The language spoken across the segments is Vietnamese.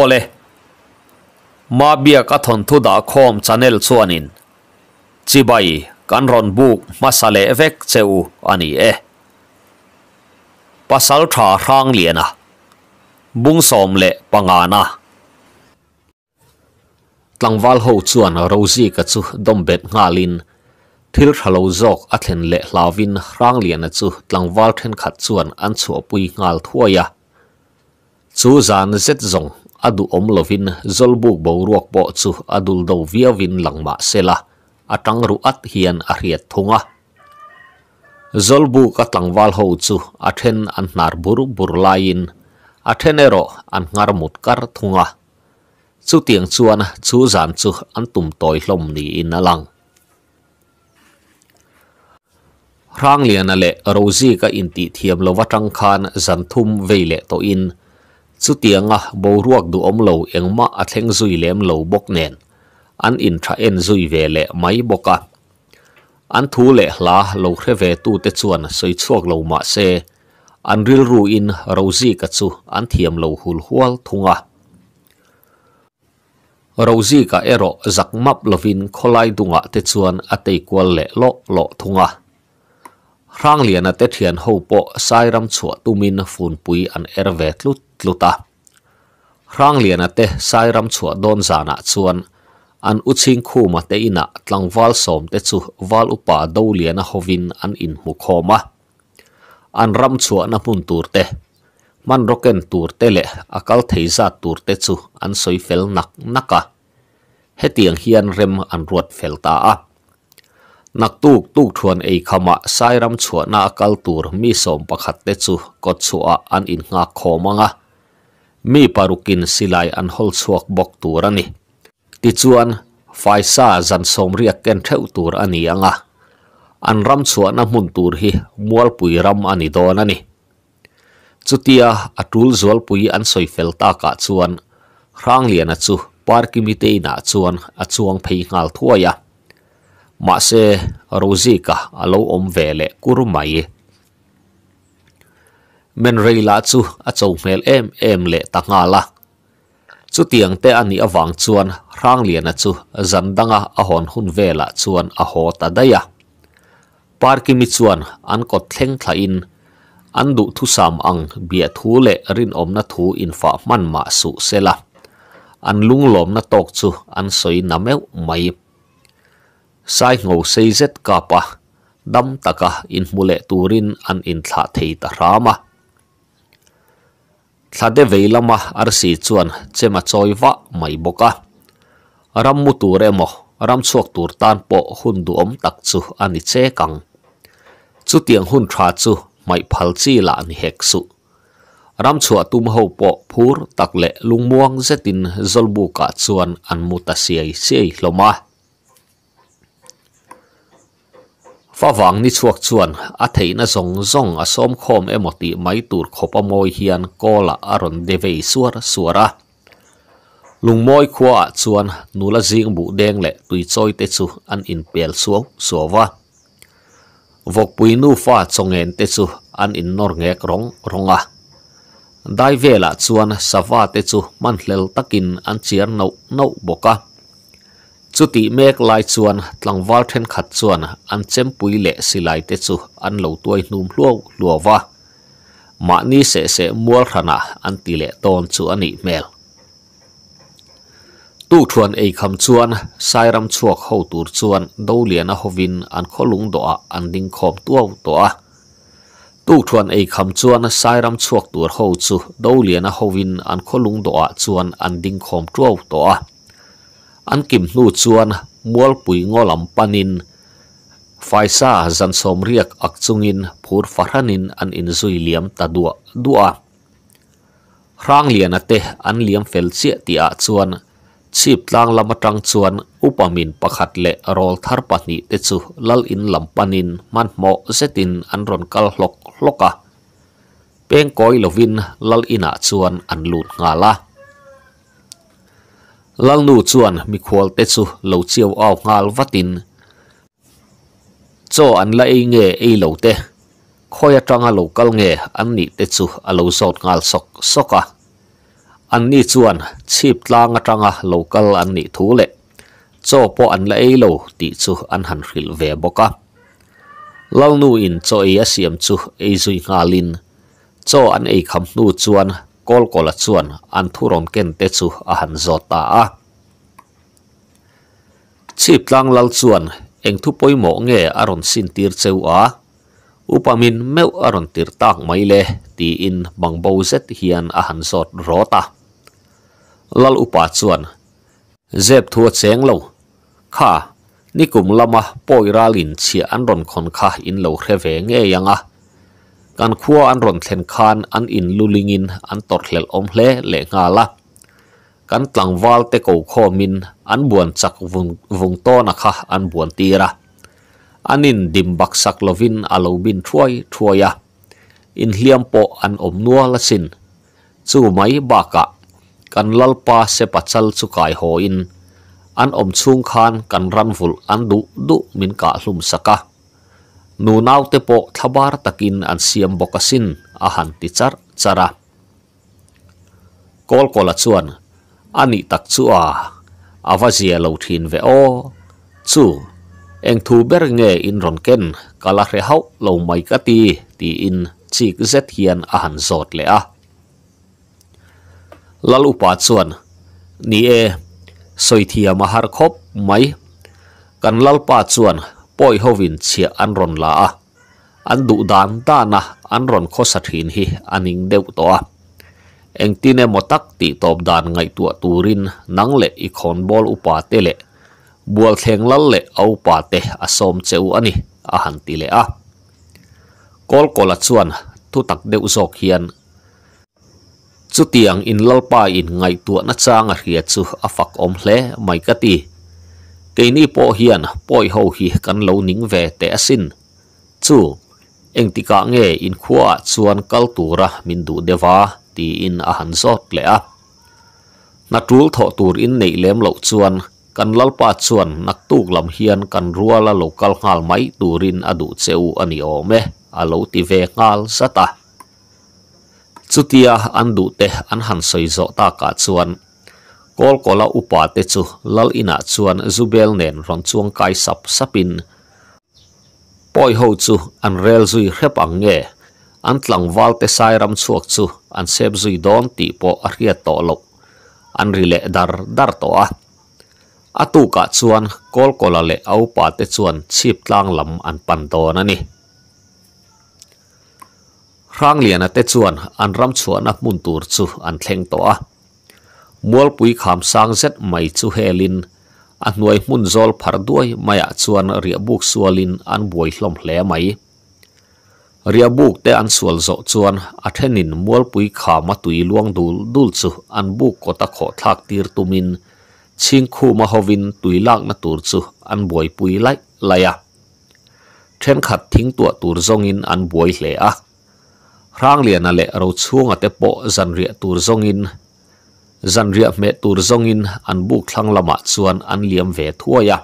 ole. Ma bia ka thon thu da khom channel chuanin. Chibai kan ron buk masale vek cheu ani e. Pasal tha rang liana bung som le pangana tlangwal ho chuan rozi ka chu dombet ngalin thil thalo zok athen le hlavin rang lian chu tlangwal then khat chuan an chu pui ngal thuaya chu zan zet zong adu om lovin zolbuk bo ruak bo chu adul do viawin langma sela. Atang ru at hian a riat thunga. Zolbu ka tlangwal ho chu athen an nar bur bur lain e an ngar mut kar thunga. Chu tiang chuan, chu zan chu, an tum toy hlom ni in alang rang lian ale rozi ka inti thiam lo watang khan, zan thum veile to in chu tianga bo ruak du om lo engma a thleng zui lem lo bok nen an in tha en zui ve le mai boka an. Thu le hla lo khre ve tu te chuan soi chuak lo ma se an ril ru in rozi ka chu an thiam lo hul hual thunga rozi ka ero zakmap lovin kholai dunga te chuan atei à kwal le lo lo thunga rang lian a te thian ho po sairam chua tumin fun pui an erve tlut tluta rang lian a te sairam chua don zana chuan an uching khu ma te ina tlangwal som te chu wal upa do lian a hovin an in mu khoma an ram chua na mun tur te man roken tur te le akal theiza tur te chu an soi fel nak naka hetiang hian rem an ruat fel ta a นักตูกตูกทวนไอ้ขมะไซรัมชัวนาคัลตูร์มีสมประหัดเตจูกดชัวอันอินงาโคมังะมีปารุกินสิไลอันฮอลสวกบกตูรันี่ติจวนไฟซาจันสมเรียกเกนเทวตูรอันนี้งะอันรัมชัวนามุนตูร์ฮีมัวลปุยรัมอันนี้โดนนี่จุดเดียอัตุลจวลปุยอันสอยเฟลตากะจวนร่างเลียนจูปาร์กิมิเตนาจวนอจวงเพียงาลทั่วยา ma se rozi ka alo om vele kur mai. Men reila chu a chou mel em em le ta nga la. Chu tiang te ani awang chuan, rang lian a chu zan danga a hon hun vela chuan a ho ta daya parki mi chuan, an ko thleng thla in, an du thu sam ang, bia thu le rin om na thu in fa man ma su sela an lung lom na tok chu, an soi na meu mai sai ngô xây zet ka pa. Dam taka in mule turin an in thla thei ta rama thade veilama arsi chuan chema choiwa mai boka ram mu tur emo ram chuak tur tan po, hun du om tak chu ani che kang chu tiang hun tha chu mai phal chi la ni hek su. Ram chua tum ho po phur tak le lungmuang zetin zolbu ka chuan an mu ta siai siai hloma fa wang ni chuak chuan a theina zong zong a som khom emoti mai tur khopa moi hian kola aron devei suar suara lung moi khua chuan nula jing bu deng le tui choi te chu an in pel suaw suawa vok pui nu fa chongen te chu an in nor ngek rong ronga dai à. vela chuan sawa te chu, man hlel takin an chiar no no boka chu ti mek lai chuan tlangwal then khat chuan an chem pui le silai te chu an lo tuai hnum hluau luawa ma ni se se mual rana an ti le ton chu ani mel tu thuan ei kham chuan sairam chuak ho tur chuan do lian a hovin an kholung do a an ding khom tuau to a tu thuan ei kham chuan sairam chuak tur ho chu do lian a hovin an kholung do a chuan an ding khom tuau to a an kim hnu chuan mual pui ngolam panin faisa zan som riak ak chungin phur faranin an in zui liam ta dua dua rang lian ate an liam fel chia ti a chuan chip tlang lama tang chuan upamin pakhat le rol thar pahni te chu lal in lampanin man mo zetin an ron kal hlok hloka peng koi lovin lal ina chuan an lut ngala lal nu chuan mi khwal te chu lo chiao aw ngal vatin. Cho an la ei nge ei lo te. Khoya tanga lo kal nge an ni te chu a lo zot ngal sok soka. An ni chuan chip tlang atanga local an ni thu le. Cho po an la ei lo ti chu an han hril ve boka. Lal nu in cho e asiam chu e zui ngalin. Cho an ei kham nu chuan kol kola chuan an thuron ken te chu a han zota a. Chip tlang lal chuan eng thu poimo nge aron sin tir cheu a. Upamin meu aron tir tak mai le ti in bangbo zet hian a han zot rota lal upa chuan, zep thua cheng lo. Kha, nikum lama poiralin chia an ron khon kha in lo hreve nge yanga kan khua an ron thlen khan an in lulingin an tor hlel om hle le nga la kan tlang wal te ko kho min an buan chak vung vung to na kha an buan tira anin dim bak sak lovin alo bin thuai thuaya in hliam po an om nual sin chu mai baka kan lalpa se pachal chu kai ho in an om chung khan kan ran vul an du du min ka hlum saka nu nau te po thabar takin an siam bokasin a han ti char chara kol kola chuan, ani tak chu a. Avazia lo thin ve o chu, eng thu ber nge in ron ken, kala re hau lo mai ka ti ti in chik zet hian a han zot le a. Lal upa chuan, ni e soithia mahar khop mai. Kan lalpa chuan poi hovin chia an ron la a. An du dan ta na, an ron kho sa thin hi aning deuh to a. Eng tine motak ti top dan ngai tua turin nang le i khon bol upa te le. Bual theng lal le au pa te asom cheu ani, a han ti le a. Kol kola chuan, thu tak deuh zok hian. Chu tiang in lalpa in ngai tua na changa ria chu afak om hle, mai ka ti cái ni po hiền poi hầu hi kan lâu ning về te asin chu ti tika nghe in khua chuan kal tura min du deva ti in a han zot le a na tul tho tur in nei lem lo chuan kan lalpa chuan nak tuk lam hian kan ruala local ngal mai turin adu cheu ani ome alo ti ve ngal sata chutia an du te an han soi zo ta ka chuan kol kola upa te chu lal ina chuan zubel nen ron chuang kai sap sapin poi ho chu an rel zui hrep ang nge. An tlang wal te sai ram chuak chu an sep zui don ti po a riat to lo an rile dar dar to a atu ka chuan kol kola le au pa te chuan, chip tlang lam an pan don ani rang lian te chuan, an ram chuan a mun tur chu an thleng to a มัวปุยขามสังเซ็ตไม่จูเฮลินอัน่วยมุนจอลผารด้วยไม่อาจวนเรียบุกสวลินอันบวยหลมแหลไหมเรียบุกแต่อันสวลโจชวนอัทนินมัวปุยขามาตุยลวงดูดูลซูอันบุกกตะขอทักตีรตุมินชิงคู่มาฮวินตุยลากนตูรซูอันบวยปุยไลไลยะเทนขัดทิ้งตัวตูรจงอินอันบวยเหลอะร่างเลียนนั่ลเราช่วงอัตเปะจันเรียตูรจงอิน zan ria me tur zongin an buk thlang lama ah chuan an liam ve thuaya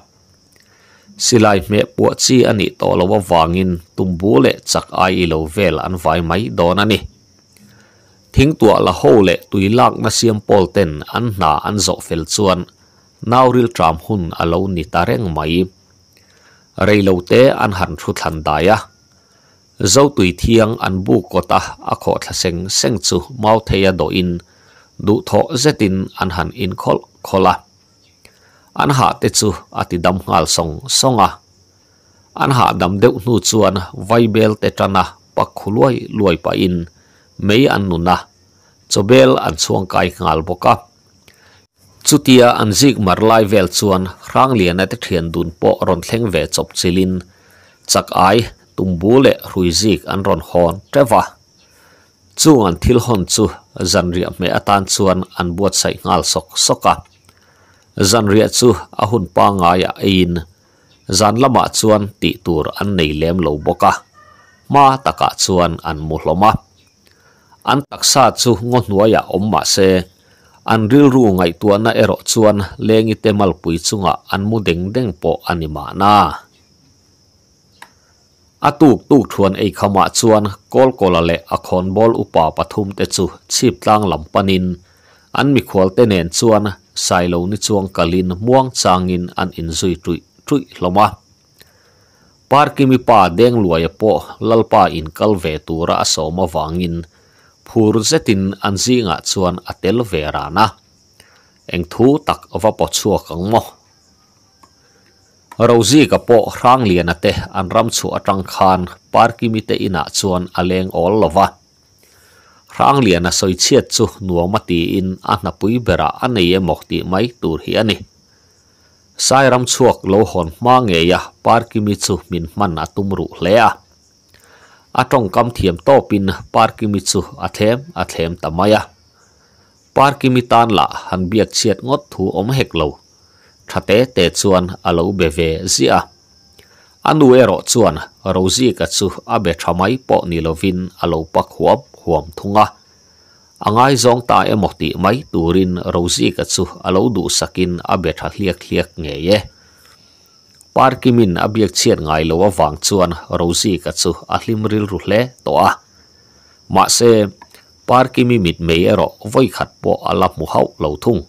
silai me po chi ani to lo wangin tumbu le chak ai lo vel an vai mai don ani. Thing tua la ho le tuilak na siam pol ten an na an zo fel chuan. Naw ril tram hun alo ni tareng mai. Reilo te an han thu thlan daya zo tui thiang an bu kota a kho thla seng seng chu mau theya do in du tho zetin an han in khol khola. An ha te chu ati dam ngal song songa an ha dam deuh nu chuan vai bel te tana pakhuluai à, luai pa in mei an nuna chobel an chuang kai ngal boka chutia an zik mar lai vel chuan rang lian ate thian dun po ron thleng ve chop chilin. Chak ai tumbu le hrui an ron hon trewa chu an thil hon chu, zan ria me atan chuan an buat sai ngal sok soka zan ria chu a hun pa nga ya in zan lama chuan ti tur an nei lem lo boka ma taka chuan an mu hloma an taksa chu ngo hnuaya om ma se. An ril ru ngai tuana ero chuan lengi temal pui chunga an mu deng deng po anima na atuk tuk thuan ei khama chuan kol kola le akhon bol upa pathum te chu chip tlang lam panin. An mi khwal te nen chuan sai lo ni chuang kalin muang changin an in zui tui tui hloma parki mi pa deng luai po, lalpa in kalve tura asoma wangin phur zetin an zinga chuan atel verana eng thu tak va po chuak ang mo rozi ka po rang lian ate an ram chu atang khan parki mi te ina chuan aleng ol lova rang lian a soi chiat chu nuama ti in, a na pui bera anei emok ti mai tur hi ani sai ram chuak lo hon ma nge ya parki mi chu min man a tum ru hle a. Atong kam thiam to pin parki mi chu a thlem a tamaya parki mi tan la, han biak chiat ngot thu om hek lo thate te chuan alo be ve zia. Anu ero chuan rozi ka chu abe thamai po nilovin alo pak huam huam thunga. Angai zong ta emoti mai turin rozi ka chu alo du sakin abe tha hliak hliak nge ye. Parkimin abiak chiat ngai lo awang chuan rozi ka chu a hlim ril ru hle to a. Ma se parkimi mit mei ero voi khat po ala mu hau lo thung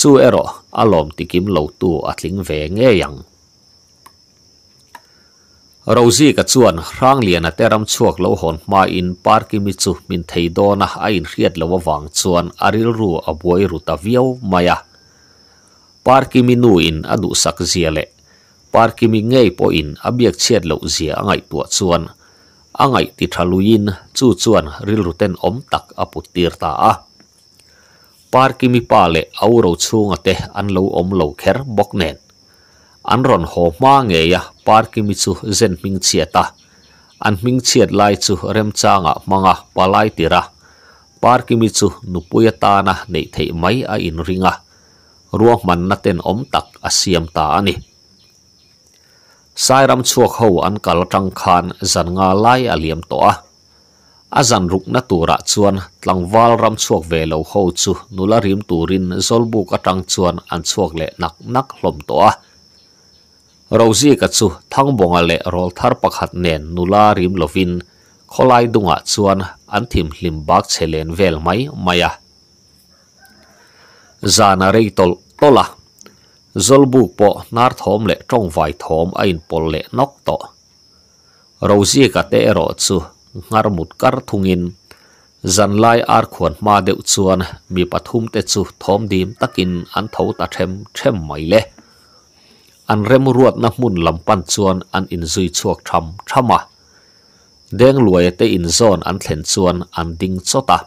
chu ero alom tikim lo tu atling ve nge yang rozi ka chuan rang lian a teram chuak lo hon ma in parki mi chu min thei dona a in hriat lo wang chuan aril ru a buai ru ta viau maya parki mi nu in adu sak ziale parki mi ngei po in abiak chiat lo zia angai tua chuan angai ti thaluin chu chuan ril ruten om tak aputir ta a parki mi au ro chunga te an lo om lo kher bok nen. An ron ho ma nge ya parki mi chu zen ming chiata an ming chiat lai chu rem changa manga palai tira parki mi chu nupuya ta na nei thei mai a in ringa. Ruang man na ten om tak asiam ta ani. Sairam chuak ho an kal tang khan zan nga lai aliam to a azan ruk na tura ah chuan tlangwal ram chuak ve lo ho chu. Nula rim turin zolbu ka tang chuan, an chuak le nak nak hlom to ah. a rozi ka chu, thang bonga le rol thar pakhat nen, nula rim lovin kholai dunga ah chuan, an thim hlim bak chelen vel mai maya zana reitol tola zolbuk po, nar thom le tong vai thom ain pol le nok to. Rozi ka te ro chu ngar mut kar thungin. Zan lai ar khuan ma deuh chuan, mi pathum te chu thom dim takin an tho ta them them mai le. An rem ruat na hmun lampan chuan an in zui chuak tham, thama. Deng luai te in zon an thlen chuan an ding chota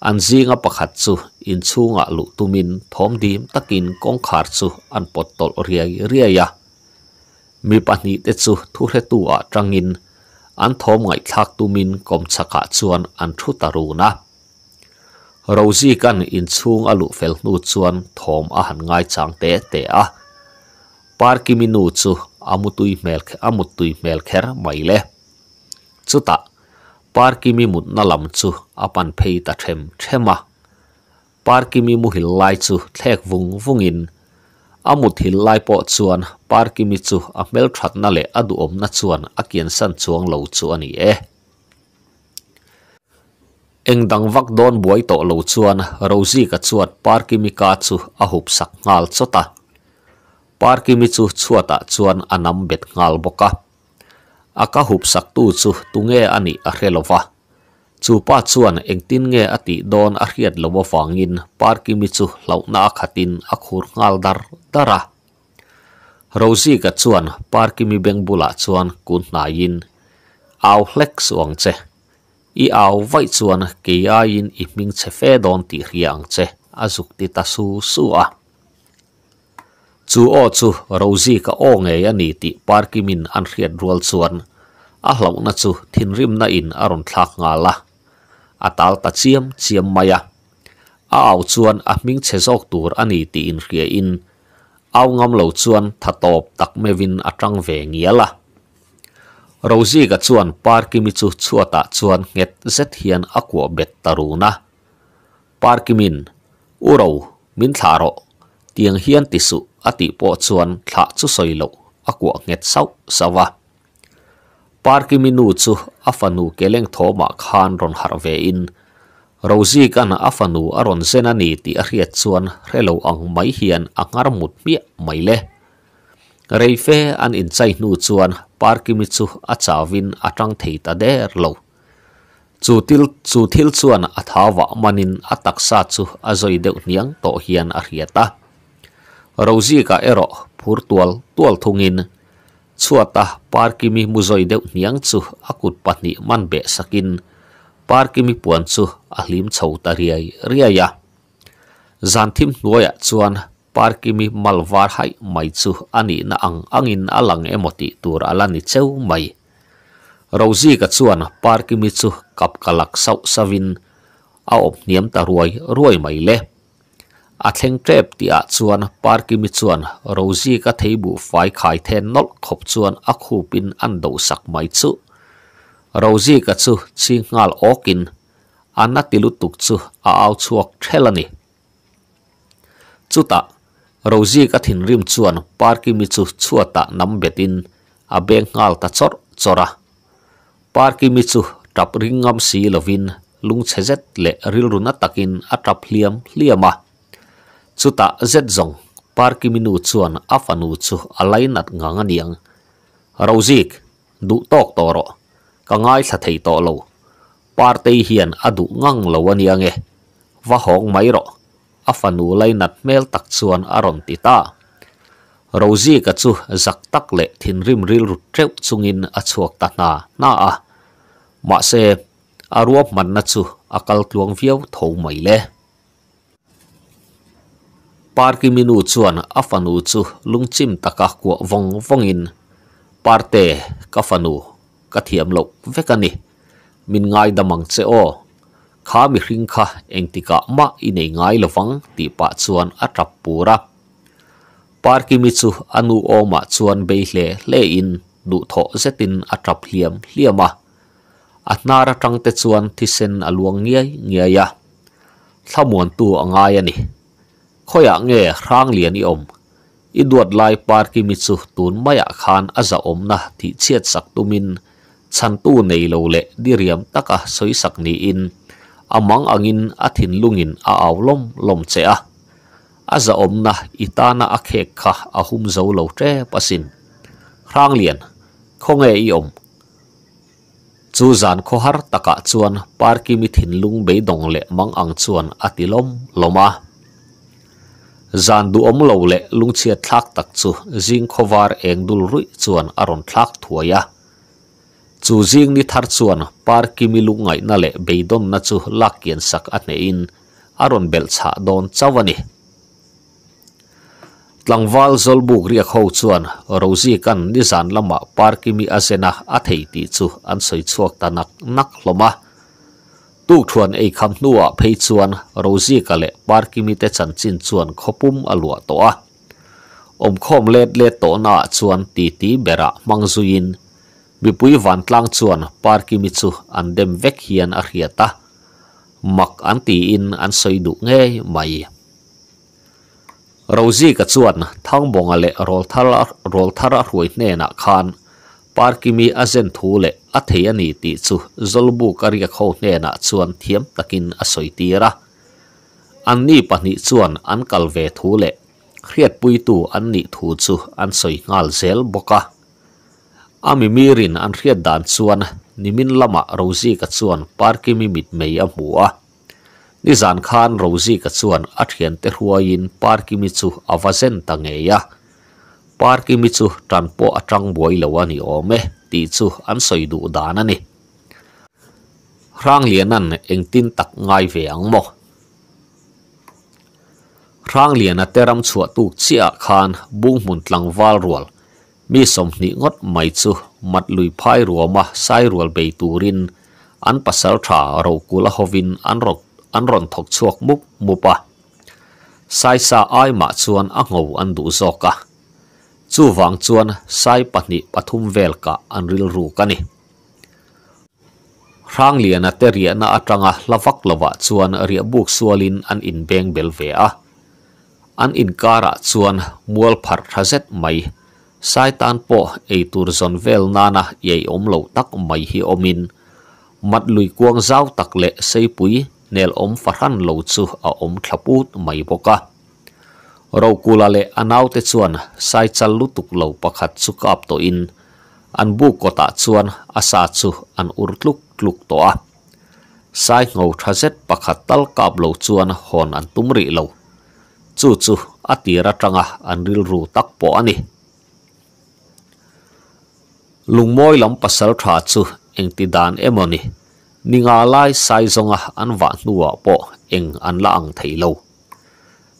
an zinga pakhat chu, in chunga lu tumin thom dim takin kong khar chu an pot tol riai riaya mi pahni te chu thu hre tu a tangin an thom ngai thak tumin kom chaka chuan an thu taru na. Rozi kan in chung alu fel nu chuan thom a han ngai chang te te a. Parki minu chu amutui mel amutui mel kher mai le. Chuta parki mi mut na lam chu apan phei ta them thema parki mi mu hil lai chu thlek vung vungin amut hil lai po chuan parki mi chu a mel thatna le adu omna chuan a kian san chuang lo chu ani e. Eng dang vak don buai to lo chuan rozi ka chuat parki mi ka chu a hup sak ngal chota parki mi chu chuata ah chuan anam bet ngal boka aka hup sak tu chu tunge ani a relova chu pa chuan engtin nge ati don a hriat lowa fangin parki mi chu launa khatin a khur ngal dar dara. Rozi ka chuan parki mi beng bula chuan kun na nain aw hlek suang che. I aw vai chuan ke ya in i ming che fe don ti riang che. Azuk ti ta su su a. Chu o chu rozi ka o nge ya ni ti parki min an hriat rual chuan. Ah a hlauna chu thin rim na in aron thlak nga la. Atal ta chiam chiam maya a. Au chuan a ming che zok tur ani ti in ria in. Au ngam lo chuan tha top tak mevin atang ve ngiala rozi ga chuan parki mi chu chuata chuan nget zet hian akwa bet taruna parki min uro min tharo tiang hian tisu ati po chuan thla chu soilo akwa nget sau sawa parki minu chu afanu keleng thoma khan ron har ve in rozi kan afanu aron zenani ti a riat chuan relo ang mai hian angar mut mi mai le reife an in chai nu chuan parkimi chu a chawin atang thei ta der lo chu til chu thil chuan a thawa manin a taksa chu a zoi deuh niang to hian a riata rozi ka ero phur tual tual thungin chuata parkimi muzoi deuh niang chu akut pahnih man be sakin. Parki mi puan chu a hlim chho ta riai, riaya. Zan thim hnuaya chuan parki mi malwar hai mai chu ani na ang, angin alang emoti tur alani cheu mai. Rozi ka chuan parki mi chu kap kalak sau savin a op niam ta ruai ruai mai le a thleng trep ti a chuan parki mi chuan rozi ka theibu fai khai then nol khop chuan a khu pin an do sak mai chu. Rozi ka chu chi ngal okin anna tilu tuk chu a au chuak thelani chuta rozi ka thin rim chuan parki mi chu chuata nam betin a beng ngal ta chor, chora. Parki mi chu tap ringam si lovin. Lung chezet le rilruna takin a tap hliam hliama chuta zet zong parki mi nu chuan afanu chu alainat niang. Rozik du tok toro ka ngai sa thei to lo. Parte hian adu ngang lo ani e. Wa hong mai ro a fanu lai nat mel tak chuan aron ti ta. Rozi ka chu zak tak le thin rim ril rut treu chungin a chuak ta na na a. Ma se aruap man na chu akal tluang viau tho mai le parki minu chuan afanu chu lungchim taka kwa vong vongin. Parte ka fanu ka thiam lo vekani min ngai damang che o. Kha mi hring kha engtika ma inei ngai lovang ti pa chuan a trap pura. Parki mi chu anu Oma chuan be hle le in du tho zetin a trap hliam hliama a. Tangte chuan thisen aluang ngiai ngiaya thlamuan tu angai ani khoya nge rang lian i om. I duat lai parki mi chu tun maya khan aza om na thi chiat sak tumin. Chan tu nei lo le, diriam taka soi sak ni in. Amang angin athin lungin a awlom lom che a. Aza omna itana a khe kha ahum zo lo tre pasin. Rang lian, khonge i om. Chu zan kho har taka chuan parki mi thin lung be dong le mang ang chuan atilom loma zan du om lo le lung chia thak tak chu. Jing khowar eng dul rui chuan aron thak thuaya chu jing ni thar chuan par kimi lu ngai na le beidon na chu lakian sak a ne in. Aron bel cha don chawani tlangwal zolbuk ria kho chuan rozi kan ni zan lama par kimi azena a thei ti chu an soi chuak ta nak nak hloma. Tu thuan ei kham nuwa phei chuan rozi ka le par kimi te chan chin chuan khopum alua to a om khom let let to na chuan ti ti bera mangzuin mipui van tlang chuan parki mi chu an dem vek hian a hriata mak an ti in an soidu nge mai rozi ka chuan thang bonga le rol thara rol thara ruai hne na khan parki mi azen thu le a thei ani ti chu zolbu karia kho hne na chuan thiam takin a soi tira an ni pahni chuan an kal ve thu le khriat pui tu an ni thu chu an soi ngal zel boka ami mirin an khriat dan chuan nimin lama rozi ka chuan parki mi mit mei a hmua ni zan khan rozi ka chuan a thian te huain parki mi chu avazen ta ngeya parki mi chu tranpo atang boi lo ani ome, ti chu an soi du dan ani rang lianan eng tin tak ngai ve ang mo. Rang lian ateram teram chua tu chia khan bung mun tlang wal rual. Mi som ni ngot mai chu mat lui phai ruama sai rual be turin an pasal tha ro kula hovin an rok an ron thok chuak mup mupa sai sa ai ma chuan a ngau an du zoka chu wang chuan sai pahnih pathum vel ka an ril ru kani rang lian a teria na atanga lavak lova chuan ria buk sualin an in beng bel ve a. An in kara chuan mual phar thazet mai. Sai tan po ei tur zon vel nana ye om lo tak mai hi omin mat lui kuang zau tak le sei pui, nel om farhan lo chu a om thlaput mai boka ro kula le anau te chuan, sai chal lutuk lo pakhat chu kap to in. An bu kota chuan asa chu, an urtluk tluk to a. Sai ngô thazet pakhat tal kap lo chuan, hon an tumri lo. Chu chu atira tanga, an ril ru tak po ani. Lungmoi lam pasal tha chu engti dan emoni ninga lai sai zonga an wa nuwa po, eng an la ang theilo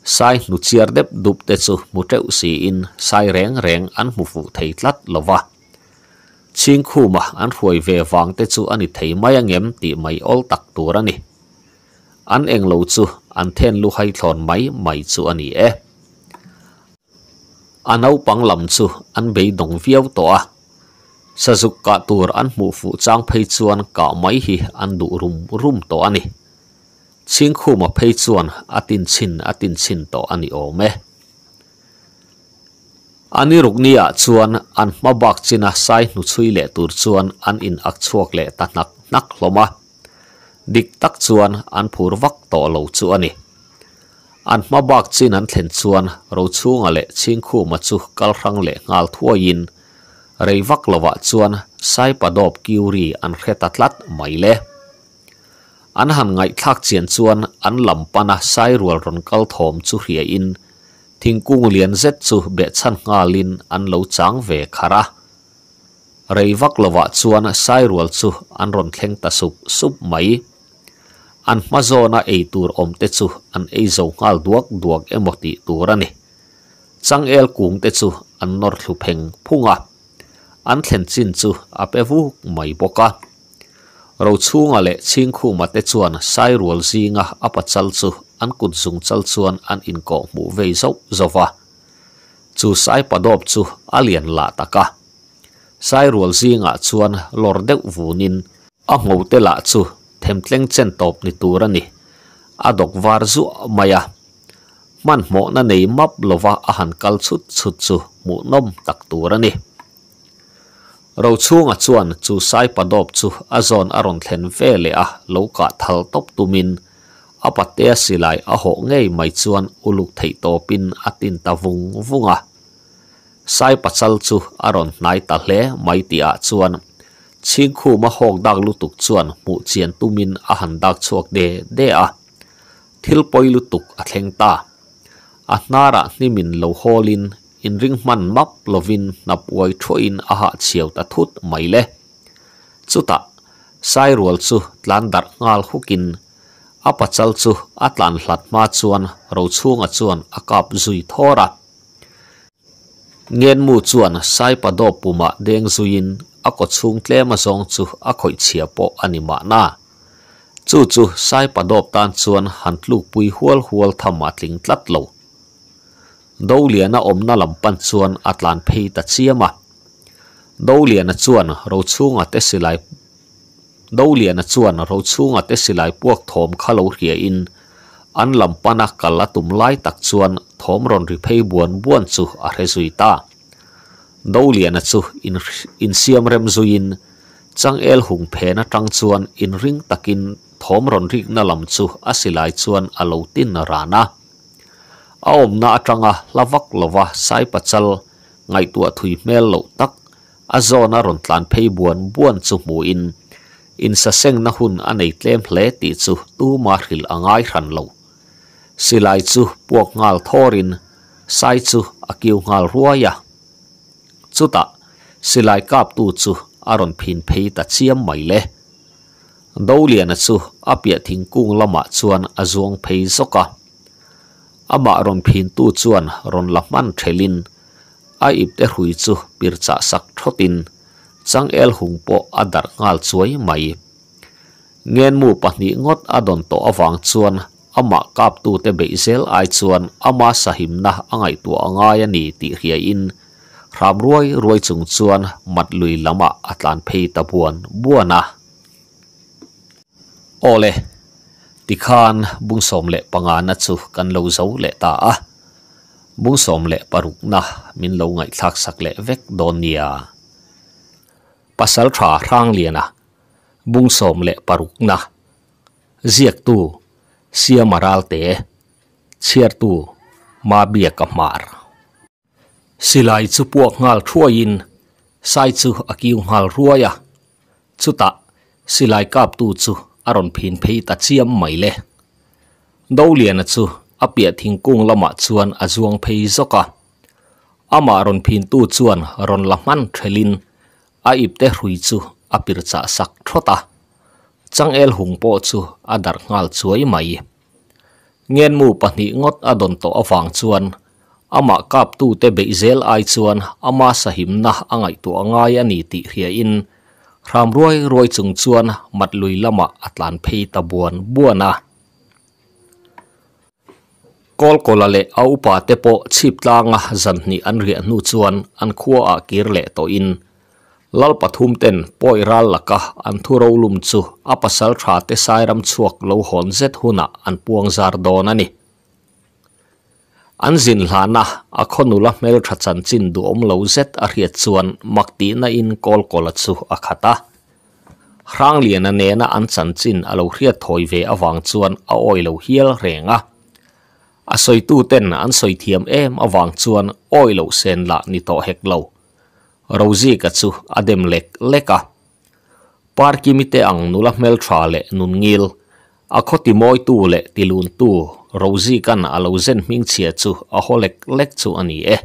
sai nu chiar dep dup te chu mu teu si in, sai reng reng an mu fu thei tlat lova ching khu ma an huai ve wang te chu ani thei mai angem ti mai ol tak tur ani an eng lo chu an then lu hai thon mai mai chu ani e. Anau pang lam chu an be dong viau to a sazuk ka tur an mu fu chang phei chuan ka mai hi an du rum rum to ani ชิงคู่มาเพยชวนอตินชินอตินชินต่ออันนี้โอเมอันนี้รุกนี้ชวนอันมาบักจินาไซนุชุยเลตุรชวนอันอินอักชวกเลตักนักนักลมะดิกตักชวนอันผูรวักต่อเราชวนนี่อันมาบักจินันเห็นชวนเราชูงเลชิงคู่มาจุกัลรังเลงาลทัวยินเรวักละวะชวนไซปะดอบกิวรีอันเขตัดลัดไม่เละ an han ngai thak chian chuan an lampana sai rual ron kal thom chu hria in. Thingkung lian zet chu be chan ngalin an lo chang ve khara. Rei vak lova chuan sai rual chu an ron thleng ta sup sup mai. An mazona ei tur om te chu, an ei zo ngal duak duak emoti turani chang el kung te chu, an nor thlu pheng phunga. An thlen chin chu ape vu mai boka ro chunga le ching khu ma te chuan, sai rual zinga, apa chal chu, an kut zung chal chuan, an in ko mu vei zo zova chu sai padop chu alian la taka sai rual zinga chuan, lor deuh vunin a ngau te la chu, themtleng chen top ni turani adok var zu maya. Man mo na nei map lova a han kal chut chut chu, mu nom tak turani เราช่วงอจวนจูไซปดอบจูอาจอนอรอนเทนเวเลอะลูกกาทัลตบตุมินอปัตเตสิไลอโหงไงไม่จวนอุลุกไทโตปินอตินตะวุงวุงอะไซปัจลจูอารอนไนตะเลไม่ติอาจวนชิงคูมาหอกดักลุตุกจวนมูเจียนตุมินอาหันดักชวกเดเดอะทิลปอยลุตุกอัทเลงตาอันาระนิมินโลโฮลิน in ring man map lovin na puai thoin a ha chiau ta thut mai le chuta sai rual chu tlan dar ngal hukin a pachal chu atlan hlat ma chuan ro chunga chuan akap zui thora ngen mu chuan sai pa do puma deng zuin a ko chung tlema zong chu a khoi chia po anima na chu chu sai pa dop tan chuan han tluk pui hual hual thama tling tlat lo ดูเลียนอมน่าลำปันชวนอัตลันพีตัดเสียมะดูเลียนชวนเราช่วงอัตสิไลดูเลียนชวนเราช่วงอัตสิไลพวกถมข้าเราเขียอินอันลำปนักกัลละตุมไลตักชวนถมรอนริเพยบวนบ้วนสุอะเรซุยตาดูเลียนสุอินอินเซียมเรมซุยินจังเอลหุงเพนจังชวนอินริงตักินถมรอนริกน่าลำสุอสิไลชวนอโลตินรานะ Aom na atanga lavak lova sai pachal ngai tua thui mel lo tak, a zona ron tlan phei buan buan chu mu in. In sa seng na hun anei tlem hle ti chu tu ma hril angai ran lo. Silai chu puak ngal thorin sai chu akiu ngal ruaya chuta silai kap tu chu aron phin phei ta chiam mai le. Dolian chu apia thingkung lama chuan azong phei zoka ama ron phin tu chuan ron la man thelin. A ip te hui chu pir cha sak thotin. Chang el hung po adar ngal chuai mai. Ngen mu pahni ngot adon to awang chuan. Ama kap tu te beisel ai chuan. Ama sahim na angai tu angai ani ti hria in. Ram ruai ruai chung chuan mat lui lama atlan phei ta buan buana. Ole tikhan bung som le panga na chu, kan lo zo le ta a. Bung som le paruk na, min lo ngai thak sak le vek donia pasal tha rang liana bung som le paruk na. Ziak tu, sia maral te. Chiar tu, ma bia ka mar. Silai chu puak ngal thuain sai chu akiu ngal ruaya chuta silai kap tu chu aron phin phei ta chiam mai le. Do lian chu apia thingkung lama ah chuan azuang phei zoka ama ah aron phin tu chuan ron laman thelin a ipte hrui chu apir cha sak thota chang el hung po chu adar ngal chuai mai. Ngen mu pahni ngot adon to awang chuan. Ama ah kap tu te beizel ai chuan ama sahim na angai tu angai ani ti hria in. រំរួយរួយចងជួនមាត់លុយលមអត្លានភីតបួនបួនណាកលកលលេអោប៉ាតេពោឈីបឡាងហាន់នីអានរៀនូជួនអានខួអាគីរលេតូអ៊ីនលលប៉ធុំតេនប៉យរ៉ាល់លកះអានធូរោលុំជុអបសាល់ឆាតេសៃរាំឈួកលោហនសេតហ៊ូណាអានពួងហ្សារដូណានេះ an zin hlana a khonula mel tha chan chin du om lo zet a riat chuan makti na in kol kola chu a khata rang lian a nena an chan chin a lo riat thoi ve awang chuan a oi lo hial renga a soi tu ten an soi thiam em awang chuan oi lo sen la ni to hek lo rozi ka chu adem lek leka parki mi te ang nula mel tha le nun ngil ako ti moi tu le ti tu. Rozi kan alozen ming chia chu a holek lek chu ani e.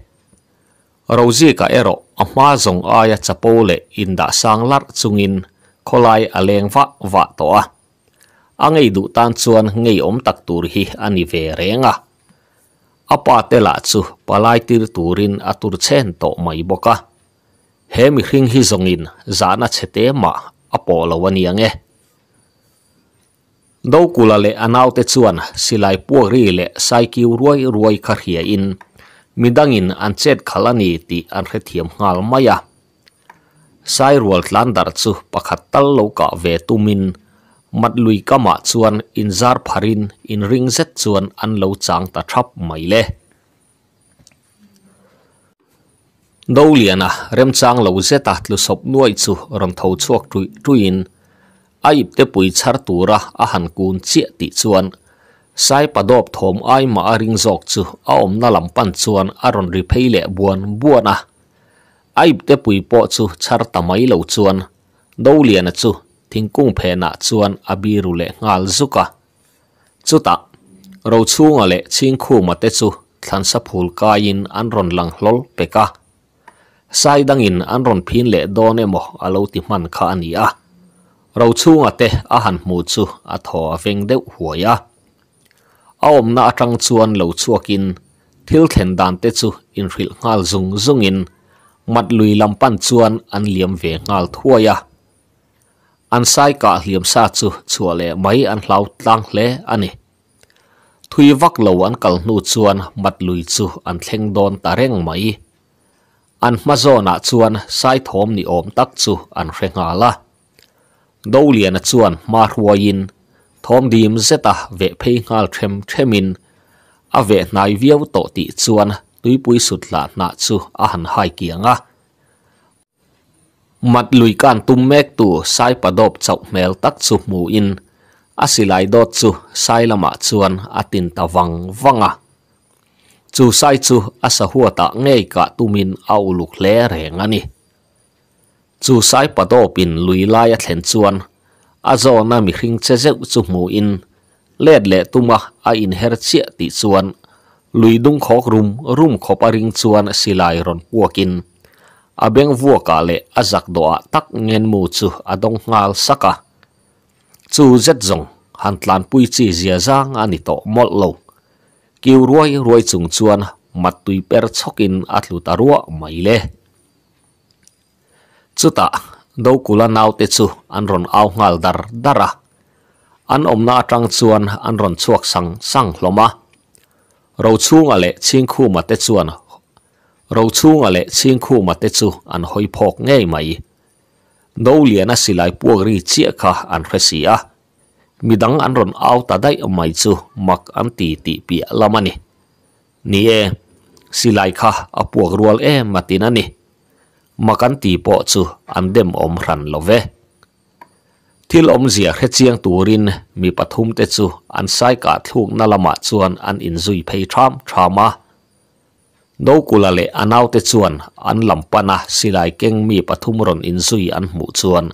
Rozi ka ero ama zong aya chapo le inda sanglar chungin kholai aleng wa va to a angei du tan chuan ngei om tak tur hi ani ve renga. Apa tela chu palai tir turin atur chen to mai boka. Hemi hring hi zongin zana chete ma apolo wani ange. Do kula le anaw te chuan silai pu ri le sai kiu ruai ruai kha hria in. Midangin an chet khalani ti an re thiam ngal maya à. sai rual tlandar chu, pakhat tal lo ka ve tumin mặt lui kama chuan inzar pharin in ring zet chuan an lo chang ta thap mai le do liana à, rem chang lo zeta tlu à, sop nuai chu ram tho chuak tui tuin aip te pui char tura a han kun chia ti chuan. Sai padop thom ai ma aring zok chu a om na lam pan chuan aron ri pheile buan buana aip te pui po chu char tamai lo chuan. Do liana chu, thingkung phena chuan abiru le ngal zuka. Chuta, ro chunga le chingkhu ma te chu, thlan sa phul ka in an ron lang hlol peka sai dangin an ron phin le don emo alo ti man kha à a ro chunga à te à a han mu chu a tho veng deuh huaya a om na à atang chuan lo chuakin thil thlen dan te chu, in ril ngal zung zungin mat lui lampan chuan, an liam ve ngal thuaya an sai ka hliam sa chu chuale mai an hlau tlang hle ani. Thui vak lo an kal nu chuan, mat lui chu, an thleng don ta reng mai. An mazona chuan, sai thom ni om tak chu, an hrenga la do lian chuan ma ruain thom dim zeta ve phei ngal them themin a ve nai viau to ti chuan tuipui sut la na chu a han hai kianga mặt lui can tum mek tu sai padop chau mel tak chu mu in asilai dot chu, sai lama chuan atin tawang wanga à. chu sai chu asa huata ngei ka tumin au luk le reng ani chu sai padopin lui lai a thlen chuan. A zo na mi hring che zeu chu mu in. Let le tuma a in her chia ti chuan. Lui dung khok rum rum khoparing chuan silai ron puakin abeng vua ka le azak do a tak ngen mu chu adong ngal saka chu zet zong han tlan pui chi zia zang ani to mol lo. Kiu ruai ruai chung chuan mat tui per chokin atlu tarua mai le. Chuta do kula naw te chu an ron aw ngal dar dara an omna atang chuan an ron chuak sang sang hloma ro chunga le ching khu ma te chuan ro chunga le ching khu ma te chu an hoi phok ngei mai do liana silai puak ri chia kha an hresia midang an ron aw ta dai mai chu mak an ti ti pi lamani ni e silai kha apuak rual e matina ni makan ti po chu an dem om ran love thil om zia khe chiang turin, mi pathum te chu, an sai ka thuk na lama chuan an in zui phei tham, thama. No kula le anau te chuan, an lampana silai keng mi pathum ron in zui an mu chuan,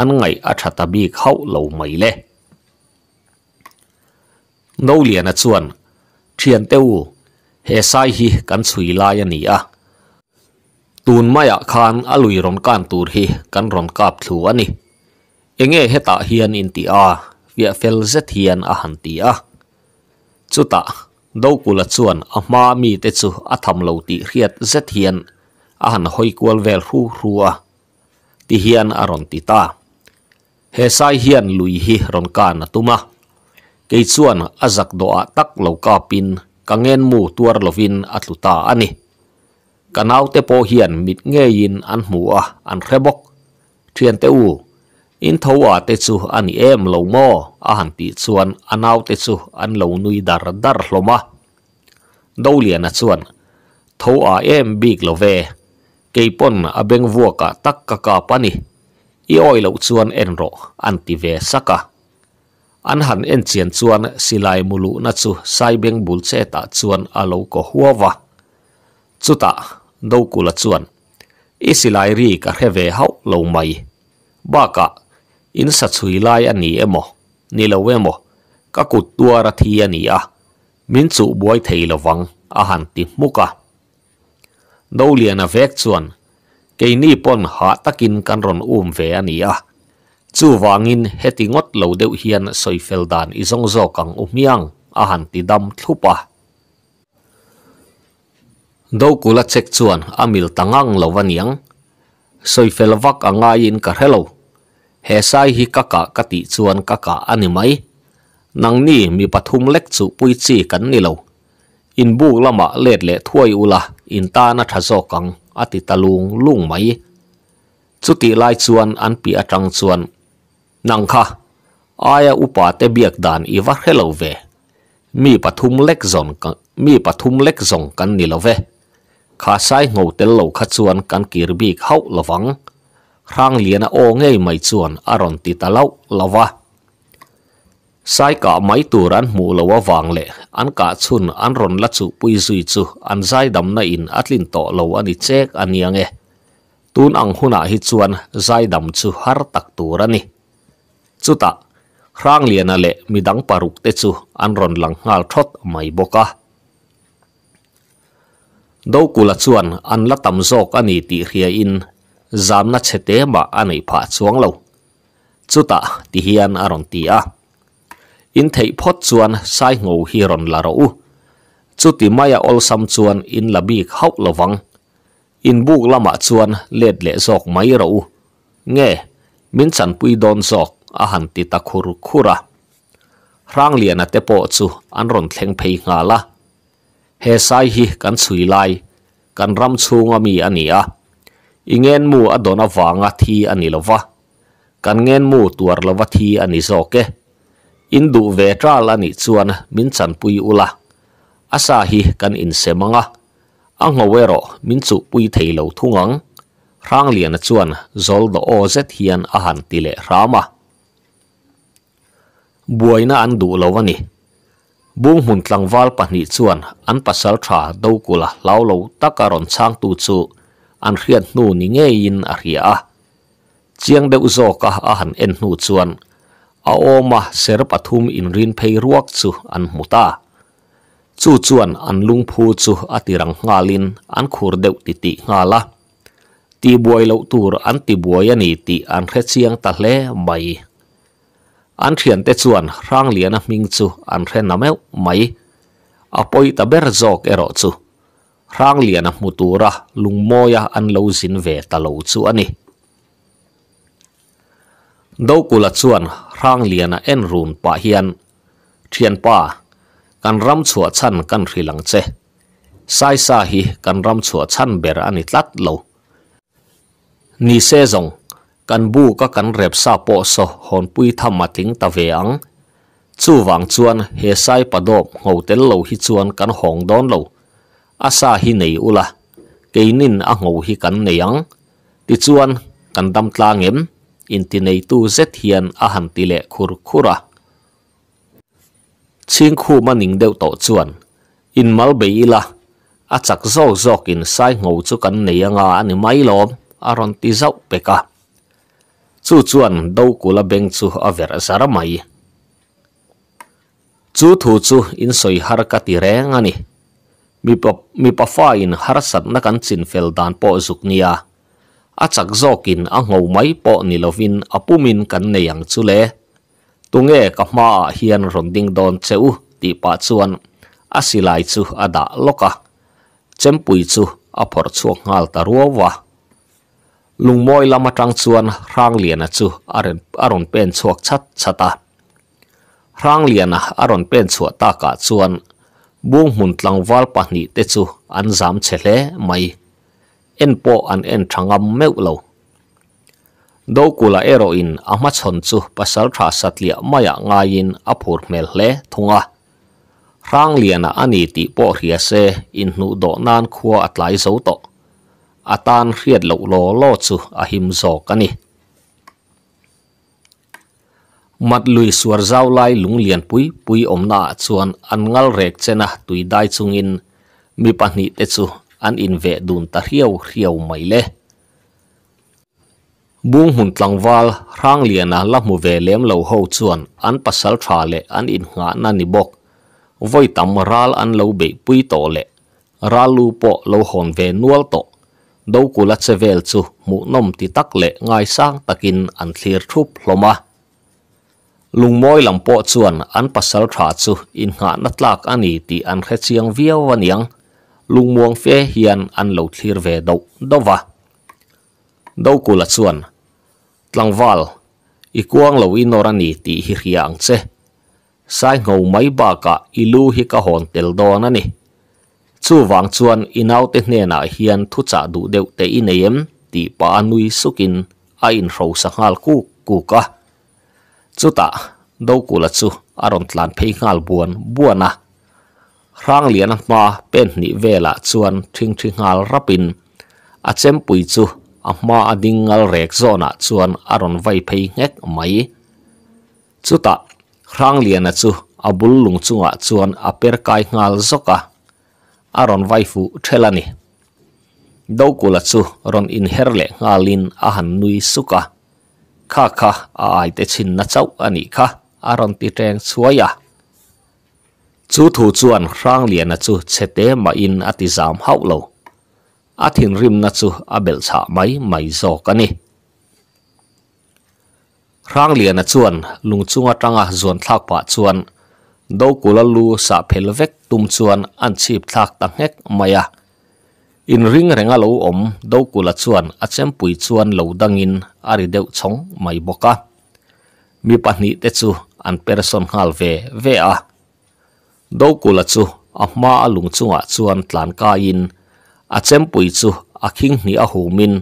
an ngai a thata bi khau lo mai le. No lian a chuan, thian teu, he sai hi kan chui lai ani a tun maya à khan alui ron kan tur hi, kan ron kap thlu ani enge heta hian in ti a, via fel zet hian a han ti a. Chuta do kula chuan a ma mi te chu a tham lo ti riat zet hian a han hoi kwal vel hu ruwa ti hian a ron ti ta. He sai hian lui hi ron kan na tuma ke chuan a zak do a tak lo ka pin kangen mu tuar lovin atluta ani kanau te po hian mit nge in an mu a, an rebok thian te u. In thowa te chu ani em lo mo a han ti chuan anau te chu an lo nui dar dar hloma do lian a chuan tho a em big lo ve. Keipon a beng vuaka tak ka ka pani i oi lo chuan en an ti ve saka an han en chian chuan silai mulu na chu sai beng bul che ta chuan a lo ko huwa chuta đâu cụ là chuẩn? Ít i lại ri cả khe về hậu, lâu mày. Ba cả, in sa chui lai à em emo ni lo emo cụ tua ra thi ani à. à. Min chu buai thei lo wang a à han ti muka đâu liền a vét chuẩn? Cái ni pon ha takin căn ron um ve ani a chu wangin heti ngot lo deuh hian soifeldan izong zo kang umiang a han ti dam thupa do kula chek chuan amil tangang lo waniang soifel vak anga in ka hello he sai hi kaka kati chuan kaka ani mai nang ni mi pathum lek chu pui chi kan ni lo in bu lama let le thuai ula in ta na thazo kang ati talung lung mai chuti lai chuan an pi atang chuan nang kha aya upa te biak dan i va hello ve mi pathum lek zon kan mi pathum lek zong kan ni lo ve kha sai ngau tel lo kha chuan kan kir bik hau lawang rang lian a o ngei mai chuan aron ti talau lawa sai ka mai tur mu lawa vàng lệ an cả chun an ron la chu pui zui chu an zai dam na in atlin to lo ani chek aniang e tun ang huna hi chuan zai dam chu har tak tur ani chuta rang lian a le midang paruk te chu an ron lang ngal thot mai boka do kula chuan an la tam zok ani ti hria in. Zamna chete ma anei pha chuang lo chuta ti hian aron ti a in thei phot chuan sai ngô hi ron la ro u chuti maya ol sam chuan in labi khau lowang in buk lama chuan let le zok mai ro u nge min chan pui don zok a han ti ta khur khura rang lian a te po chu an ron thleng phei nga la he sai hi kan sui lai, kan ram chunga mi ani a. Ingen mu adona wanga thi ani lova kan ngen mu tuar lova thi ani zoke indu ve tral ani chuan min chan pui ula asa hi kan in semanga angawero min chu pui theilo thungang rang lian chuan zol do o hian ahan tile rama buaina an du บุ้งหุ่นตังวาลปนิจวนอันปัสสาวะดูกุลาเล่าเลวตะการอนช่างตูจูอันเขียนนู่นิเงยินอาเรียเจียงเดือโซกะอาหันเอ็นนูจวนอาโอมาเสรปทุมอินรินเพยรวกจูอันมุตาจูจวนอันลุงพูจูอติรังงาลินอันคูรเดือติติงาละตีบวยเลวตูรอันตีบวยนี่ตีอันเขเจียงตะเลไม่ an thiền te chuan rang lian a hming chu an hren na meu mai. A poi ta ber zok ero chu. Rang lian a hmutura lungmoya an lo zin ve ta lo chu ani. Do kula chuan rang lian a en run pa hian. Thian pa, kan ram chua chan kan hrilang che. Sai sa hi kan ram chua chan ber ani tlat lo. Ni se zong kan bu ka kan rep sa po so hon pui tham ma ting ta ve ang. Chu wang chuan he sai padop ngau tel lo hi chuan kan hong don lo. Asa hi nei ula. Keinin a ngau hi kan nei ang. Ti chuan kan dam tlang em in ti nei tu zet hian a han ti le khur khura. Ching khu ma ning deuh to chuan. In mal be ila a chak zo zok in sai ngô chu kan nei anga ani mai lom. A ron ti zau peka chu chuan do kula beng chu aver saramai chu thu chu in soi har ka ti reng ani mi pa mi pa fa in har sat na kan chin fel dan po zuk nia a chak zokin a ngau mai po ni lovin apumin kan neyang chu le. Tunge ka ma hian ronding don cheu ti pa chuan a silai chu ada loka chempui chu a phor chuak ngal ta ruwa lungmoi lama tang chuan rang lian a chu aren aron pen chuak chat chata. Rang lian a aron pen chuak ta ka chuan buông mun tlang wal pahni te chu, an zam chele mai. En po an en thangam meu lo. Do kula ero in ama chon chu, pasal tha satlia maya ngain apur mel hle thunga. Rang liana ani ti po ria se, in nu do nan khua atlai zo to atan riat lo lo lo chu a him zo kani mat lui suar zau lai lung lian pui pui om na chuan an ngal rek chena tui dai chungin. Mi pahni te chu an in ve dun ta hiau hiau mai le. Buông hun tlangwal rang liana la mu ve lem lo ho chuan an pasal tha le an in nga na ni bok. Voi tam ral an lo be pui to le. Ralu po lo hon ve nual to do kula chevel chu mu nom ti tak le ngai sang takin an thlir thup hloma lungmoi lampo chuan an pasal tha chu in nga na tlak ani ti an khe chiang viau waniang lungmuang fe hian an lo thlir ve do dowa do kula chuan tlangwal ikuang lo inorani ti hi riang che sai ngô mai ba ka ilu hi ka hon tel don ani chu wang chuan inau te hne na hian thu cha du deuh te in em ti pa nui sukin a in ro sa ngal ku ku ka chu ta do ku la chu aron tlan phei ngal buan buana rang lian ma pen ni vela chuan thing thing ngal rapin a chem pui chu a ma ading ngal rek zona chuan aron vai phei ngek mai chu ta rang lian a chu a bul lung chunga chuan a per kai ngal zoka aron vaifu thelani. Do kula chu ron in herle ngalin ahan nui suka. Kha kha a ai te chin na chau ani kha. Aron ti teng chuaya chu thu chuan rang lian a chu chete ma in ati zam hau lo. Rim na chu abel cha mai mai zo kani rang lian a chuan lung chunga tanga zon thlak pa chuan do kula lu sa phel vek tum chuan an chip thlak ta ngek maya à. in ring renga lo om do kula chuan a chem pui chuan lo dangin ari deuh chong mai boka à. mi pahni te chu an person hal ve ve a do kula chu a ma alung chunga chuan à tlan ka in a chem pui chu a khing ni a humin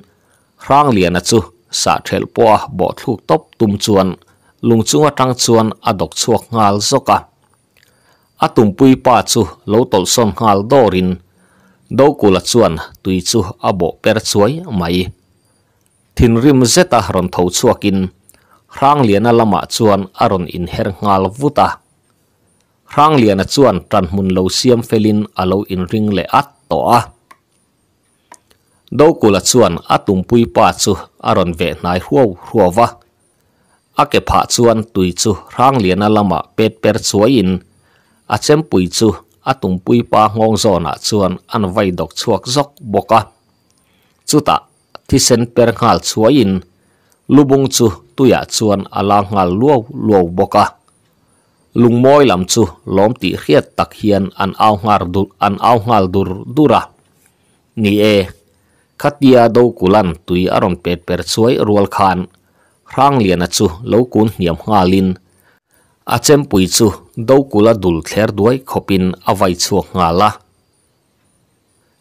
rang lian a chu sa thel po bo thluk top tum chuan lung chunga tang chuan a dok chuak ngal zoka atum pui pa chu lo tol son ngal dorin do kula chuan tui chu abo per chuai mai. Thin rim zeta ron tho chuakin rang liana lama chuan aron in her ngal vuta. Rang liana chuan tran mun lo siam felin alo in ring le at to a do kula chuan atum pui pa chu aron ve nai huo huwa ake pha chuan tui chu rang liana lama, pet per chuain a chem pui chu, a tumpui pa ngong zona chuan an vai dok chuak zok boka chuta thi sen per ngal chuain lubung chu, tuya chuan ala ngal luo luo boka lungmoi lam chu, lom ti khiat tak hian an au ngar dur, an au ngal dur dura ni e khatia do kulan tui aron pet per chuai rual khan. Rang lian a chu, lo kun niam ngalin a chem pui chu do kula dul thler duai khopin avai nga la.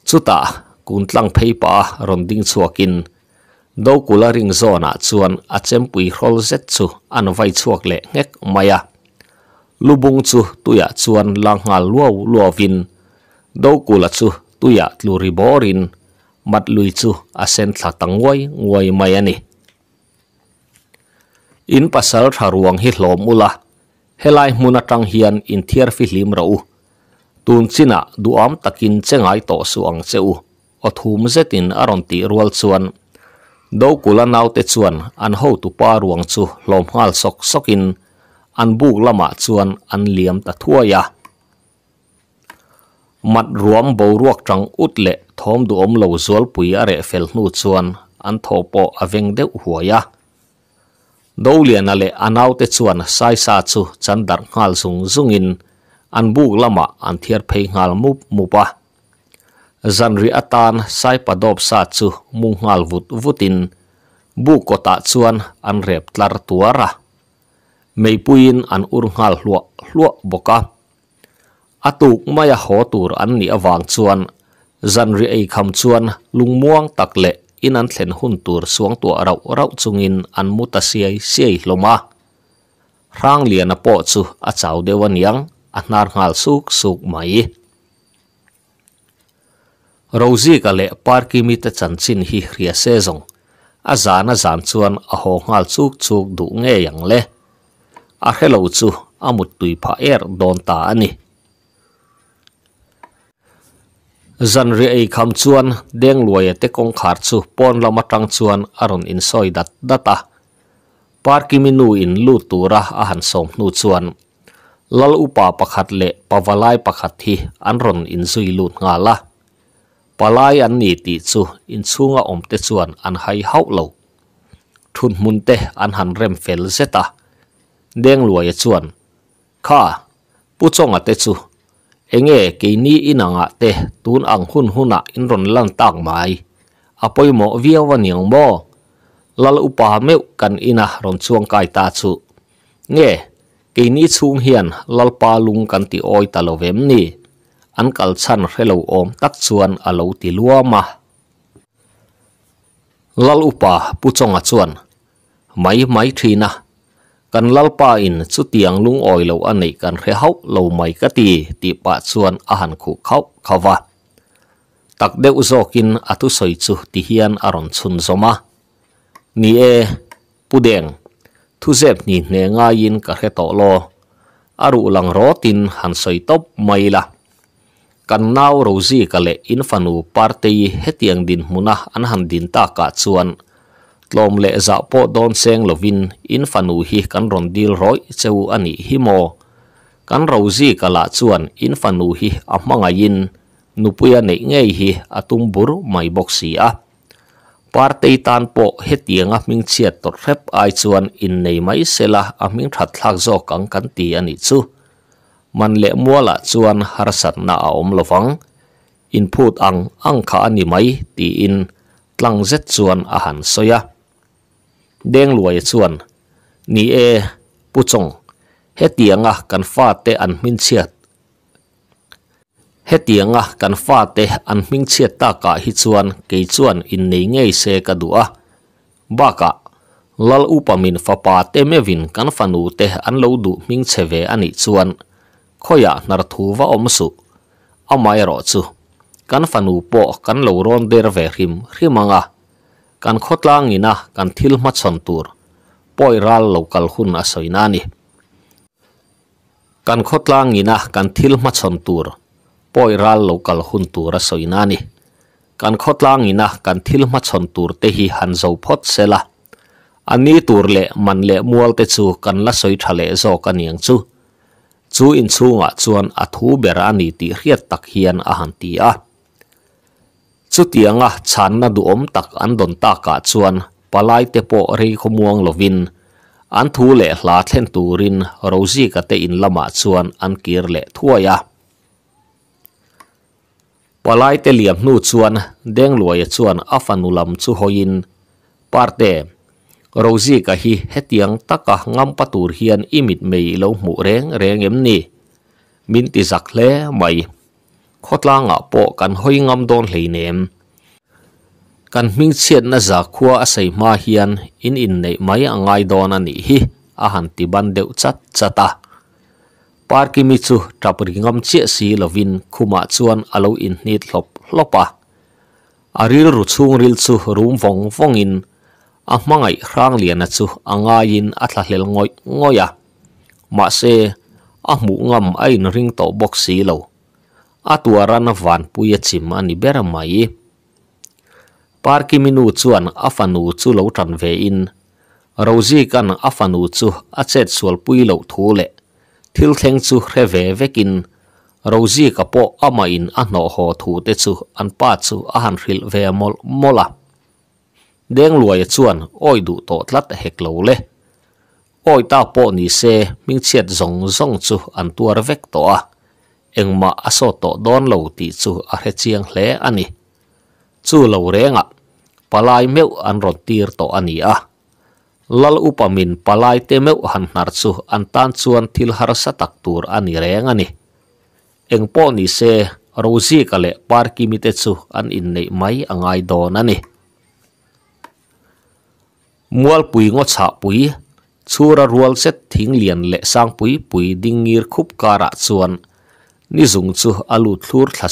Chuta kun tlang phei pa ronding chuakin. Do kula ring zona chuan a chem pui hrol zet chu an vai chuak le ngek maya. Lubung chu tuya chuan lang ngal luau luawin do kula chu tuya tluri borin. Mat lui chu a sen thla tangwai ngwai mai ani. In pasal tharuang hi hlom ula helai muna tang hian in thiar fi hlim ro tun china duam à, takin chengai to suang cheu. O thum zetin aron ti rual chuan. Do kula nau te chuan, an ho tu pa ruang chu hlom hal sok sokin. An buk lama chuan, an liam ta thua ya. Mat ruam bo ruak tang ut le, thom du om lo zual pui are fel hnu chuan. An thopo aveng de huaya do lian ale anau te chuan sai sa chu chan dar ngal sung zungin an buk lama an thiar phei ngal mup mupa zanri atan sai padop sa chu mung ngal vut vutin bu kota chuan an rep tlar tuara meipuin an ur ngal hlua hlua boka atuk maya ho tur an ni awang chuan. Zanri ei kham chuan lungmuang takle in an thlen hun tur suang tu rau rau chungin an muta siai siai hloma rang lian a po chu a chau dewan yang a nar ngal suk suk mai rozi ka le parki mi te chan chin hi ria se zong a zan a zan chuan a ho ngal chuk chuk du nge yang le a hello chu amut tui pha er don ta ani zan ri ei kham chuan, deng luai te kong khar chu pon lama tang chuan aron in soi dat data parki minu in lu tura a han som nu chuan. Lal upa pakhat le pawalai pakhat hi anron in zui lut nga la. Palai an ni ti chu, in chunga om te chuan an hai hau lo. Thun mun te an han rem fel zeta. Deng luai chuan, kha pu chonga te chu enge ke ni inanga te tun ang hun huna in ron lan tak mai. Apoi mo viaw waniang mo. Lal upa meu kan ina ron chuang kai ta chu. Nge ke ni chung hian lal pa lung kan ti oi talovem ni. An kal chan relo om tak chuan alo ti luama lal upa puchonga chuan. Mai mai thina กันลลปาอินสุเตียงลุงออยเราอันใหนกันเรเขาเราไม่กตีตีปะส่วนอาหารขู่เขาขาวาตักเดอุโซกินอตุสอยจุติฮียนอรอนซุนสมานี่เอปุเดงทุเซบนี่เนงายินกันเรตโลอารุลังรอตินหันสอยตบไม่ละกันนาวโรซี่กะเลอินฟานูปาร์ตีเฮตียงดินมุนะอันหันดินตากาส่วน tlom le za dạ po don seng lovin in fanu hi kan ron dil roi, cheu ani hi mo. Kan rozi kala chuan, in fanu hi a hmanga in nupuya nei ngei hi atum bur mai boxi a. Partei tan po hetianga ming chiat tor rep ai chuan in nei mai sela a ming that thlak zo kang kan ti ani chu. Man le muala chuan harsat na a om lovang input ang ang kha ani mai, ti in. Tlang zet chuan a han soya. เด้งรวยส่วนนี่เอผู้จงเฮตียงอ่ะกันฟาเตอันมินเชียดเฮตียงอ่ะกันฟาเตอันมินเชียดตากะฮิส่วนเกยส่วนอินนี่ไงเซกะดูอ่ะบ้ากะ lal upamin fapa te mevin kan fanu te an lo du ming cheve ani chuan khoya nar thu wa omsu amai ro chu kan fanu po kan lo ron der ve him hrimanga การคดล่างนี่นะการทิลมัดสันตูรป่อยรัลโลกาลฮุนอาศัยนานี่การคดล่างนี่นะการทิลมัดสันตูรป่อยรัลโลกาลฮุนตูรอาศัยนานี่การคดล่างนี่นะการทิลมัดสันตูร์เตหิหันเจ้าพดเสลาอันนี้ตูรเละมันเละมัวเตจูกันละสอยทะเลโซกันยังจูจูอินซูงะจวนอทูเบรานีตีเรียดตักเฮียนอาหันตีอะ chan na du om tak an don ta ka chuan palai te po rei khomuang lovin an thu le hla thlen turin rozi ka te in lama chuan an kir le thuaya palai te liam nu chuan deng luai chuan afanulam chu hoin parte rozi ka hi hetiang taka ngam patur hian imit mei lo mu reng reng em ni min ti zak hle mai khotlanga po kan hoi ngam don hleinem kan ming chiat na za khua a sei ma hian in in nei mai angai don ani hi a han ti ban deuh chat chata parki mi chu tapri ngam che si lovin khuma ah chuan alo in nit hlop hlopa aril ru chung ril chu rum vong vong in. A hmangai rang lian a chu anga in a thla hlel ngoi ngoya ma se a mu ngam a in ring to box si lo. atuara na van puya chim ani bera mai parki minu chuan afanu chu lo tan ve in rozi kan afanu chu achet sual pui lo thule thil thleng chu hre ve vekin rozi ka po ama in ano ho thu te chu an pa chu a han hril ve mol mola. Deng luai chuan oi du to tlat hek lo le oi ta po ni se ming chet zong zong chu an tuar vek to a engma aso to don lo ti chu a he chiang hle ani chu lo renga palai meu an ron tir to ani a lal upamin palai te meu han nar chu an tan chuan thil har sa tak tur ani reng ani eng po ni se rozi kale parki mi te chu an in nei mai angai don ani mual pui ngo cha pui chura rual set thing lian le sang pui pui dingir khup kara chuan ni zung chu alu thlur thla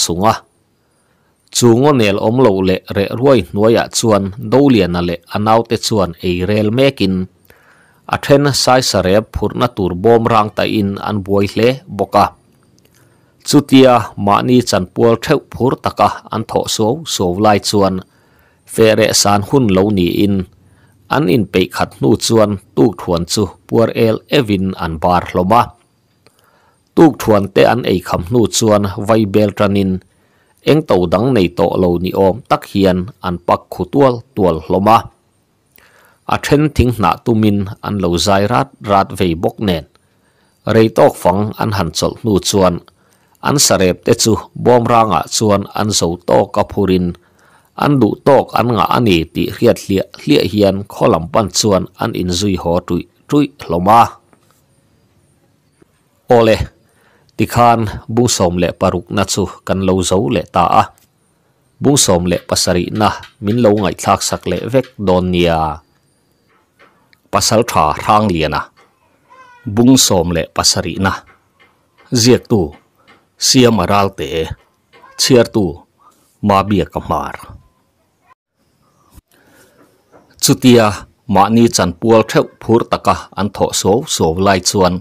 chu ngo nel om lo le re ruai nuaya chuan do lian le anau te chuan ei rel mekin. A then sai sare phurna tur bom rang ta in an buai hle boka chutia mani chan pual theu phur taka an tho so so lai chuan. Fere san hun lo ni in. An in pe khat nu chuan, tu thuan chu puar el evin an bar hloma tuk thuan te an ei kham nu chuan vai bel tranin eng to dang nei to lo ni om tak hian an pak khutual tual hloma a then thing na tumin an lo zai rat rat ve bok nen rei tok fang an han chol nu chuan. An sarep te chu, bom ranga chuan an zo to ka phurin an du tok an nga ani ti riat hlia hlia hian kholam pan chuan an in zui ho tui tui hloma ole tikhan bung som le paruk na chu kan lo zo le ta a bung som le pasari na min lo ngai thak sak le vek don nia pasal tha rang liana bung som le pasari na ziek tu siam aral te chiar tu ma bia kamar chutia ma ni chan pual theu phur taka an tho so so lai chuan.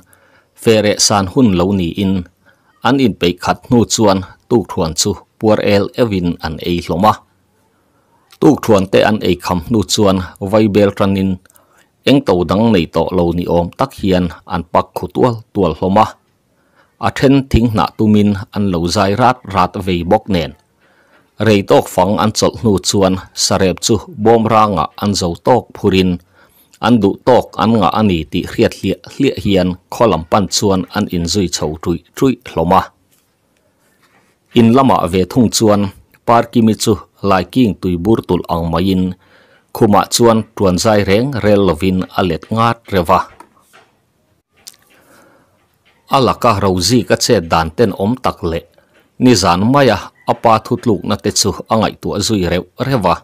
เฟเรซานหุ่นเล่านี้อินอันอินไปขัดนูดส่วนตูกทวนซูปัวเอลเอวินอันเอหลงมาตูกทวนเตอันเอคำนูดส่วนไวเบลทรานินเอ็งตัวดังในโตเล่านี้อมตักเฮียนอันปักขุตัวตัวลงมาอาเทนทิ้งหนาตุมินอันเหล่าใจรัดรัดเวบกเนนเรยตอกฝังอันสดนูดส่วนสเรบซูบอมร่างอันเจ้าตอกพูริน an du tok an nga ani ti hriat hlia hlia hian kholam pan chuan an in zui chho tui tui hloma in lama ve thung chuan parki mi chu lai king tui bur tul ang main khuma chuan tuan zai reng rel lovin alet ngat rewa. Alaka rozi ka che dan ten om tak le. Ni zan maya, apa thutluk na te chu angai tu azui rew rewa.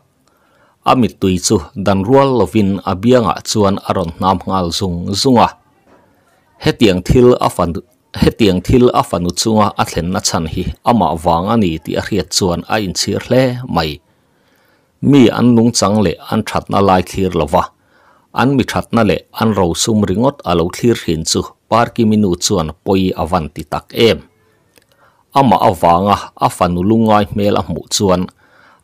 amit tui chu dan rual lovin abianga chuan aron nam ngal zung zunga. Hetiang thil afan hetiang thil afanu chunga a thlen na chan hi ama wang ani ti a riat chuan a in chir hle mai. Mi an nung chang le an that na lai thlir lova an mi that na le an ro sum ringot alo thlir hin chu parki minu chuan poi avanti tak em. Ama awanga afanu lungai mel a mu chuan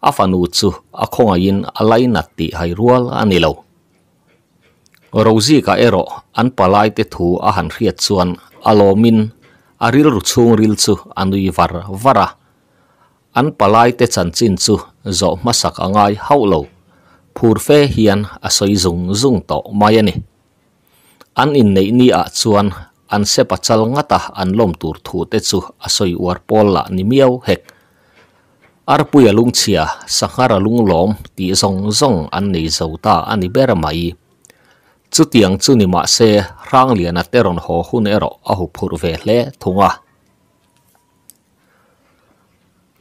afanu chu a khonga in alai natti hai rual anilo rozi ka ero an palai te thu a han riat chuan alomin aril ru chung ril chu anui var vara. An palai te chan chin chu zo masak angai haulo phur fe hian a soi zung zung to mai ani an in nei ni a chuan an se pachal ngata an lom tur thu te chu a soi war pol la ni miau hek. Arpuya lung chia sangara lung lom ti zong zong an nei zo ta ani bera mai chu tiang chu ni ma se rang lian a teron ho hun ero a hu phur ve hle thunga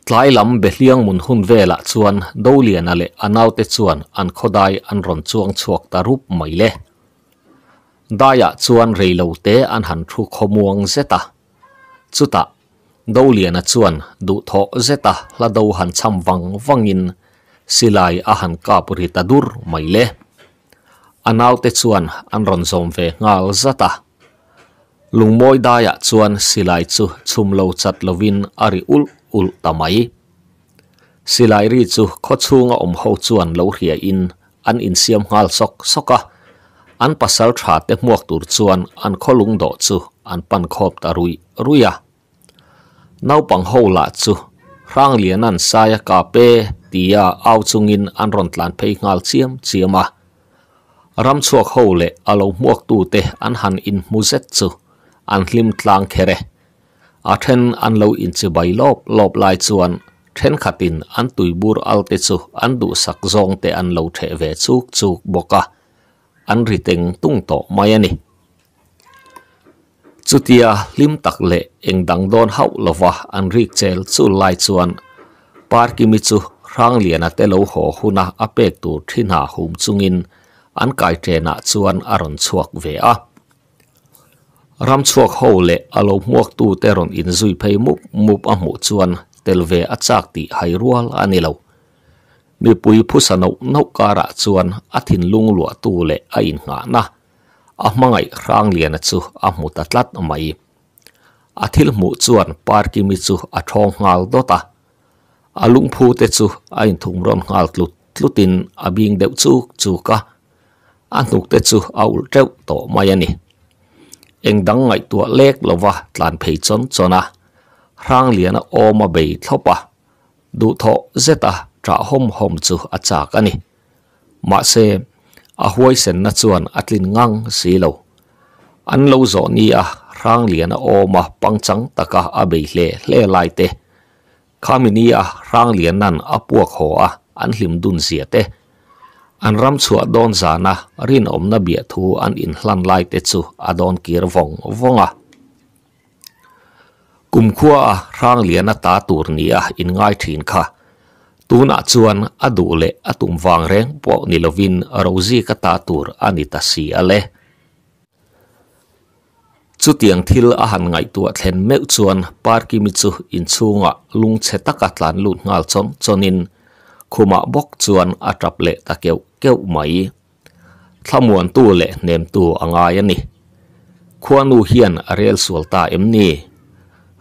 tlai lam be hliang mun hun vela chuan do lian ale anau te chuan an khodai an ron chuang chuak ta rup mai le daya chuan reilo te an han thu khomuang zeta chuta do liền à a chuan du tho zeta la do han cham wang wangin silai a han ka puri ta dur mai le anaw te chuan an ron zom ve ngal zata lungmawi daya chuan silai chu chhum lo chat lovin ari à ul ul tamai silai ri chu à. kho chunga om ho chuan lo hria in an in siam ngal sok soka an pasal tha te muak tur chuan an kholung do chu an pan khop ta rui ruya nau pang ho la chu rang lian an saya ka pe tia au chungin an ron tlan phei ngal chiam chiama ram chuak ho le alo muak tu te an han in muzet chu an hlim tlang khere a then an lo in chi bai lop lop lai chuan then khatin an tui bur al chu an du sak zong te an lo the ve chuk chuk boka an riteng tung to mai ani chutia lim tak le eng dang don hau lova an rik chel chu lai chuan. Par ki mi chu rang liana te lo ho huna apek tu thina hum chungin. An kai trena chuan aron chuak ve a. Ram chuak ho le alo muak tu te ron in zui phei mup mup a mu chuan tel ve a chak ti hai rual ani lo. Mi pui phu sa no no kara chuan athin thin lung lua tu le a in nga na. a mangai rang lian chu a mu ta tlat mai. A thil mu chuan par ki mi chu a thong ngal dota a lung phu te chu a in thum ron ngal tlut tlutin a bing deuh chu chu ka. A nuk te chu a ul teu to mai ani. Eng dang ngai tua lek lova tlan phei chon chona rang lian a oma be thopa du tho zeta tra hom hom chu a chak ani. Ma se ahoi sen na chuan atlin ngang si lo. An lo zo ni a rang lian a oma pangchang taka a be hle hle lai te. Khami ni a rang lian nan a puak ho a an hlim dun sia te. An ram chua don zana rin om na bia thu an in hlan lai te chu adon kir vong vonga. Kum kumkhua rang lian a ta tur ni a in ngai thin kha. Tuna chuan adu le atum wang reng po nilovin rozi ka ta tur ani ta si ale chu tiang thil a han ngai tu thlen meu chuan parki mi chu in chunga lung che taka tlan lut ngal chom chonin. Khuma bok chuan a tap le ta keu keu mai. Thlamuan tu le nem tu anga yani khuanu hian a rel em nè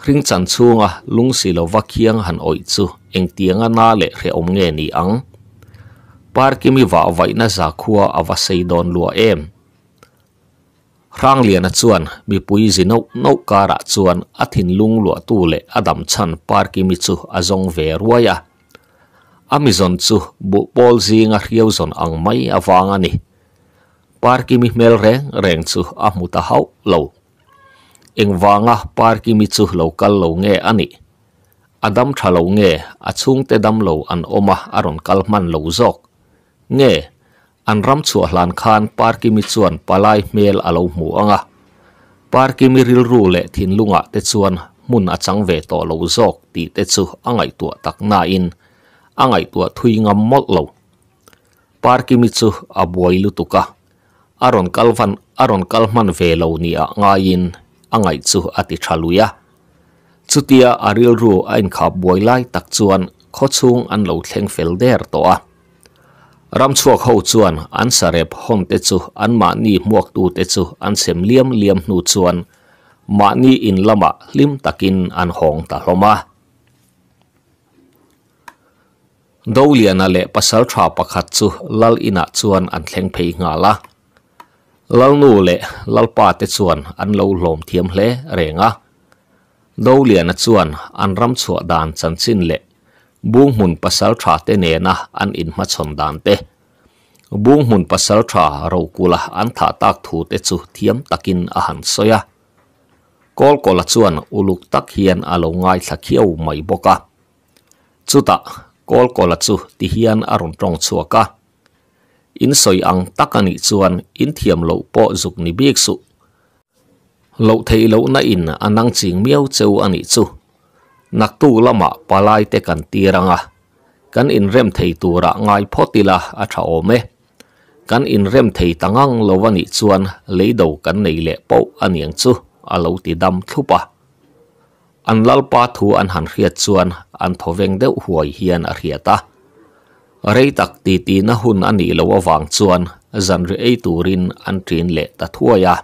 ring chan chunga lung silo vakhiang han oi chu eng tiếng na le re om nge ni ang par ki mi wa vai na za khuwa awa sei don lua em. Rang lian a chuan, mi pui zi no no kara chuan, a thin lung lua tu le adam chan par ki mi chu, a zong ve ruaya à. amazon chu bu pol zinga riau zon ang mai awanga ni par ki mi mel reng reng chu, a muta hau lo eng wanga à, par ki mi chu local lo nge ani adam thalo nge à chung te dam lo an oma aron kalman lo zok nge an ram chu hlan khan, par ki mi chuan palai mel alo mu anga. Par ki mi ril ru le thin lunga à te chuan, mun à achang ve to lo zok ti te chu angai tua tak na in. Angai tua thui ngam mol lo par ki mi chu a boi lu tuka aron kalvan aron kalman ve lo ni a ngain angai chu ati thaluya สุดเดียอาริลรูอินขับบวยไล่ตักชวนขดซุงอันเหลวเทงเฟลเดอร์ตัวรำชัวเข้าชวนอันสเรบห้องเตจูอันมานีหมวกตูเตจูอันเสมเลียมเลียมนูจวนมานีอินละมะลิมตะกินอันหองตะลมาดูเลียนเละภาษาชาวปาขัดจูลลอินาจวนอันเทงเพยงาละลลนูเล่ลลปาเตจวนอันเลวหลอมเทียมเล่เรงะ do lian chuan an ram chua dan chan chin le bung mun pasal tha te ne na an in ma chon dan te bung mun pasal tha ro kula an tha tak thu te chu thiam takin a han soya kol kola chuan uluk tak hian alo ngai thakhiau mai boka chuta kol kola chu ti hian aron tong chuaka in soi ang takani chuan in thiam lo po zuk ni bik su lo thei lo na in à, anang ching miau cheu ani chu nak tu lama palai te kan tiranga kan à. in rem thei tura ngai photila a à, tha ome kan in rem thei tangang lowani chuan leido kan nei le po aniang chu a lo ti dam thupa an lalpa thu an han hriat chuan an thoveng deuh huai hian a hriata rei tak ti ti na hun ani lo awang chuan zan ri ei turin an trin le ta thuaya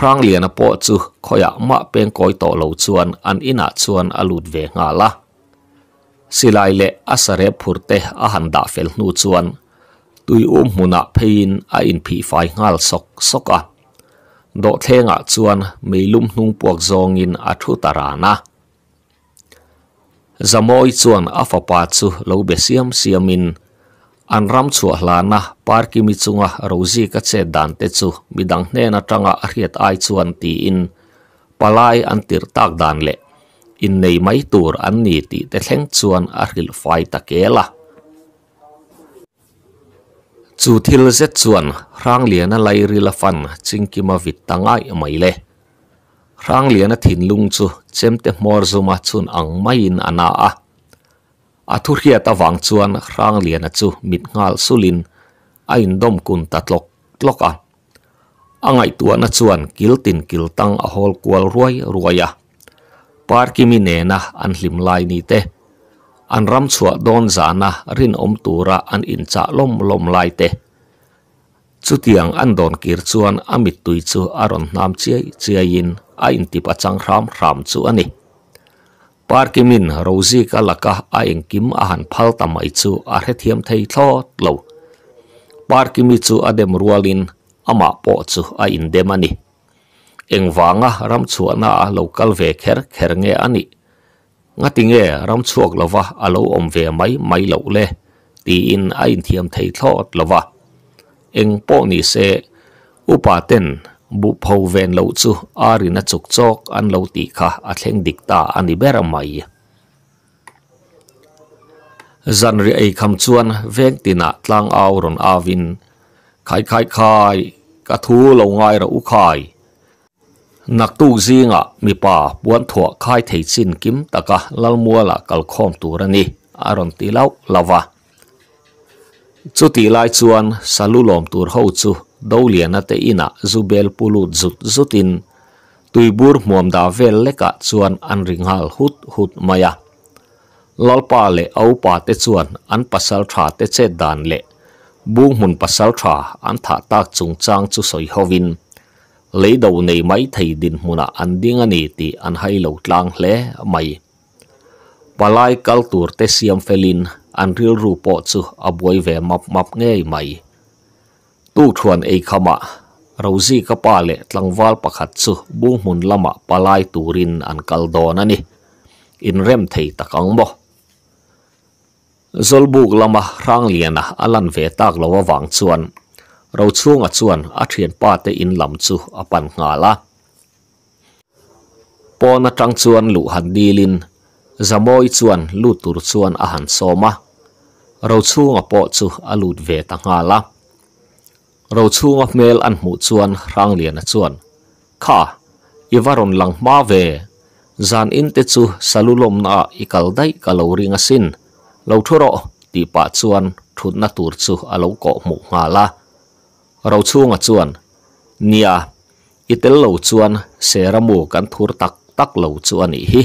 rang lian a po chu khoya ma pen koi to lo chuan an ina chuan alut ve nga la silai le asare phurte a han da fel nu chuan tui um hmuna phein a in phi fai ngal sok soka do thenga chuan meilum hnung puak zong in a thu tarana zamoi chuan a fapa chu lo be siam siamin an ram chu hlana parki mi chunga rozi ka che dan te chu midang hne na tanga a riat ai chuan ti in palai an tir tak dan le in nei mai tur an ni ti te thleng chuan a ril fai ta kela chu thil zet chuan rang lian a lai rila fan chingkima vit tangai mai le rang lian a thin lung chu chemte mor zuma chun ang mai in ana a Athurhiat awang chuan rang lian a chu mit ngal sulin a in dom kun ta tlok tlok a. Angai tuan chuan kiltin kiltang a hol kwal ruai ruaya parki mi ne na an hlim lai ni te. An ram chua don zana rin om tura an in cha lom lom lai te. Chutiang an don kir chuan amit tui chu aron nam chiai chiain a in tip achang ram ram chu ani. Parkimin rozi ka laka a engkim a han phal tamai chu a he thiam thei thlot lo. Parkimi chu adem rualin ama po chu a in demani engwanga ram chuana a local ve kher kher nge ani. Ngatinge ram chuak lova alo om ve mai mai lo le. Ti in a in thiam thei thlot lova eng po ni se upaten upa ten bu phau ven lâu chu ari à na chuk chok an lâu ti kha a à thleng dik ta ani à bera mai zan ri ei kham chuan veng tina tlang aw ron avin khai khai khai ka thu lo ngai ra u khai. Nak tu zinga mi pa buan thua khai thei chin kim taka lal muala kal khom turani aron ti lau lava chu ti lai chuan salulom tur ho chu doliana te ina zubel pulut zut zutin. Tuibur muam da vel leka chuan an ringhal hut hut maya. Lalpa le au pa te chuan an pasal tha te che dan le. Bung mun pasal tha, an tha tak chung chang chu soi hovin. Lấy đầu này mai thầy din muna, an ding ani ti an hai lo tlang hle mai. Palai kal tur te siam felin, an ril ru po chu aboi ve map map ngei mai tu thuan ei khama rozi ka pa le tlangwal pakhat chu bung mun lama palai turin an kal don ani in rem thei takang mo. Zolbuk lama rang liana alan ve tak lawa wang chuan. Ro chunga chuan a thian pa te in lam chu apan nga la pona tang chuan lu han dilin. Zamoi chuan lu tur chuan a han soma. Ro chunga po chu alut ve ta nga la เราชูงเมลอันหมูชวนรังเลียนชวนข้าอีวารอนลังมาเวจานอินเตจูสลุลมนาอีกัลได้กัลวริงสินเราทุรอตีปะชวนทุนนัตูจูอาเลวเกาะหมูงาละเราชูงชวนเนียอิเตลเลวชวนเซรามูกันทุรตักตักเลวชวนอีฮิ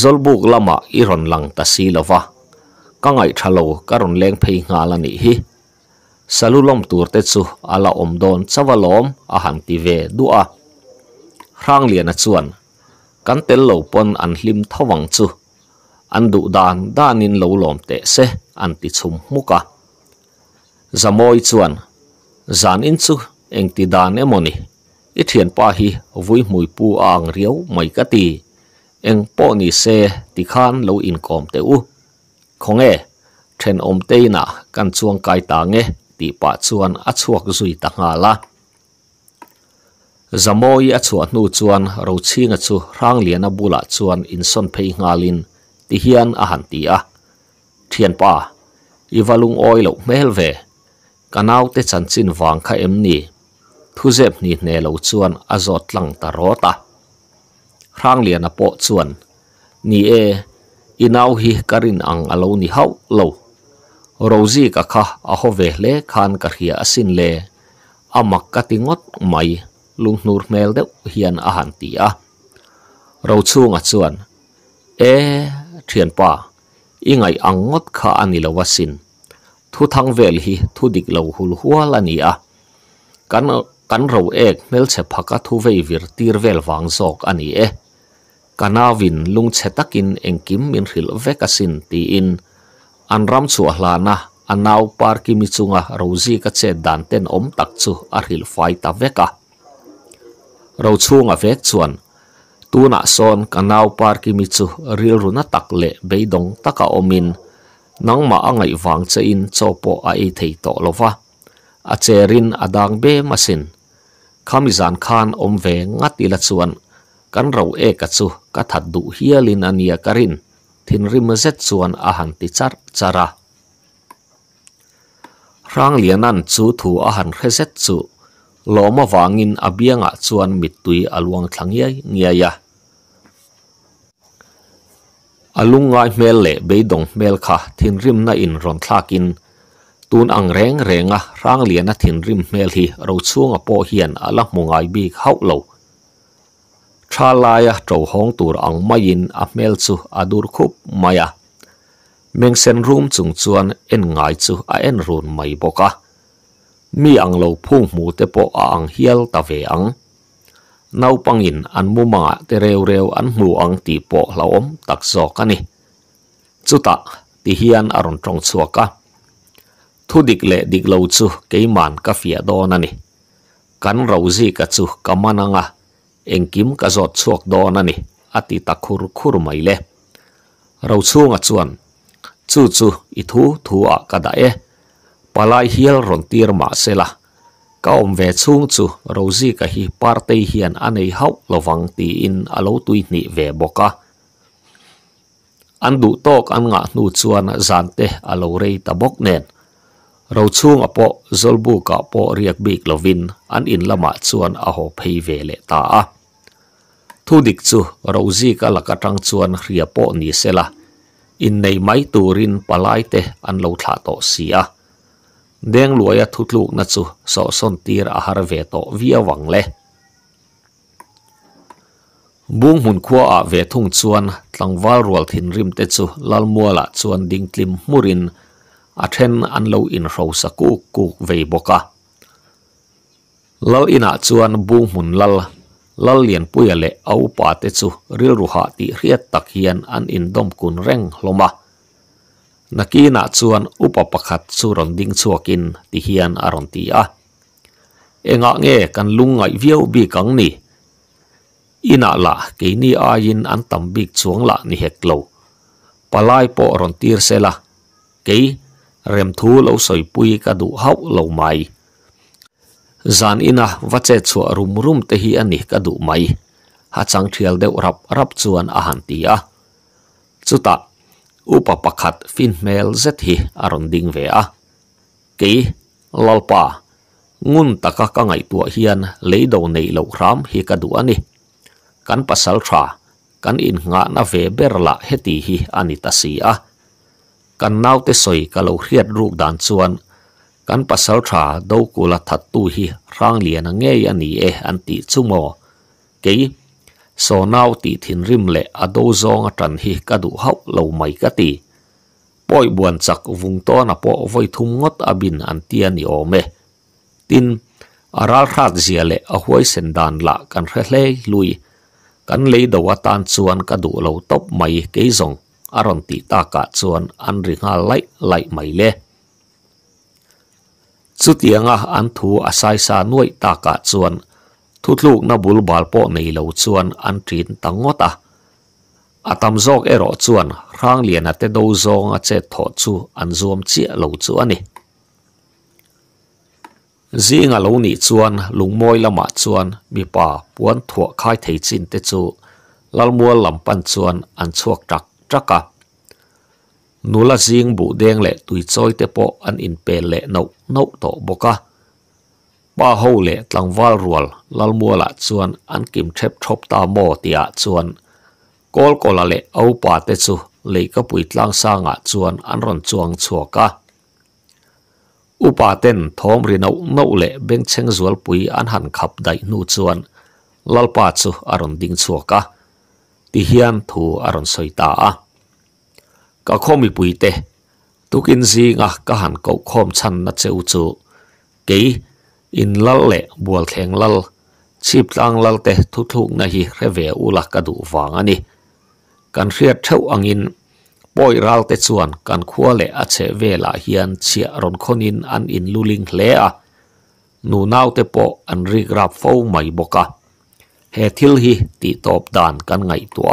zolbuk lama iron lang ta si lova ka ngai thalo karon leng phei nga la ni hi salulom turte chu, ala omdon chawalom a hang ti ve dua. Rang lian a chuan. Kan tel lo pon an hlim thawang chu. An du dan, danin lo lom te se, an ti chum muka zamoi chuan. Zan in chu, eng ti dan emoni i thian pa hi, vui mui pu ang riau mai ka ti. Eng po ni se, ti khan lo in kom te u. Khonge then om te na, kan chuang kai ta nge ti pa chuan a chuak zui ta nga la. Zamoi a chuan nu chuan ro chinga chu rang lian a bula chuan in son phei ngalin ti hian a han ti a. Thian pa iwalung oilo mel ve. Kanau te chan chin wang kha em ni. Thu zep ni ne lo chuan a zot lang ta ro ta. Rang lian a po chuan. Ni e inau hi karin ang alo ni hau lo. rozi ka kha aho ve le khan ka hria asin le. Amak ka tingot mai lung nur mel de hian a han ti a. Ro chunga chuan e thian pa ingai angot kha ani lo wasin thu thang vel hi thu dik lo hul hual ani a. Kan kan ro ek mel che phaka thu vei vir tir vel wang zok ani e. Kanavin lung che takin engkim min ril vekasin ti in. An ram chu hlana anaw par ki mi chunga rozi ka che dan ten om tak chu a ril fai ta veka ro chunga vek chuan tuna son kanaw par ki mi chu ril runa tak le beidong taka omin nang ma angai wang che in chopo a e thei to lova a cherin adang be masin khamizan khan om ve ngati la chuan kan ro e ka chu ka that du hialin ania karin thin rim zet chuan a han ti char chara rang lianan chu thu a han khezet chu. Loma wangin abianga chuan mitui aluang thlangiai ngiaya alungai mel le beidong mel kha thin rim na in ron thlakin tun ang reng renga rang liana thin rim mel hi, ro chunga po hian ala mungai bi khâu lo thalaya tro hong tur ang mayin a mel chu adur khup maya. Meng sen room chung chuan en ngai chu a en run mai boka mi ang lo phung mu te po a ang hial ta ve ang. Nau pangin an mu ma te reu reu an mu ang ti po laom tak zo ka ni. Chuta ti hian aron tong chuaka thu dik le dik lo chu keiman ka fia do na ni. Kan rozi ka chu kamananga engkim ka zot chuak do na ni ati takhur khur mai le. Ro chunga chuan. Chu chu i thu thu a ka da e. Palai hial ron tir ma sela ka om ve chung chu rozi ka hi partei hian anei hau lowang ti in alo tui ni ve boka an du tok an nga nu chuan zante alo rei ta bok nen. Ro chung apo zolbu ka po riak bik lovin an in lama chuan a ho phei ve le ta a thu dik chu rozi ka lakatang chuan ria po ni sela. In nei mai turin palai te an lo thla to sia. Deng luaya thutluk na chu, so son tir a har ve to via wang le. Bung hun khua a ve thung chuan tlangwal rual thin rim te chu lalmuala chuan ding tlim murin a then an lo in ro sa ku ku ve boka. Lal ina chuan bung hun lal lallian pujalle aupaa tetsu rilruhaati riettakien an in domkun reng loma. Na kiina tsuan upapakat suuron ding tsuakin tihian arontia. Enga nge kan lungai viau bikang ni. Ina la kiini aajin an tambik tsuang la ni heklo. Palai po aron tiirsela. Kei rem thuu lau soipui kadu hau lau mai. zan ina vache chu rum rum te hi ani ka du mai. Ha chang thial de rap rap chuan a han ti a chuta upa pakhat fin mel zet hi aron ding ve a. Ke lalpa ngun taka ka ngai tu hian leido nei lo ram hi ka du ani. Kan pasal tha kan in nga na ve berla heti hi ani ta si a. Kan nau te soi ka lo hriat ruk dan chuan kan pasal tha do kula that tu hi rang lian nge ani e an ti chumo ke so nau ti thin rim le ado zong tan hi ka du hau lo mai ka ti poi buan chak vung to na po voi thum ngot abin an ti ani ome tin aral khat zia le a huai sen dan la kan hre hle lui kan le do watan chuan ka du lo top mai ke zong aron ti ta ka chuan an ri nga lai lai mai le chu tianga an thu asai sa nuai ta ka chuan. Thu thluk na bul bal po nei lo chuan an trin tangota atam zok ero chuan, rang lian ate do zong a che tho chu an zoom chi lo chu ani. Zinga lo ni chuan lungmoi lama chuan, mi pa puan thua khai thei chin te chu. Lalmual lampan chuan an chuak tak นูละซิงบุเดงเละตุยจอยเตปออันอินเปเละนกนกโตบกะป้าหูเละตังวาลรัวลลมัวละชวนอันกิมเทปทบตาโมติอาชวนกอลกอละเละเอาป่าเตซูเลยก็ปุยตลังสางอาชวนอันรอนจวงชัวกะอุปาเตนทอมรีนกนกเละเบงเชงจวลปุยอันหันขับไดนูชวนลลปาซูอรอนดิงชัวกะที่เฮียนทูอรอนสอยตา ก็ข้อมีปุ๋ยเตะตุกินซีงะก็หันก็ข้มชันนัดเซอุจูกีอินลัลเละบัวแข็งลัลชีพตังลัลเตะทุทุกนาฮีเรเวอุลักกระดูฟังอันนี้การเรียดเท่าอังอินปอยรัลเตส่วนการขัวเละอาเชเวลาเฮียนเชียรอนคนอินอันอินลูลิงเละนูน่าวเตะปอันรีกราฟเฝ้าไม่บกะเฮทิลฮีติตอบด่านกันไงตัว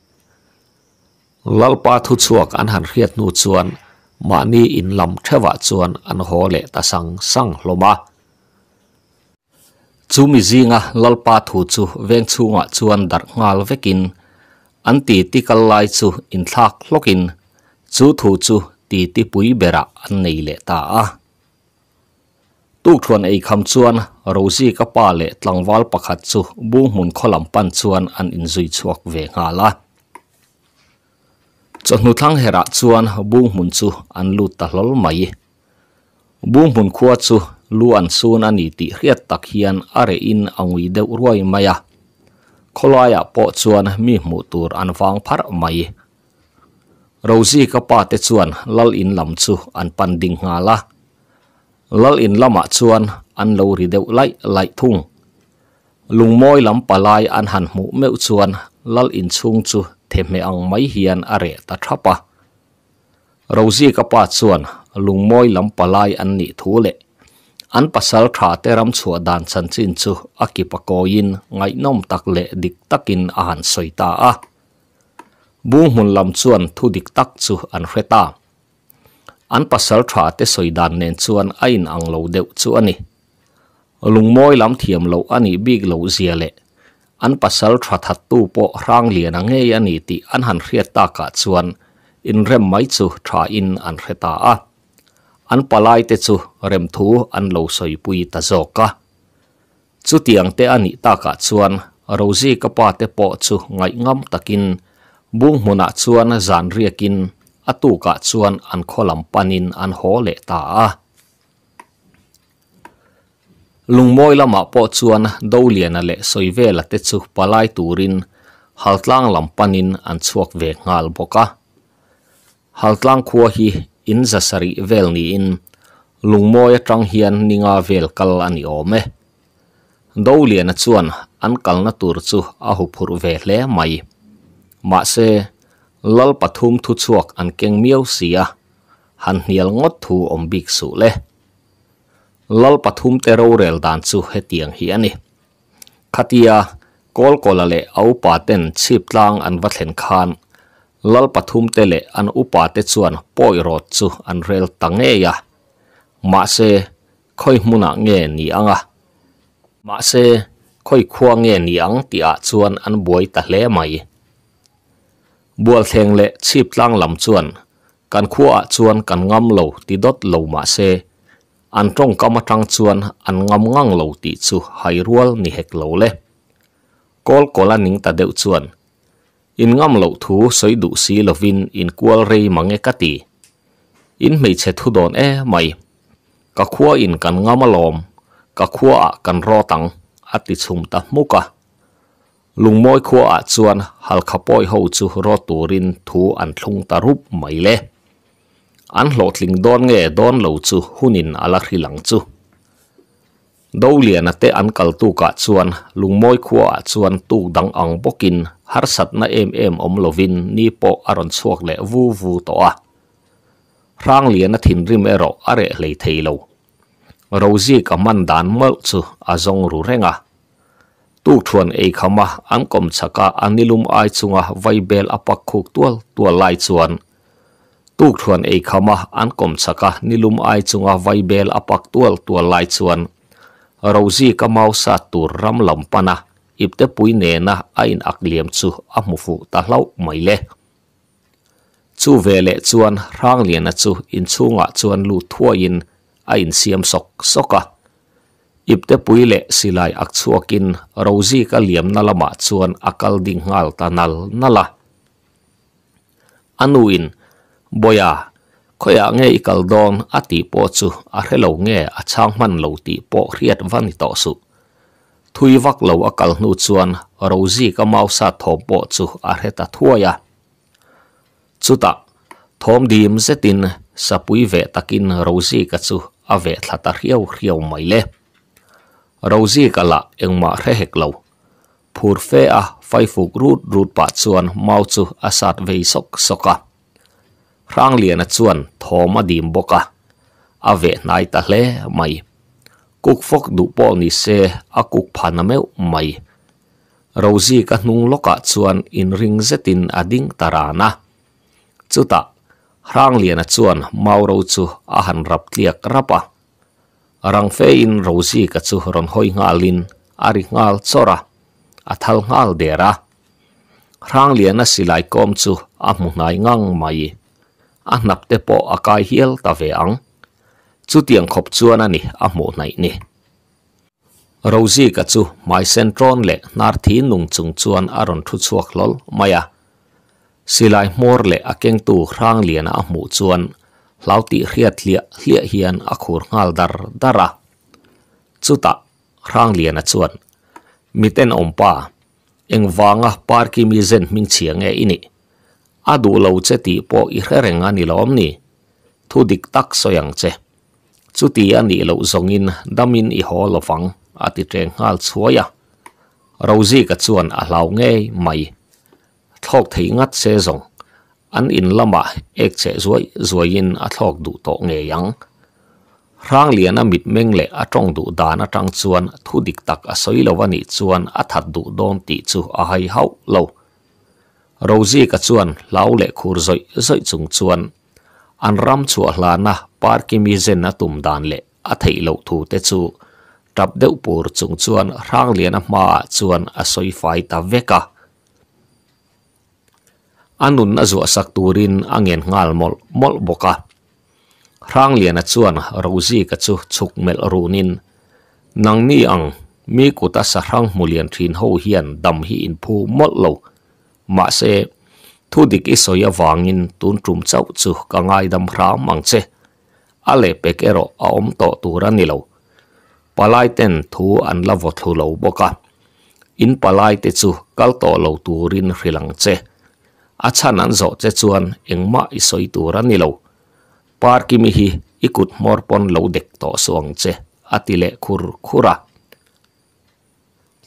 lal pa thu chuak an han hriat nu chuan mani in lam thewa chuan an ho le ta sang sang hloma. Chu mi zinga lalpa thu chu veng chunga chuan dar ngal vekin. An ti ti kal lai chu in thak hlokin. Chu thu chu ti ti pui bera an nei le ta a. Tuk thuan ei kham chuan rozi ka pa le tlangwal pakhat chu bu mun kholam pan chuan an in zui chuak ve nga la. Chonu thang hera chuan bung mun chu an lu ta hlol mai. Bung mun khuwa chu lu an sun ani ti hriat tak hian are in angui deuh ruai maya kholaya po chuan mi hmu tur an wang phar mai. Rau rozi ka pa Tết chuan lal in làm chu an pan ding nga la lal in làm lama chuan an lo ri lại lai lai thung. Lungmoi lam palai an han mu meu chuan lal in thêm mẹ ông mấy hiền à rẻ ta thắp à râu gì cả bà chuồn lùng môi lắm bà lai ăn nị thú lệ. Ăn bà sal khả tê ram chùa đàn sân chín chú à kì bà cô yên ngay nôm tắc lệ địch tắc in à hẳn xoay ta à buông hùn lắm chuồn thu địch tắc chú ăn khỏe ta. Ăn bà sal khả tê xoay đàn nền chuồn ai in ăn lâu đều chú nị, lùng môi lắm thiềm lâu anh bị lâu dìa lệ. An pasal tha that tu po rang lian ange ani ti an han hriat ta ka chuan in rem mai chu tha in an hreta a an palai te chu rem thu an lo soi pui ta zoka chu tiang te ani ta ka chuan rozi ka pa te po chu ngai ngam takin bung muna chuan zan riakin atu ka chuan an kholam panin an ho le ta a lungmoi lama po chuan dolian le soive la te chu palai turin. Haltlang lampanin an chuak ve ngal boka haltlang khuwa hi in zasari vel ni in. Lungmoi atang hian ninga vel kal ani ome. Dolian chuan an kalna tur chu a hu phur ve hle mai. Ma se lal pathum thu chuak an keng miau sia. Han hnial ngot thu om bik su le. Lal pathum te ro rel dan chu hetiang hi ani khatia kol kola le au pa ten chip tlang an va thlen khan lal pathum te le an upa te chuan poi rot chu an rel tange ya ma se khoi muna nge ni anga ma se khoi khuwa nge ni ang ti a chuan an buai ta hle mai bual thleng le chip tlang lam chuan kan khuwa chuan kan ngam lo ti dot lo ma se อันตรงกามาทังชวนอันงำงังเหลาติดชูไฮรัวนี่เฮกเหลาเล่กอลกลานิงตาเดือดชวนอินงำเหลาทูสอยดุสีลวินอินกัวรีมังเอกตีอินไม่เช็ดทุดอนเอ้ไม่กะขัวอินกันงามาลอมกะขัวอะกันรอตังอติชุมตะมุกะลุงมอยขัวอะชวนฮัลคขปอยเฮาจูรอตูรินทูอันทุงตารุปไม่เล่ an hlotling don nge don lo chu, hunin ala hrilang chu. Do lian ate an kal tu ka chuan lungmoi khua chuan tu dang ang bokin, har sat na em em om lovin ni po aron chuak le vu vu to a. Rang liền a thin rim ero are hlei theilo rozi ka man dan mal chu azong ru renga. Tu thuan ei khama, an kom chaka anilum ai chunga vaibel apak khuk tual tual lai chuan tuk thuan ei khama an kom chaka nilum ai chunga vaibel apak tual tual lai chuan. Rozi kamau sa tur ram lam pana ipte pui ne na ain in ak liam chu a fu ta hlau mai le. Chu vele chuan rang lian a chu. In chunga chuan lu thua in a in siam sok soka. Ipte pui le silai ak chuakin rozi ka liam na lama chuan akal ding ngal tanal nala. Anuin boya khoya nge ikal don ati po chu a helo nge a chang man lo ti po riat van to su thui vak lo akal nu chuan rozi ka mau sa thom po chu a heta thuaya chuta thom dim zetin sapui ve takin rozi ka chu a ve thlata riau riau mai le rozi ka la engma re hek lo phur fe a fai fuk rut rut pa chuan mau chu asat ve sok soka rang lian a chuan thoma dim boka. Ave nai ta hle mai. Kuk fok du po ni se a kuk phana meu mai. Rozi ka hnung loka chuan in ring zetin ading tarana chuta rang lian a chuan mau ro chu a han rap tliak rapa rang fe in rozi ka chu ron hoi ngalin ari ngal chora athal ngal dera rang lian a silai kom chu a mu nai ngang mai. A nap te po a kai hiel ta ve ang chu tiang khop chuan ani a mu nai ni rozi ka chu mai centron le nar thi nung chung chuan aron thu chuak lol maya silai mor le akeng tu rang lian a mu chuan lauti riat lia hlia hian a khur ngal dar dara chuta rang lian a chuan miten ompa eng wanga parki mi zen ming chiang e ini adu lo che ti po i reng ani om ni thu dik tak soyang che. Chuti ani lo zongin damin i ho lovang ati treng ngal chuaya. Rozi ka chuan a hlau nge mai. Thok thei ngat se zong. An in lama ek che zuai zuai in a thok du to nge yang. Rang lian a mit meng le a tong du dan a tang chuan. Thu dik tak a soi lo wani chuan a that du don ti chu a hai hau lo rozi ka chuan lau le khur zoi zoi chung chuan an ram chu hla na, par mi zen na tum dan le a thei lo thu te chu. Tap deuh pur chung chuan rang lian a ma chuan a soi fai ta veka anun na zu sak turin angen ngal mol mol boka rang lian a chuan rozi ka chu chuk mel runin nang ni ang, mi kuta sa rang mulian thin ho hian dam hi in phu, mol lo ma se thu dik i soya wangin tun trum chau chu ka ngai dam ra mang che ale pek ero a om to tura ni lo palai ten thu an la vo thu lo boka in palai te chu kal to lo turin hrilang che achan an zo che chuan engma i soi tura ni lo parki mi hi ikut morpon lo dek to suang che atile khur khura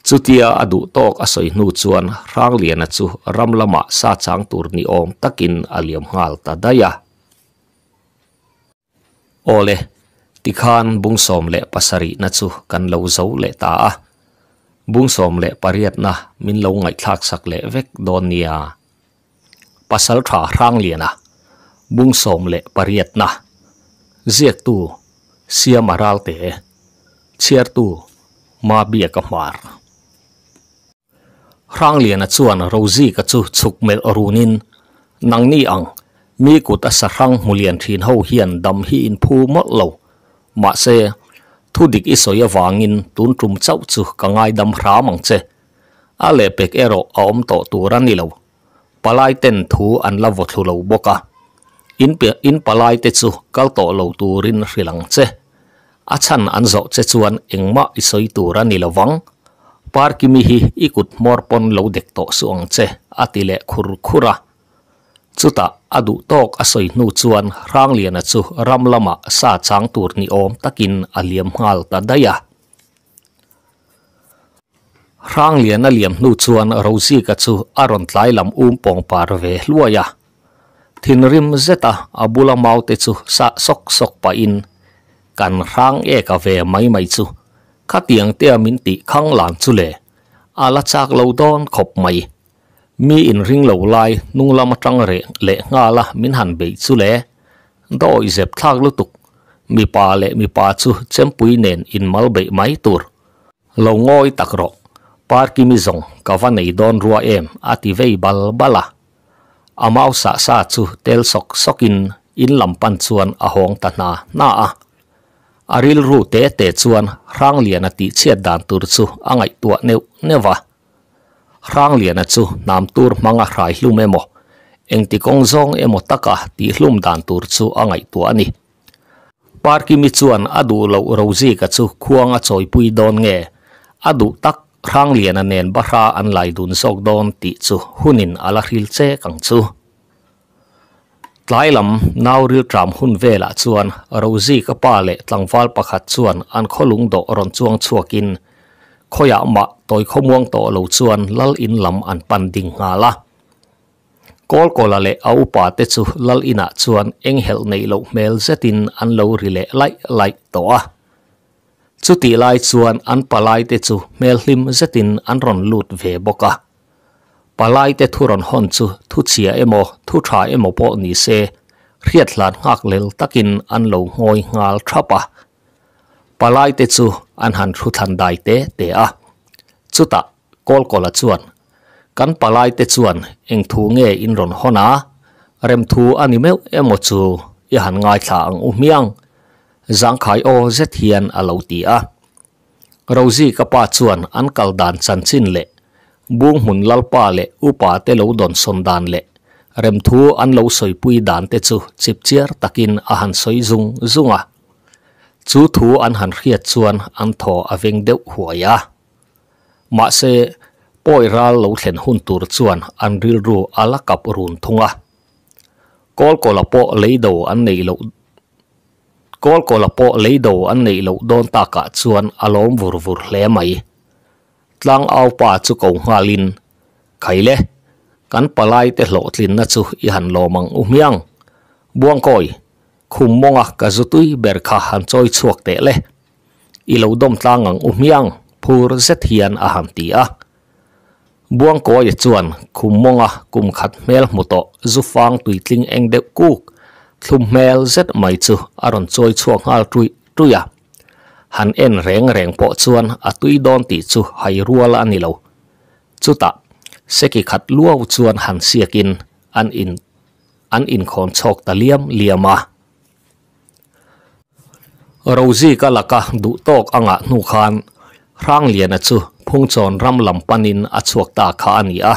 chutia adu tok asoi soi nu chuan rang lian a chu ram lama sa chang tur ni om takin aliam hal ta daya. Ole, tikhan bungsom le pasari na chu kan lo zo le ta a. Bungsom le pariat na min lo ngai thak sak le vek don nia pasal tha rang liana bung som le pariat na. Ziek tu sia maral te. Chiar tu, ma bia ka mar rang liana chuan rozi ka chu chuk mel runin nang ni ang, mi kut a sa rang mulian thin ho hian dam hi in phu mo lo. Ma se, thu dik i soya wangin tun trum chau chu ka ngai dam hra mang che. A le pek ero a om to turan ni lo. Palai ten thu an la vothu lo boka. In pe, in palai te chu kal to lo turin hrilang che. A chan an zo che chuan engma isoi tura ni lawang vắng park mi hi ikut mor pon lo dek to suang che atile khur khura. Chuta adu tok asoi nu chuan rang lian a chu ram lama sa chang tur ni om takin aliam ngal ta daya rang lian a liam nu chuan rozi ka chu aron tlai lam um pong par ve luaya thin rim zeta abula mau te chu sa sok sok pa in. Kan rang e ka ve mai mai chu. ข้าเตียงเตียมินติข้างหลานสุเลอาลาจากเลาดอนขบไม่มีอินริงเหลาลายนุ่งลำจังเรเละงาละมินหันเบสุเลโดอยเจ็บทากลุตุกมีปาเละมีปาชุเจมปุยเนนอินมัลเบไม่ตูรเราง่อยตักรอปาร์กิมิซงกาวันไอดอนรัวเอ็มอาทิเวบาลบาลาอามาวสะสาชุเตลสกสกินอินลำปันส่วนอหงตนาหน้า aril ru te te chuan rang lian ti chiat dan tur chu angai tua neu newa rang lian chu nam tur manga rai hlum emo. Eng ti kong zong emo taka ti hlum dan tur chu angai tua ni. Parki mi chuan adu lo rozi ka chu khuanga choi pui don nge. Adu tak rang lian ba bahra an lai dun sok don ti chu hunin ala hril che kang chu. Tlai lam nau ril tram hun vela ah chuan. Rozi ka pa le tlangwal pakhat chuan. An kholung do ron chuang chuakin. Khoya ma toy khomuang to lo chuan. Lal in lam an pan ding nga la ah. kol kola le au pa te chu lal ina ah chuan. Eng hel nei lo mel zetin an lo rile lai lai to a chu ti lai chuan an palai te chu. Mel hlim zetin an ron lut ve boka palai te thu ron hon chu thu chia emo thu tha emo po ni se. Riat hlan ngak lel takin an lo ngoi ngal bà palai te chu an han thu than dai te te a. Chuta kol kola chuan bà palai te chuan eng thu nge in ron hona. Rem thu ani meu emo chu i e han ngai thla ang u miang. Giang khai o zet hian alo ti a. Rozi ka pa chuan an kal dan chan chin le buông mun lalpa le upa te lo don son dan le rem thu an lo soi pui dan te chu chip chiar takin a han soi zung zunga à. chu thu an han riat chuan an tho aveng deuh huaya ma se, poi ral lo thlen hun tur chuan an ril ru ala kap run thunga à. kol kola po leido an nei lo kol kola po leido an nei lo don ta ka chuan alom vur vur hle mai tlang au pa chu ko ngalin khaile kan palai te hlo tlin na chu i han lo mang um u miang buang koi, khum monga ah ka zutui ber kha han choi chuak te le. I lo dom tlang ang um u miang phur zet hian a han ti a. Buang ko ye chuan, khum monga ah kum khat mel muto zu fang tui tling eng de kuk. Thlum mel zet mai chu aron choi chuak ngal tui tuya ah. ฮันเอ็นแรงแรงปอชวนอตุยดอนติจูไฮรัวละอันนี้เราจุตะเสกิขัดลัวชวนฮันเสียกินอันอินอันอินคอนชกตะเลียมเลียมาเราจีก็ลักะดุตอกอ่างนูคานร่างเลียนจูพุ่งชนรำลำปันินอัชวกตาขาอันนี้อะ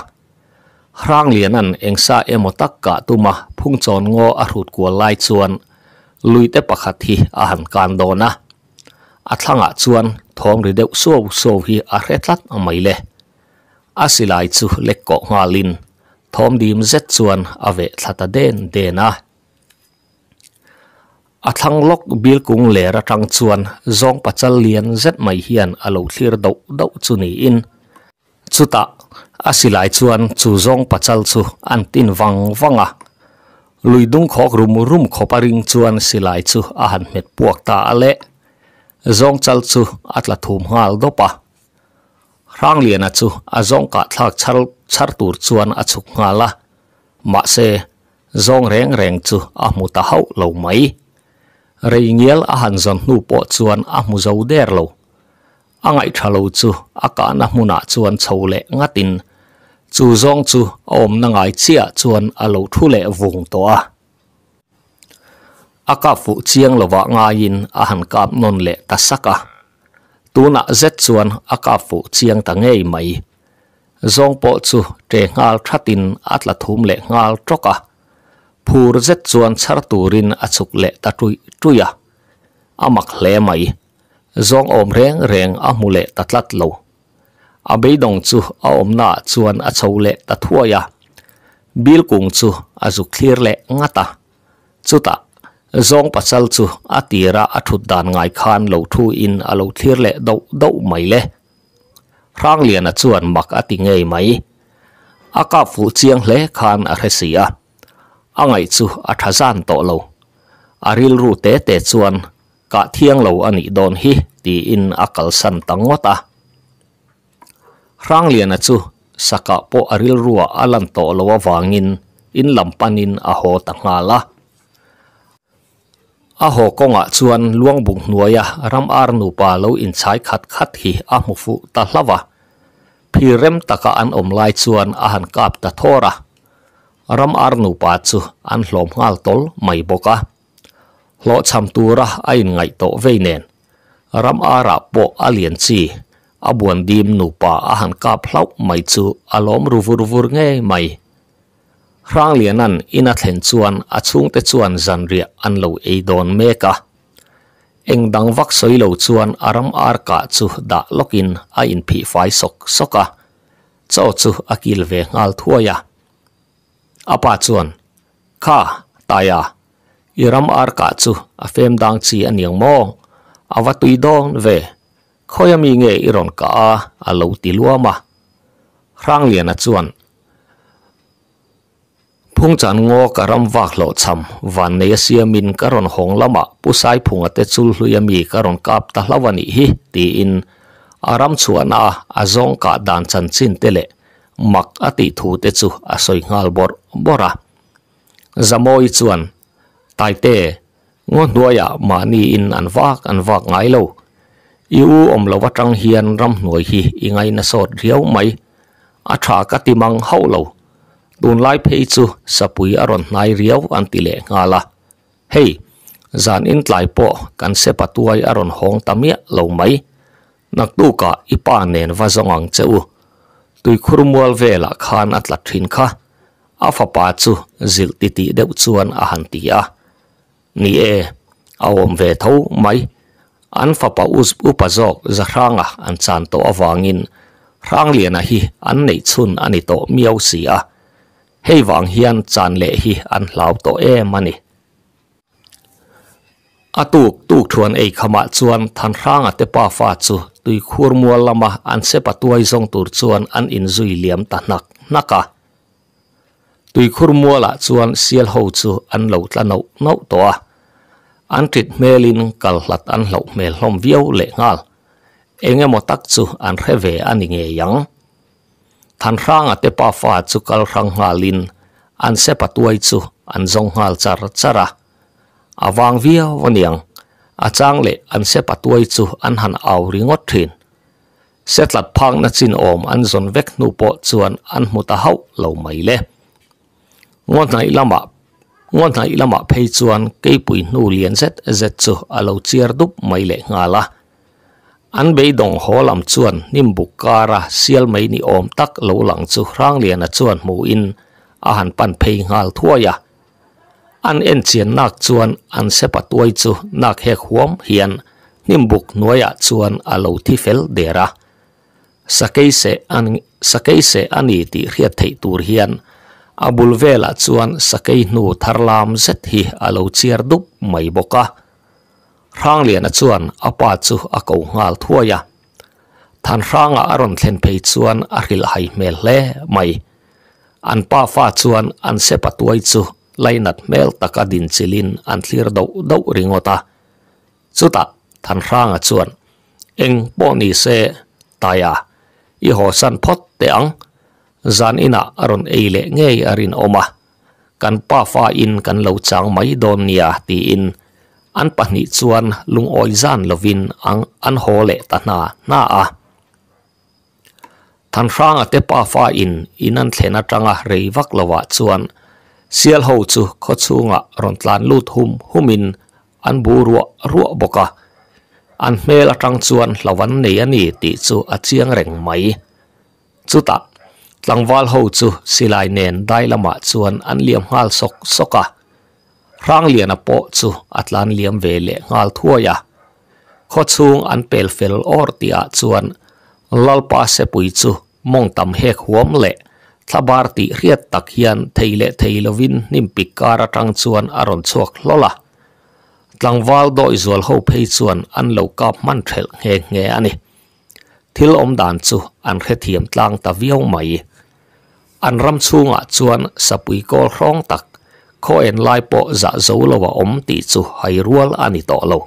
ร่างเลียนนั้นเองซาเอโมตักกะตุมาพุ่งชนงออรุดกัวไลชวนลุยเตปะขัดที่อาหารการโดนะ a thlanga chuan thawng ri deuh so so hi a hretlat a mai le. A silai chu lekko ngalin thawm dim zet chuan a ve thlata den dena a. Thlang lok bil kung le ra tang chuan zong pachal lian zet mai hian a lo thlir do do chu ni in. Chuta a silai chuan chu zong pachal chu an tin wang wanga luidung khok rum rum khoparing chuan silai chu a han met puak ta ale zong chal chu atla thum ngal dopa rang lian a chu a zong ka thak char char tur chuan a chuk ngala. Ma se zong reng reng chu a mu ta hau lo mai. Rei ngiel a han zon nu po chuan a mu zo der lo. Angai thalo chu a ka na muna chuan chole ngatin chu zong chu om na ngai chia chuan a lo thu le vung to a aka fu chiang lova nga in a han kap non le ta saka tuna zet chuan aka fu chiang ta ngei mai. Zong po chu te ngal thatin atla thum le ngal troka. Phur zet chuan char turin achuk le ta tui tuya. Amak hle mai. Zong om reng reng a mule ta tlat lo a beidong chu a om na chuan a chole ta thuaya bil kung chu a zu clear le ngata chuta zong pasal chu atira athut dan ngai khan lo thu in alo thlir le do do mai le. Rang lian a chuan mak ati ngei mai. Aka fu chiang hle khan a resia angai chu a thazan to lo. Aril ru te te chuan ka thiang lo ani don hi ti in akal san tangota rang lian a chu saka po aril ruwa alan to lo wangin in lampanin a ho tangala a ho konga chuan luang bung hnuaia ram ar nu pa lo in chai khat khat hi a mu fu ta hlawa phirem taka an om lai chuan a han kap ta thora ram ar nu pa chu an hlom ngal tol mai boka lo cham tura a in ngai to ve nen ram ara po alien chi a buan dim nu pa a han kap hlau mai chu alom ru vur vur nge mai rang lianan ina thlen chuan a chung te chuan zan ria an lo e don meka eng dang vak soi lo chuan aram ar ka chu da lokin a in phi fai sok soka cho chu akil ve ngal thuaya apa chuan, kha taya iram ar ka chu a fem dang chi aniang mo awatui dong ve. Khoyami nge iron ka a lo ti luama rang lian a chuan phung chan ngo karam wak lo cham. Van ne sia min karon hong lama. Pusai phung ate chul hluyami karon kap ta hlawani hi. Ti in. Aram chuana azong ka dan chan chin tele mak ati thu te chu a soi ngal bor bora. Zamoi chuan. Tai te. Ngo nuaya ma ni in an wak an wak ngai lo. Yu om lo watang hian ram nuai hi. Ingai na sot riau mai. A tha ka timang hau lo. ตูนไลเพยจูสปุยอรอนนายเรียวอันติเลงาละเฮ้ยจานอินไลโปกันเสปตัวอรอนหงตามีเหลาไหมนักดูกะอีปานเนนวาจงังเจ้าตุยครุมวลเวลคานอัตลัทินค่ะอาฟปาจูจิลติติเดือดชวนอาหันติยานี่เอเอาอมเวทเอาไหมอันฟปาอุสอุปจอกจะร่างอันจานโตอวางินร่างเลียนะฮีอันในชุนอันนโตเมียวเสีย hei wang hian chan le hi an hlau to em ani. A tuk tuk thuan ei khama chuan than ranga te pa fa chu. Tui khur mua lama an se patuai zong tur chuan an in zui liam ta nak naka tui khur muala chuan sial ho chu an lo tla no no to a. An trit melin kal hlat an lo mel hlom viau le ngal. Enge mo tak chu an reve ani nge yang than rang ate pa fa chu kal rang ngalin an se patuai chu an zong ngal char, chara. Awang via waniang achang le an se patuai chu an han aw ringot thin. Setlat phang na chin om an zon vek nu po chuan an muta hau lo mai le. Ngon nai lama ngon nai lama phei chuan keipui nu lian zet zet chu alo chiar dup mai le ngala an bei dong ho lam chuan nim bukara sial mai ni om tak lo lang chu rang lian a chuan mu in, a han pan phei ngal thuaya an en chian nak chuan an sepa tuai chu nak he huam hian nim buk noya chuan a lo thi fel dera sakei se an sakei se ani ti riat thei tur hian abul vela chuan sakei nu tharlam zet hi a lo chiar dup mai boka rang lian a chuan, a pa chu a ko ngal thuaya than ranga aron thlen phei chuan a ril hai mel hle mai. An pa fa chuan an se patuai chu, lainat mel taka din chilin an thlir do do ringota. Chuta, than ranga chuan, eng po ni se taya i ho san phot te ang. Zan ina aron eile ngei arin oma kan pa fa in kan lo chang mai don nia ti in. An pahnih chuan lung oi zan lovin ang an hole ta na na a than rang ate pa fa in inan thlena tanga rei vak lawa chuan sial ho chu kho chunga ron tlan lut hum humin an bu ruwa ruwa boka an hmel atang chuan hlawan nei ani ti chu a chiang reng mai chuta tlangwal ho chu silai nen dai lama chuan an liam hal sok soka rang lian a po chu atlan liam ve le ngal thuaya kho chung an pel fel or tia chuan lalpa se pui chu mong tam he huam le thlabar ti riat tak hian theile theilovin nim pikara tang chuan aron chuak lola tlangwal doi zual ho phei chuan an lo kap man thel nge nge ani thil om dan chu an khe thiam tlang ta viau mai an ram chunga chuan sapui kol hrong tak kho en lai po za zo lo wa om ti chu hai rual ani to lo.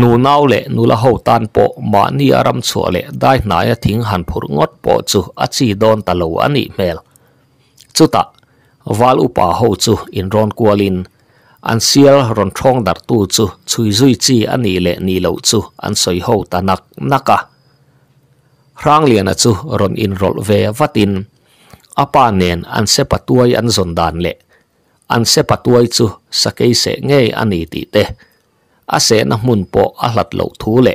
Nu nau le nu la ho tan po, ma ni aram chua le dai na ya thing han phur ngot po chu a chi don ta lo ani mel chuta wal upa ho chu in ron kualin an sial ron thong dar tu chu, chui zui chi ani le ni lo chu, an soi ho ta nak naka rang lian a chu ron in rol ve vatin apa nen an se patuai an zon dan le. an se patuai chu sakei se nge ani ti te. A se na mun po a hlat lo thu le.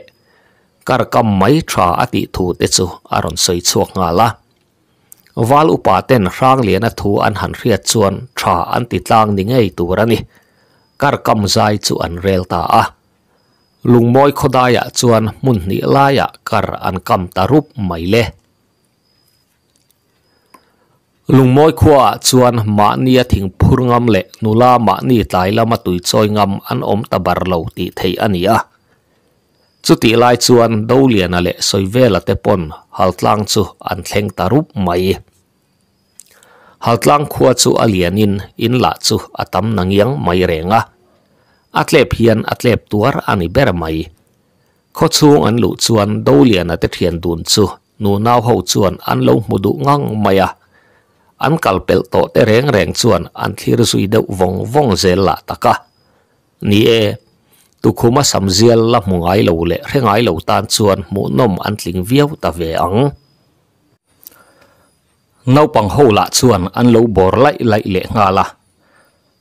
Kar kam mai tha ati thu te chu aron soi chuak nga la. Wal upa ten rang lian a thu an han riat chuan tha an ti tlang ni ngei tur ani kar kam zai chu an rel ta a. Lungmoi khodaya chuan mun ni laya kar an kam tarup mai le. ลุงม้อยขวาชวนมาเนี่ยถึงพูงงามเละนุลามานี่ตายละมาตุยซอยงามอันอมตะบาร์เลวติเทอันนี้อะจุดที่ไล่ชวนดูเลียนอะไรซอยเวลเตปอนฮัลตังจูอันเทงตารุปไม่ฮัลตังขวาจูอเลียนินอินละจูอัตมนังยังไม่เร่งอะอัตเล็บเฮียนอัตเล็บตัวอันนี้เบรไม่ข้อชูอันลุชวนดูเลียนอะไรเทียนดุนจูนูนาวหูชวนอันลงมุดุงังไม่อะ an kalpel to te reng reng chuan an thlir zui deuh vong vong zel la taka ni e tu khuma samzial la mungai lo le rengai lo tan chuan mu nom an tling viau ta ve ang. Nau pang ho la chuan an lo bor lai lai le nga la.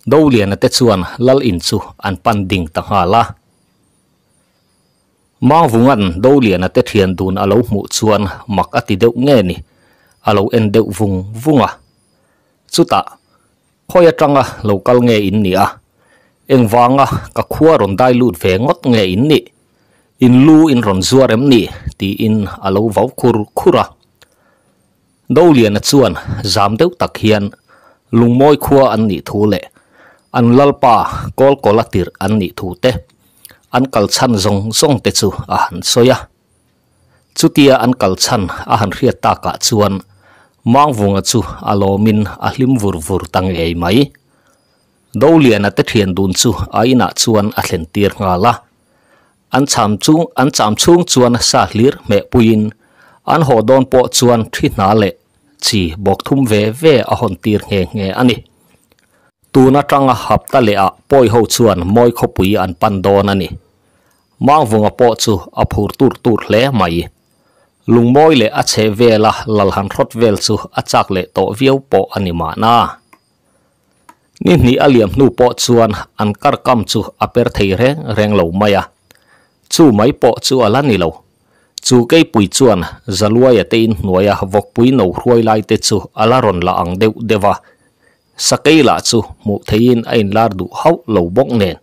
Do lian te chuan lal in chu an pan ding ta nga la. Mang vungan do lian te thian dun alo mu chuan mak ati deuh nge ni. Alo en deuh vung vunga chuta khoya tanga à, local nge in ni a à. eng wanga ka à, khua ron dai lut ve ngot nge in ni in lu, in ron zuar em ni ti in alo vau khur, khura. Do lian chuan zam deuh tak hian lungmoi khua an ni thu le an lalpa kol kolatir an ni thu te an kal chan zong zong te chu a han soya chutia an kal chan a han riat ta ka chuan mang vunga à chu à alomin ahlim à vur vur tang ei mai. Do lian ate thian dun chu aina chuan a thlen tir nga la. An cham chung an cham chung chuan sa hlir me puin an ho don po chuan thi na le chi bok thum ve ve a hon tir nge nge ani. Tuna tanga hapta le a poi ho chuan moi kho pui an pan don ani. Mang vunga po chu a phur tur tur hle mai lung moi le a che vela lal han rot vel chu a chak le to viau po anima na. Ni ni aliam nu po chuan an kar kam chu a per thei reng reng lo maya chu mai po chu ala ni lo. Chu kei pui chuan zalua ya tein nuaya vok pui no hruai lai te chu ala ron la ang deu dewa sakei la chu mu thein ain lar du hau lo bok nen.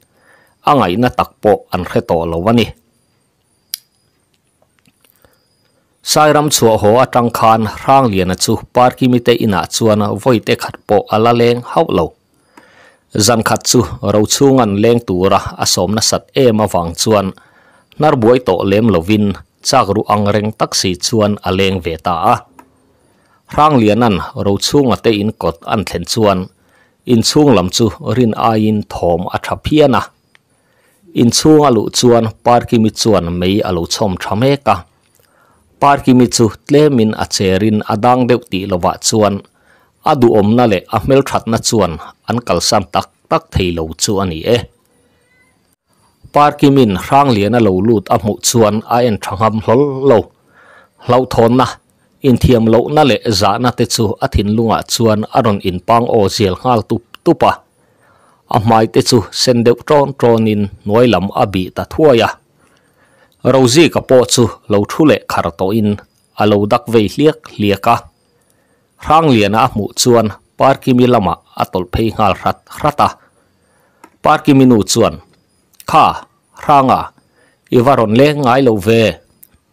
Angai na tak po an khe to lo wani sairam chu ho atang khan rang lian chu parki mi te ina chuan voite khat po ala leng hau lo. Zan khat chu ro chungan leng tura asom na sat e ma wang chuan. Nar buai to lem lovin chak ru ang reng taksi chuan aleng ve ta a. Rang lianan ro chunga te in kot an thlen chuan. In chung lam chu rin a in thom a tha phiana in chung alu chuan parki mi chuan mei alu chom thame ka. Parki mi chu tlemin a cherin adang deuh ti lova chuan. Adu omna le a mel thatna chuan, an kalsam tak tak theilo chu ani e. Parkimin rang lian a lo lut a mu chuan a en thangam hlol lo. Hlo thon na in thiam lo na le za na te chu a thin lunga chuan aron in pang o zel ngal tu tupa a mai te chu sen deuh tron tron in noi lam abi ta thuaya rozi ka po chu lo thu le khar to in, a lo dak ve hliak hliaka rang liana a mu chuan parki mi lama a tol phei ngal rat rata parki mi nu chuan, kha ranga iwaron le ngai lo ve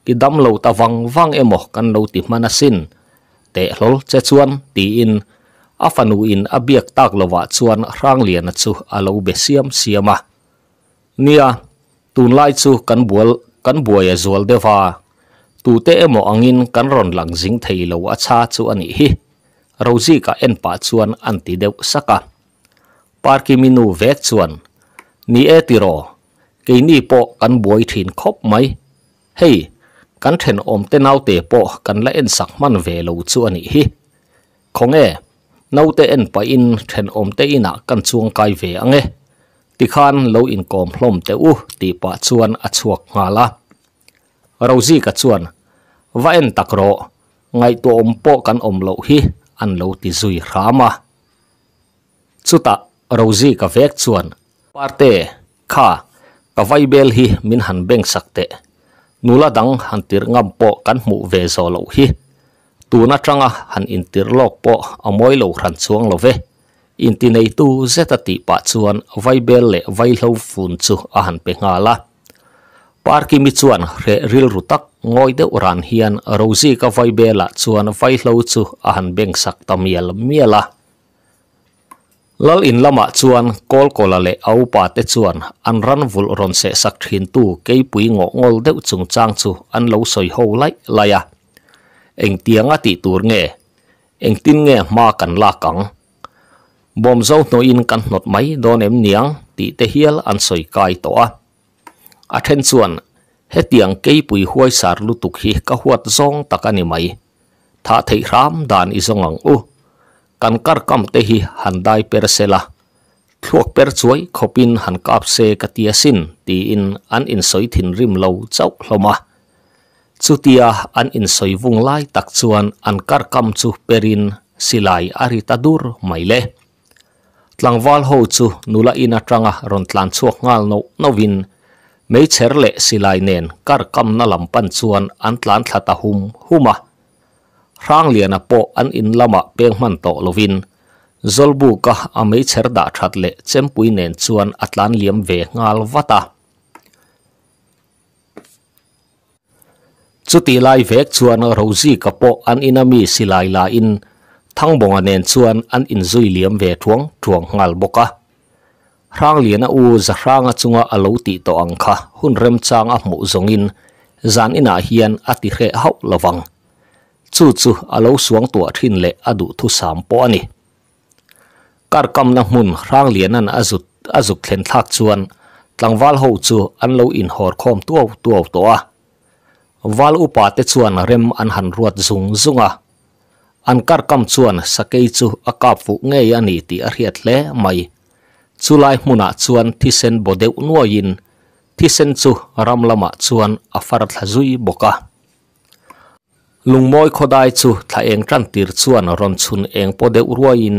ki đâm lo ta wang wang emo kan lo ti manasin te hlol che chuan ti in. A fanu in a biak tak lova chuan rang lian chu alo lo be siam siama nia tun lai chu kan bual kan buaya zual dewa tu te emo angin kan ron lang jing thei lo a cha chu ani hi rozi ka en pa chuan an ti deuh saka parki minu vek chuan ni e tiro ke ni po kan buai thin khop mai hei kan then om te nau te po kan la en sak man ve lo chu ani hi khong e nau te en pa in then om te ina kan chuang kai ve ange ti khan lo in kom hlom te u, ti pa chuan a chuak nga la. Rozi ka chuan, va en takro ngai to om po kan om lo hi, an lo ti zui rama chuta rozi ka vek chuan parte kha, ka vai bel hi, min han beng sakte nula dang, han tir ngam po kan mu ve zo lo hi. Tuna tanga han in tir lok po amoi lo ran chuang lo ve in ti nei tu zeta ti pa chuan vai bel le vai lo fun chu a han pe nga la. Parki mi chuan re ril rutak ngoi de uran hian rozi ka vai bela chuan vai lo chu a han beng sak tamial miela lal in lama chuan, kol kola le au pa te chuan, an ran vul ron se sak thin tu ke pui ngo ngol deuh chung chang chu, an lo soi ho lai laya à. eng tianga ti tur nge. Eng tin nge ma kan la kang bom zo no in kan not mai don em niang ti te hial an soi kai to a. A then chuan he tiang ke pui huai sar lu tuk hi ka huat zong takani mai tha thei ram dan i zong ang u. Kan kar kam te hi handai per sela thuak per chuai khopin han kap se katia sin ti in an in soi thin rim lo chau hloma chutia an in soi vung lai tak chuan an kar kam chu perin silai ari mai le tlangwal ho chu nula ina tanga ron tlan chuak ngal no, novin. Mấy cher le silai nen, kar kam na lampan chuan an tlan thlata hum huma rang lian po an in lama peng man to lovin zolbu ka amei cher da that le chempui nen chuan atlan liam ve ngal vata chuti lai vek chuan rozi ka po an inami silai la in thang bonga nen chuan an in duy liam ve thuang thuang ngal boka rang lian a u za ranga chunga alo ti to ang kha. Hun rem chang a mu zongin zan ina hian ati hậu hau lawang chu chu alo suang tua thin le adu thu sam po ani kar kam na mun rang lian an azut azuk thlen thak chuan. Tlangwal ho chu an lo in hor khom tuaw tuaw to a. Wal upa te chuan rem an han ruat zung zunga. อันการกำชวนสเกจูอากาฟุเงยอันนี้ที่อาเรียดเล่ไม่สุไลมุนาชวนที่เซนบเดวนัวยินที่เซนจูรำละมาชวนอาฟาร์ทจุยบกะลุงมอยขดายจูถ้าเองรันติรชวนรอนชุนเองปเดวรัวยิน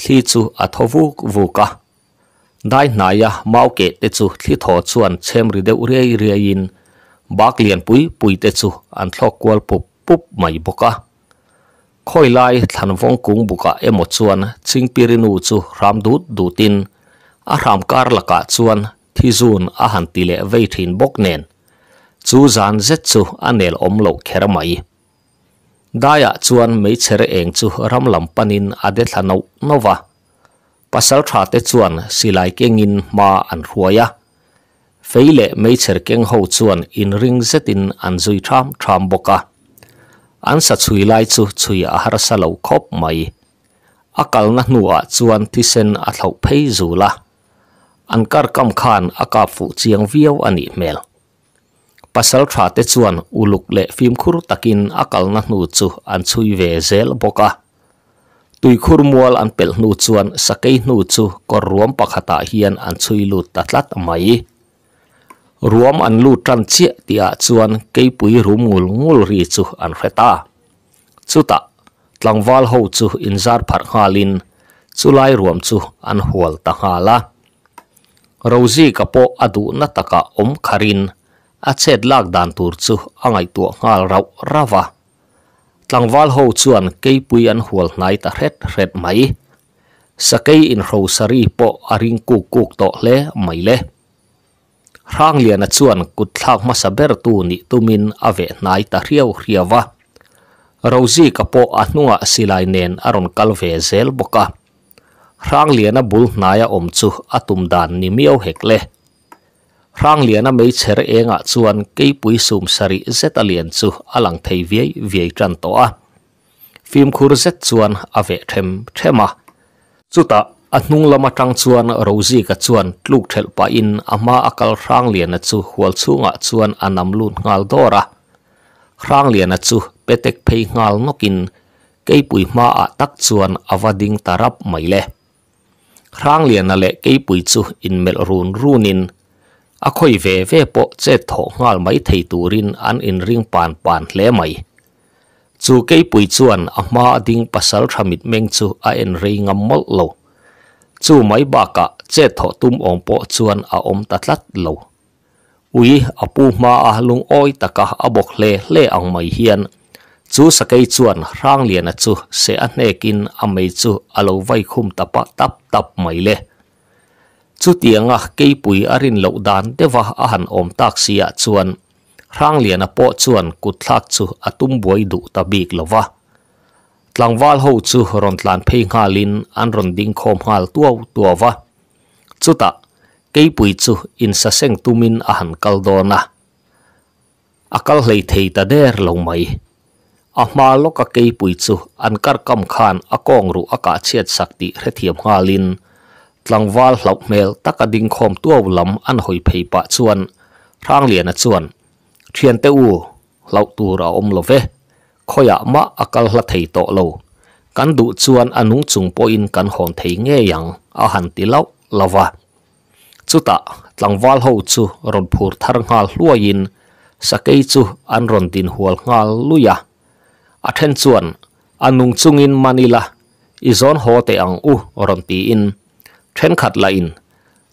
ที่จูอัทวุกวุกะได้นายะมาเกตจูที่ถอดชวนเชมริเดวเรียเรียยินบักเลียนปุยปุยเตจูอันทลอกกวลปุบปุบไม่บกะ khoi lai thlan vong kung buka emo chuan chingpirinu chu ramdut dutin a ram kar laka chuan thizun a han tile vei thin bok nen chu zan zet chu anel om lo khera mai daya chuan mei cher eng chu ram lam panin ade thlano nova pasal tha te chuan silai kengin ma an ruaya feile mei cher keng ho chuan in ring zetin an zui tham tham boka an sa chui lai chu chui a har sa lo khop mai. Akal na nuwa chuan tisen a thau phei zula an kar kam khan aka fu chiang viau ani mel. Pasal tha te chuan uluk le phim khur takin akal na nu chu an chui ve zel boka. Tui khur mual an pel nu chuan sakei nu chu kor ruam pakhata hian an chui lut tatlat mai. รวมอันลูตรันเชียเตียจวนเกยปุยรุมงูลงูลรีจูอันเฟตาจุตะตลังวาลหูจูอินซาร์ผัดฮาลินจุไลรวมจูอันหวลตะฮาละโรซีกะโปอดูนัตกะอมคารินอาเช็ดลากดานตูรจูอังไอตัวงาลราวราวะตลังวาลหูจวนเกยปุยอันหวลไนตะเร็ดเร็ดไหมสเกยอินโรซารีโปอริงกุกกุกโตเลไม่เล rang lian chuan kut thlak ma saber tu ni tumin ave nai ta riau riawa. Rozi kapo ahnunga silai nen aron kalve zel boka. Rang lian a bul naya om chu atum dan ni miau hekle. Rang lian a mei cher enga chuan kei pui sum sari zeta lian chu alang thei viei viei tran to a phim khur zet chuan ave them thema. Chuta anung lama tang chuan rozi ka chuan tluk thel pa in ama akal rang lian chu hual chunga chuan anam lut ngal dora. Rang lian chu petek phei ngal nokin kei pui ma a tak chuan awading tarap maile rang lian le keipui chu in mel run runin akhoi ve ve po che tho ngal mai thei turin an in ring pan pan hle mai. Chu kei pui chuan ama ding pasal thamit meng chu a en rei ngam mol lo. Chu mai ba ka che tho tum om po chuan a à om ta tlat lo ui à apu ma a à lung oi taka abok le le ang mai hian chu sakai chuan rang lian a chu se a hnekin a mei chu alo vai khum tapa tap tap mai le chu tianga kei pui arin lo dan dewa a han om tak sia chuan rang lian a po chuan kut thlak chu atum boi du ta bik lova หลังวัลหูจูรอนทันเพยงฮาลินอันรอนดิ่งคอมฮาลตัวตัววะจุดตาเกี่ยปุยจูอินเสัเงตุมินอาหารกัลโดนะอากัลเลยเทตาเดร์ลงไม่อามาลกเกี่ยปุยจูอันการกำขานอากองรูอากาศเชียดสักติเรทียมฮาลินหลังวัลหลับเมลตักดิ่งคอมตัวลำอันหอยเพย์ปะชวนร่างเลียนชวนเทียนเตอูเหล่าตัวเราอมลเว khoya ma akal hla thei to lo. Kan du chuan anung chung po in kan hon thei nge yang, a han ti lo lawa chuta tlangwal ho chu ron phur thar ngal hluain sakei chu an ron tin hual ngal luya. A then chuan anung chungin manila izon ho te ang u, ron ti in. Then khat la in,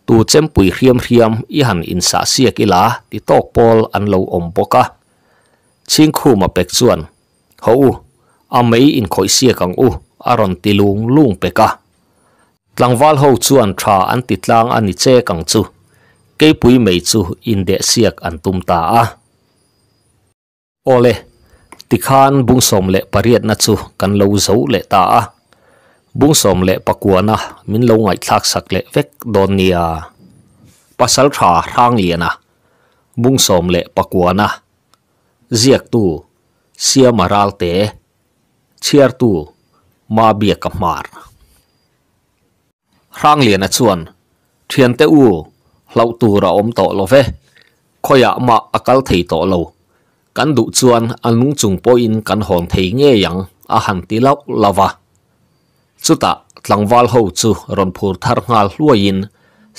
tu chem pui hriam hriam i han in sa siak ila, ti tok pol an lo om boka. Chingkhu ma pek chuan ho u, a mei in khoi siak ang u aron tilung lung peka tlangwal ho chuan tha an ti tlang ani che kang chu. Ke pui mei chu in de siak an tum ta a. Ole tikhan bung som le pariat na chu kan lo zo le ta a. Bung som le pakuana min lo ngai thak sak le vek don nia pasal à. tha rang liana bung som le pakuana ziak tu sia maral te chiar tu, ma bia kamar rang liana à chuan. Thian te u hlau tu ra om to lo ve. Khoya ma à akal thei to lo. Kan du chuan anung chung po in kan hon thei nge yang à a han ti lau lava chuta tlangwal ho chu ron phur thar ngal hluain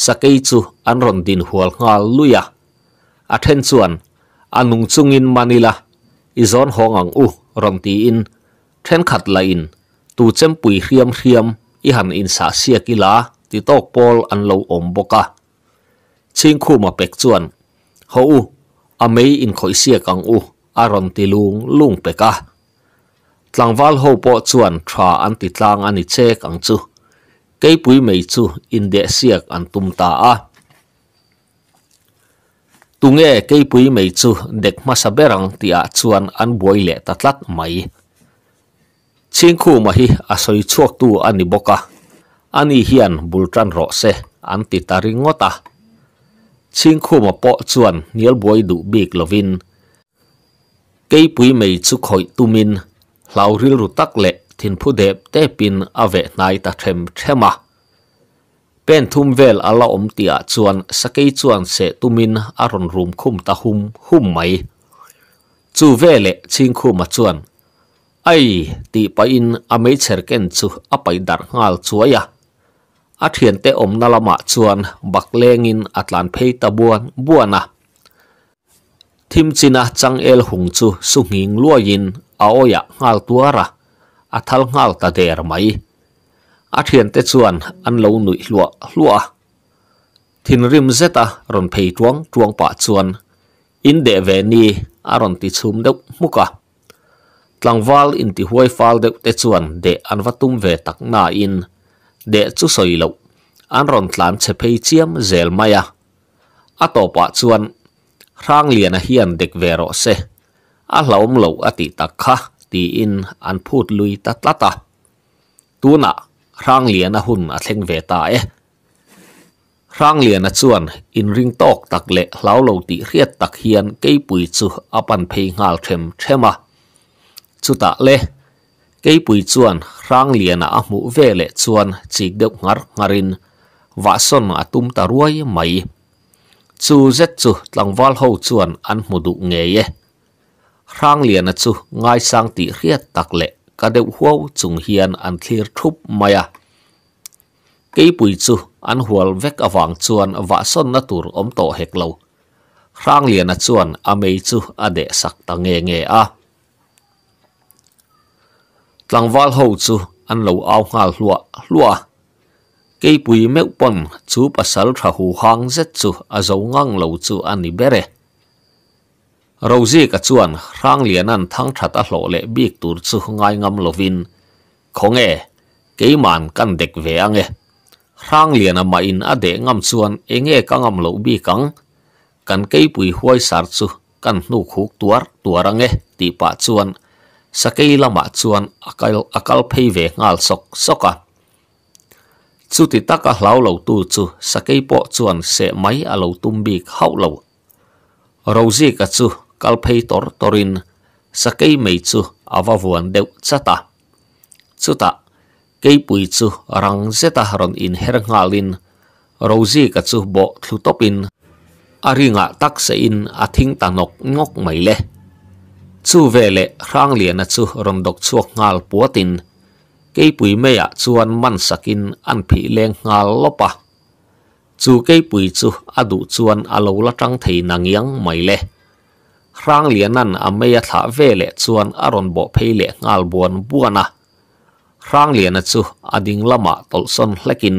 sakei chu an ron din hual ngal luya a then chuan anung chungin manila izon hong ang u, rong ti in, then khat la in, tu chem pui hriam hriam i han in sa sia kila ti tok pol an lo om boka ching khu ma pek chuan, ho u, a mei in khoi sia kang u, a ron ti lung lung peka tlangwal ho po chuan tha an ti tlang ani che kang chu. Kei pui mei chu in de siak an tum ta a tunge kei pui mei chu dek ma sa berang ti a chuan an boi le ta tlat mai. Chingkhu ma hi a soi chuak tu ani boka. Ani hian bultran ro se an ti taringota chingkhu ma po chuan nial boi du bik lovin. Kei pui mei chu khoi tumin. Lau ril ru tak le thin phu dep te pin ave nai ta them thema. Pen thum vel ala om tia chuan sakei chuan se tumin aron rum khum ta hum hum mai chu vele ching khu ma chuan ai ti pa in amei cher ken chu apai dar ngal chuaya a thian te om nalama chuan baklengin atlan phei ta buan buana thim china chang el hung chu su nging luain a oya ngal tuara a thal ngal ta der mai a thian te chuan, an lo nui hlua hlua thin rim zeta à, ron phei tuang tuang pa chuan. In de ve ni, a ron ti chum deuh muka à. tlangwal in ti huai fal deuh te chuan de an vatum ve tak na in. De chu soi lo an ron tlan che phei chiam zel maya à. a to pa chuan, rang lian a hian dek ve ro se a hlawm lo ati takha ti in, an phut lui ta tlata tuna rang lian a hun a thleng ve ta e. Rang lian a chuan in ring tok tak le hlau lo ti riat tak hian kei pui chu apan phei ngal them thema chuta le kei pui chuan rang lian a mu ve le chuan chik deuh ngar ngarin wa son atum ta ruai mai. Chu zet chu tlangwal ho chuan an mu du nge ye rang lian a chu ngai sang ti riat tak le ka deuh huau chung hian an thlir thup maya à. kei bụi chu, an hual vek awang chuan vạ son na tur om to hek lo rang lian a chuan a mei chu a de sak ta nge nge a à. tlangwal ho chu, an lo aw ngal hlua hlua ke bụi mèo pon chu pasal tha hu hang zet chu a zo ngang lo chu ani bere rozi ka chuan rang lian an thang that a hlo le bik tur chu ngai ngam lovin khonge ke man kan dek ve ange rang lian a ma in a de ngam chuan enge ka ngam lo bi kang kan ke pui huai sar chu kan nu khuk tuar tuarange ti pa chuan. Sakei lama chuan akal akal phei ve ngal sok soka chu ti taka hlau lo tu chu sakei po chuan se mai a lo tum bik hau lo. Rozi ka chu kalpeitor torin, sakei meitsu avavuan deu tsata. Tsuta keipuitsu rang zeta haron in herngalin rozi katsu bo tlutopin aringa tak se in athing tanok ngok maile. Tsu vele rang lian a rondok ron ngal puatin keipui mea mê à chuan man sakin an phi leng ngal lopa chu cây chu adu chuan alo la tang thei nangiang mai rang lianan a mê a thla ve le chuan aron bo phei le ngal buan buana rang lian a chu ading lama tolson hlekin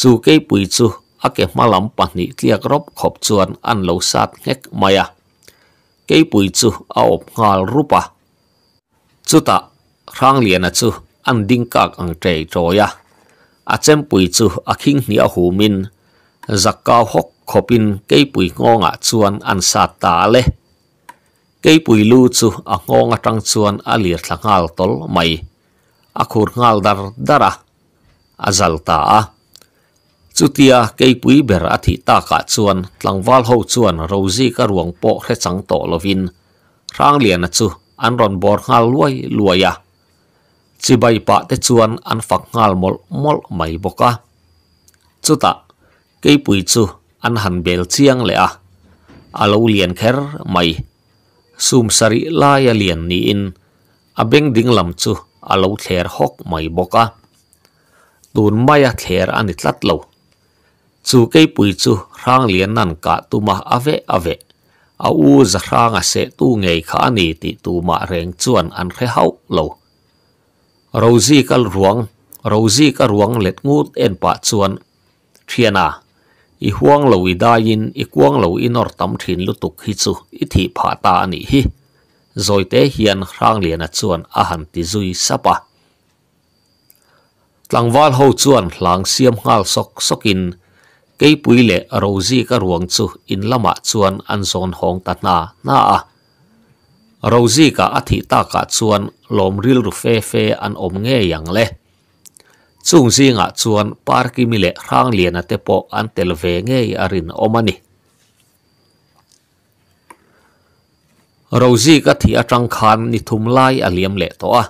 chu ke pui chu ake malam pahni tliak rop khop chuan an lo sat ngek maya ke pui chu a op ngal rupa chuta rang lian a chu an ding kak ang tre troya a. Chem pui chu a khing ni a hu min. Zakka hok khopin ke pui ngonga chuan an sat ta le kei pui lu chu a ngonga tang chuan a lir thlangal tol mai. A khur ngal dar dara. A zal ta a. Chutia kei pui ber a thi ta ka chuan tlangwal ho chuan rozi ka ruang po hre chang to lovin rang lian a chu an ron bor ngal luai luaya chi bai pa te chuan an fak ngal mol mol mai boka. Chuta ke pui chu an han bel chiang le a. Alo lian kher mai sum sari la ya lian ni in. A beng ding lam chu alo thler hok mai boka tun maya thler ani tlat lo. Chu ke pui chu rang lian nan ka tuma ave ave a u za rang a se tu ngei kha ni ti tu ma reng chuan an khe hau lo. Rozi kal ruang rozi ka ruang let ngut en pa chuan. Thiana i huang lo i dain i kuang lo i nor tam thin lutuk hi chu, i thi pha ta ni hi. Zoite hian rang lian a chuan a han ti zui sapa. Tlangwal ho chuan hlang siam ngal sok sokin kei pui le rozi ka ruang chu, in lama chuan an zon hong ta na na a. Rozi ka athi ta ka chuan, lom ril ru fe fe an om nge yang le chung zinga chuan parki mi le rang lian ate po an tel ve nge arin omani. Rozi ka thi atang khan ni thum lai aliam le to a.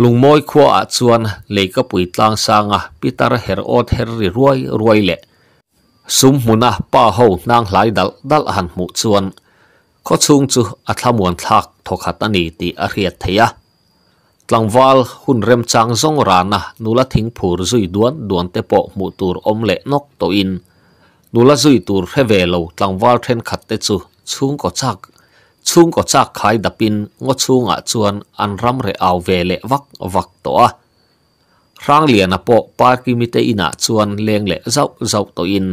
Lungmoi khwa a chuan leika pui tlang sanga pitar her ot her ri ruai ruai le. Sum muna pa ho nang hlai dal dal han mu chuan có chung chu a thlamuan thlak thokhat ani ti a riat theia tlangwal hun rem chang zong rana nula thing phur zui duan duan te po mu tur om le nok to in. Nula zui tur heve lo tlangwal then khat te chu chung ko chak. Chung ko chak khai dapin ngo chunga ah chuan an ram re aw ve le vak vak to a. Rang lian a po parki mi te ina ah chuan leng le zau zau to in.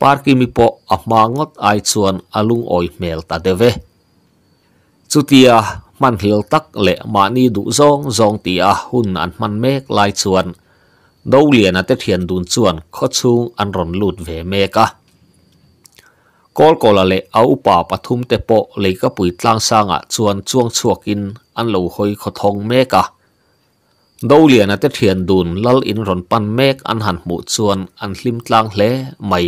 Parki mi po a mangot ai chuan alung oi mel ta deve chutia man hil tak le mani đủ rong rong ti a hun an man mek lai chuan. Do lian ate thian dun chuan, kho chung an ron lut ve meka kol kola le au pa pathum te po le ka pui tlang sanga chuan chuang chuakin an lo hoi kho thong meka do lian ate thian dun lal in ron pan mek an han mu chuan an hlim tlang hle mai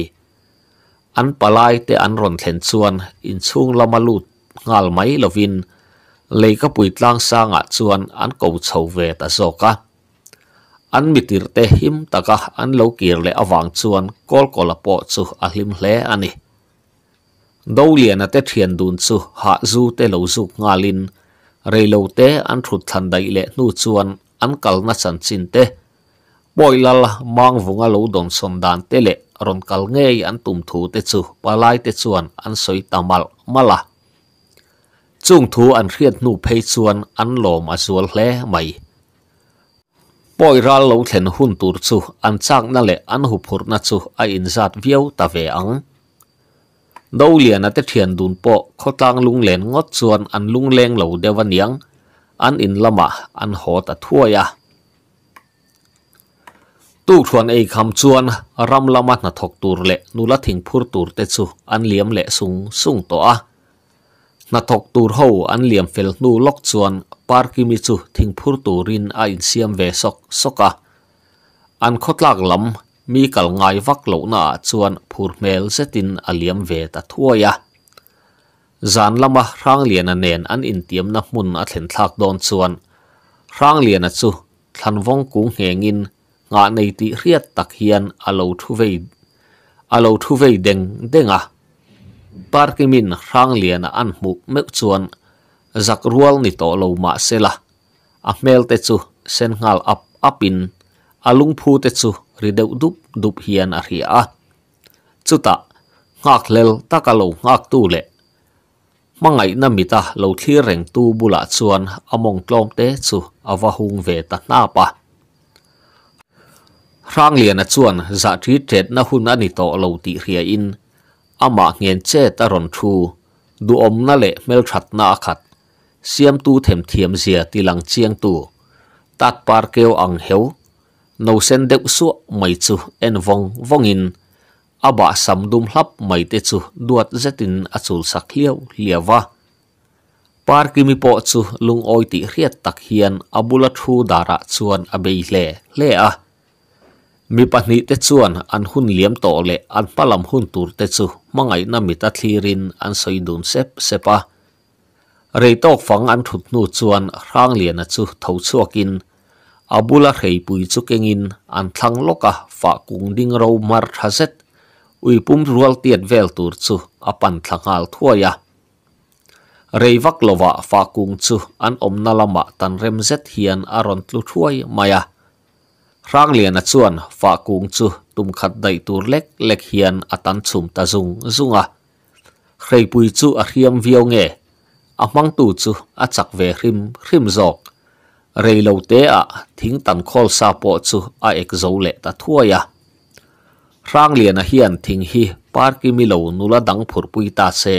an palai te an ron thlen chuan in chung lama lut ngal mai lovin lấy các pui tlang ngã chuan ăn cầu sầu về ta zo cả ăn mít mitir te him ta cả ăn lâu kir le avang chuan kol là po chu a hlim hle ani liền là ate thian đun chu ha zu te lo lin ngalin lâu te ăn thụt thần đại lệ nu chuan ăn kal na chan chin te boilal mang vunga lâu don son dan te lệ ron kal ngei ăn tum thu te chu palai te chuan ăn soi tamal mala จุงทูอันเรียนนูเพยชวนอันหลอมอสวลแลไม่ปอยรัลลงเห็นหุ่นตูดจูอันจากนั่นแหละอันหุบหุนัจูไออินซาดเวียวตาเวอังดาวเลียนัดเทียนดูนปอเขาตังลุงเลนงดชวนอันลุงเลงเหล่าเดวันยังอันอินละมาอันหอตะทั่วยะตู้ชวนไอคำชวนรำละมัดนัดถกตูรเละนูละถิงพูดตูรเตจูอันเลียมเละสูงสูงต่อ na thok tur ho an liam fel nu lok chuan par ki mi chu thing phur turin a in siam ve sok soka an khotlak lam, mi kal ngai vak lo na chuan phur mel setin a liam ve ta thuaya zan lama rang lian a nen an in tiam na mun a thlen thlak don chuan. Rang lian a chu thlan vong kung hengin, nga nei ti riat tak hian a lo thu vei a lo thu vei deng denga parkimin rang lian an mu mek chuan zak rual ni to lo ma sela. A mel te chu sen ngal ap apin alung phu te chu rideu dup dup hian a ria a. Chuta, ngak lel takalo ngak tu le. Mangai na mita lo thlir reng tu bula chuan among tlom te chu awa hung ve ta na pa. Rang lian a chuan za thi thet na hun ani to lo ti ria in ama ngen che ta ron thu. Du om na le mel that na khat siam tu them thiam zia tilang chiang tu. Tat par keo ang heu no sen deuh su mai chu en vong vongin aba samdum hlap mai te chu duat zetin achul sak liau liawa par kimi po chu lung oi ti riat tak hian abula thu dara chuan abei hle le a. mi pahnih te chuan an hun liam to le an palam hun tur te chu mangai na mi ta thlirin an soi dun sep sepa rei tok fang an thut nu chuan rang lian a chu tho chuakin abula rei pui chu kengin an thlang loka fa kung ding ro mar thazet ui pum rual tiat vel tur chu apan thlangal thuaya rei vak lova fa kung chu an om na lama tan rem zet hian aron tlu thuai maya rang lian a chuan fa kung chu tum khat dai tur lek lek hian atan à chum ta zung zunga à. khrei pui chu a à hiam viau nge a mang tu chu a chak ve hrim hrim zok rei lo te a thing tan khol sa po chu a ek zo le ta thuaya rang lian a hian thing hi, par ki mi lo nula dang phur pui ta se.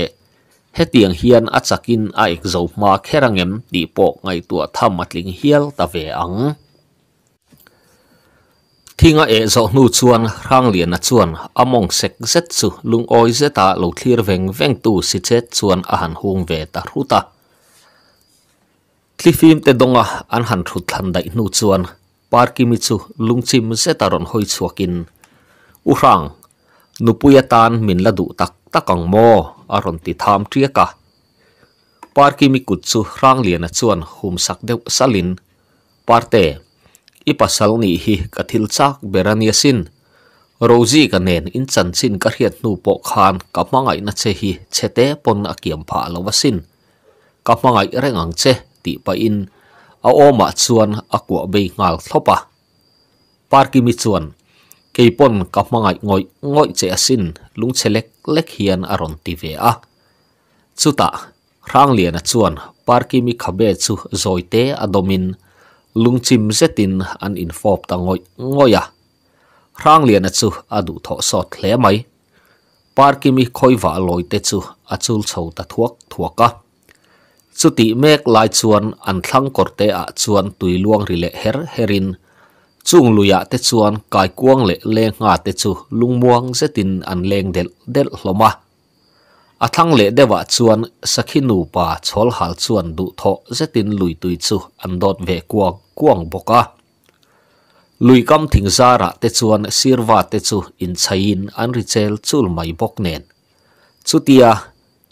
Hetiang hian a chakin a ek zo ma kherangem ti po ngai tu tham matling hial ta ve ang thinga e zo nu chuan, rang lian a chuan among sek zet chu lung oi zeta lo thlir veng veng tu si che chuan a han hung ve ta ruta thlifim te donga an han thu thlan dai nu chuan parki mi chu lungchim zeta ron hoi chuakin u rang nupuya tan min la du tak takang mo aron ti tham triaka parki mi kut chu rang lian a chuan hum sak deuh salin parte ipasal ni hi kathil chak berania sin. Rozi ka nen in chan chin ka hiat nu po khan ka mangai na che hi chete pon a kiam pha lawasin ka mangai rengang che ti pa in. A oma chuan a akwa be ngal thopa. Parki mi chuan keipon ka mangai ngoi ngoi che asin lung chelek lek hian aron ti ve a. Chuta rang lian a chuan parki mi khabe chu zoite adomin lungchim zetin an infop ta ngoi ngoya à? rang lian à chu adu à tho sot hle mai parki mi khoiwa loi te chu achul chho ta thuak thuaka chuti mek lai chuan an thlang korte a chuan tui luang rile her, herin. Chung luya te chuan kai kuang le le nga te chu lungmuang zetin an leng del del hloma a thang le dewa chuan sakhinu pa chhol hal chuan du tho zetin lui tui chu an dot ve kuang kuang boka lui kam thing zara te chuan sirwa te chu in chain an richel chul mai bok nen. Chutia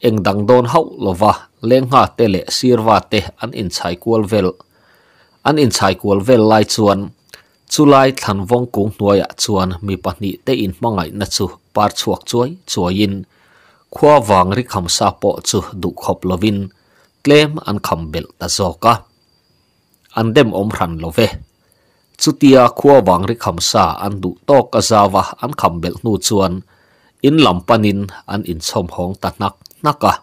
engdang don hau lova lengha te le sirwa te an in chai kual vel. An in chai kual vel lai chuan, chulai thlan vong kung hnuaya chuan mi pahni te in mangai na chu par chuak chuai, chuain. Khua wang ri kham sa po chu du khop lovin claim an kham bel ta zoka an dem om ran love chutia khua wang ri kham sa an du to ka zawa an kham bel nu chuan in lampanin an in chom hong ta nak naka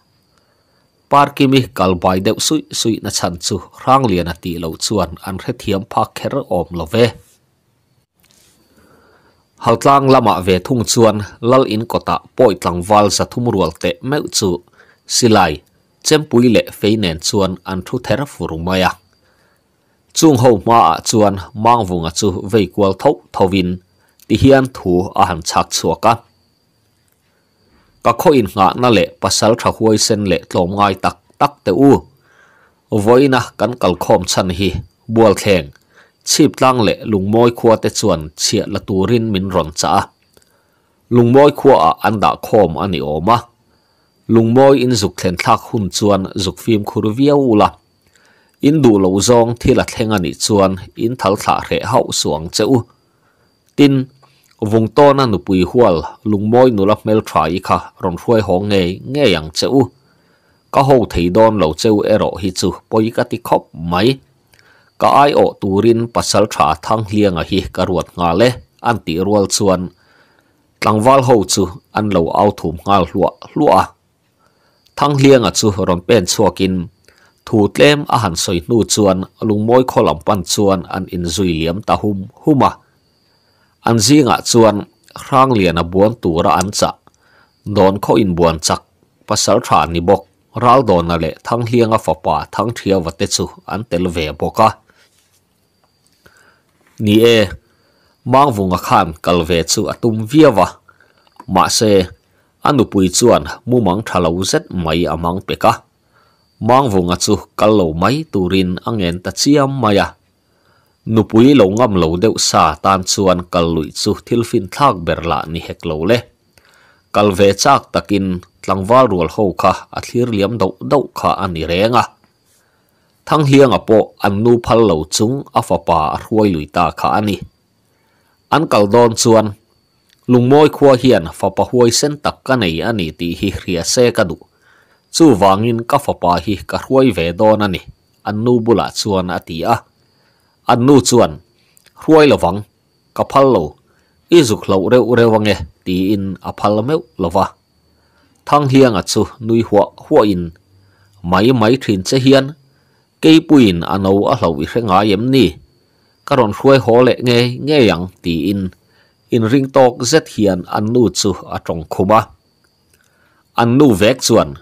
parki mi kalbai deuh sui sui na chan chu rang lian a ti lo chuan an hre thiam pha kher om lo ve haltlang lama ve thung chuan lal in kota poi tlang wal sa thum rual te meu chu. Silai, chempui le feinen chuan an thu thera furumaya chung ho ma a chuan mang vunga chu vei kwal thau thovin ti hian thu a han chak chuaka ka kho in nga na le pasal tha huai sen le tlom ngai tak tak te u. Voina kan kal khom chan hi, bual theng chip tlang le lungmoi khua te chuan chia la turin min ron cha. Lungmoi khua an da khom ani oma lungmoi in zuk thlen thak hun chuan zuk phim khur viau ula in du lo zong thila thlenga ni chuan in thal thla re hau suang cheu tin vùng to na nu pui hual lungmoi nu la mel thrai kha, ron hruai ho nge nge yang cheu ka ho thei don lo cheu ero hi chu, poi ka ti khop mai ka ai o turin pasal tha thang hlianga hi ka ruat nga le an ti rual chuan tlangwal ho chu an lo au thum ngal hlua hlua thang hlianga chu ron pen chuakin thu tlem a han soi nu chuan lungmoi kholam pan chuan an in zui liam ta hum huma à. an zinga chuan rang lian a buan tura an cha dạ. don kho in buan chak pasal tha ni bok ral don na le thang hianga fapa thang thia wate chu an tel ve boka ni e mang vung khan kal ve chu atum viawa ma se anu pui chuan mu mang thalo zet mai amang peka mang vunga chu kal lo mai turin angen ta chiam maya nupui lo ngam lo deuh sa tan chuan kal lui chu thilfin thak berla ni hek lo le kal ve chak takin tlangwal rual ho kha a thlir liam do do kha ani renga thang hiang apo an nu phal lo chung a fa pa a lui ta kha ani. An kal don chuan lungmoi khua hian fa pa huai sen tak ka nei ani ti hi hria se ka du. Chu wangin ka fa pa hi ka hruai ve don ani. An nu bula chuan ati a. An nu chuan hruai lawang ka phal lo. I zuk lo reu reu wange ti in a phal meu lova thang hiang a chu nui huwa huwa in. Mai mai thin che hian kei puin ano a hlo i hrenga yem ni đòn hruai hồ lệ nghe nghe yang tì in. In ring tok rất hiền, ăn nu chu a tong khuma an nu vek chuan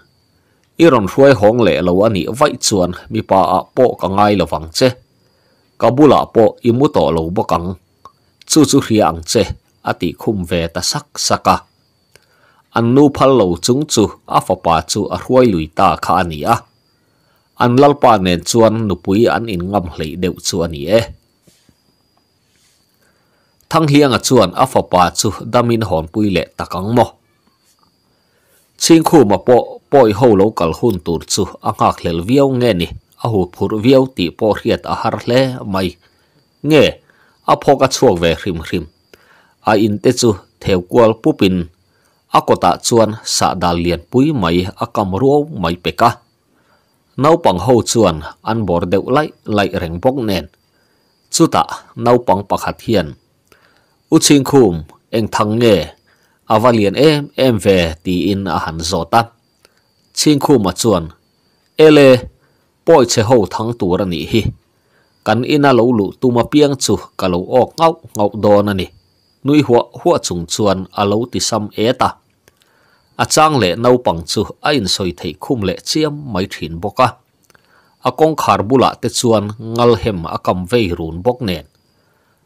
iron hruai hong le lo ani vai chuan mi pa à bộ cả ngay là vắng po cả bu lạ bộ kabula mu imu to lo cẳng. Chu chu hiang à tì khum về ta sắc sắc à ăn nu phal lo chúng chu à fa pa chu à hruai lùi ta khá anh a an lalpa ne chuan nupui an in ngam hlei deuh chu ani e. Thang hiang chuan a fa pa chu damin hon pui le takang mo ching khu ma po, poi ho lo kal hun tur chu a ngak hlel viau nge ni. A hu phur viau ti po riat a har hle mai. Nge, a phoka chuak ve hrim hrim. A in te chu theu kwal pupin. Akota chuan sa dal lian pui mai akam kam mai peka nau pang ho chuan an bor deuh lai lai reng bok nen. Chuta nau pang pakhat hian. U ching khum eng thang nge avalian em em ve ti in a han zota ching khum ma chuan. Ele, poi che ho thang tur ani hi. Kan ina lo lu tuma piang chu ka lo ok ngau ngau don ani. Nui huwa huwa chung chuan a lo ti sam eta a chang le nau pang chu a in soi thei khum le chiam mai thin boka a. Kong khar bula te chuan ngal hem a kam vei run bok nen.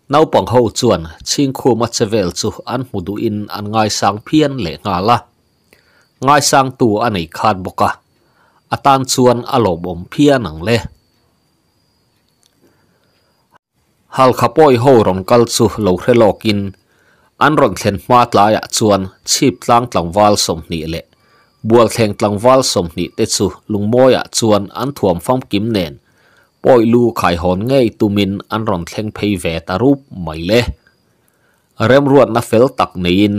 Nau pang ho chuan ching khu ma chevel chu an hudu in an ngai sang phian le nga la. Ngai sang tu anei khat boka atan chuan a lo bom phia nang le. Hal khapoi ho ron kal chu lo hrelokin an ron thlen hma tlaya chuan chip tlang tlangwal som ni le bual thleng tlangwal som ni te chu lungmoya chuan an thuam fam kim nen poi lu khai hon ngei tumin an ron thleng phei ve ta rup mai le rem ruat na fel tak nein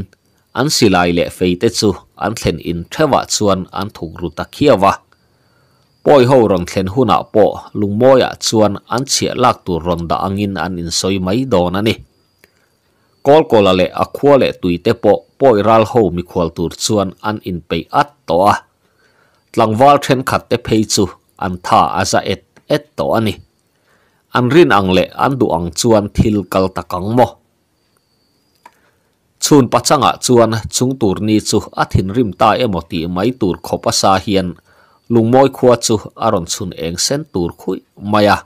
an silai le fei te chu an thlen in thewa chuan an thuk ru ta khiawa poi ho ron thlen huna po lungmoya chuan an chia lak tur ron da angin an in soi mai don ani kol kola le a khua le tuite po poi ral ho mi khwal tur chuan an in pe at to a tlangwal then khat te phei chu an tha aza et et to ani an rin ang le an du ang chuan thil kal takang mo chun pachanga chuan chung tur ni chu a thin rim ta emo ti mai tur khopa sa hian lungmoi khua chu aron chun eng sen tur khui maya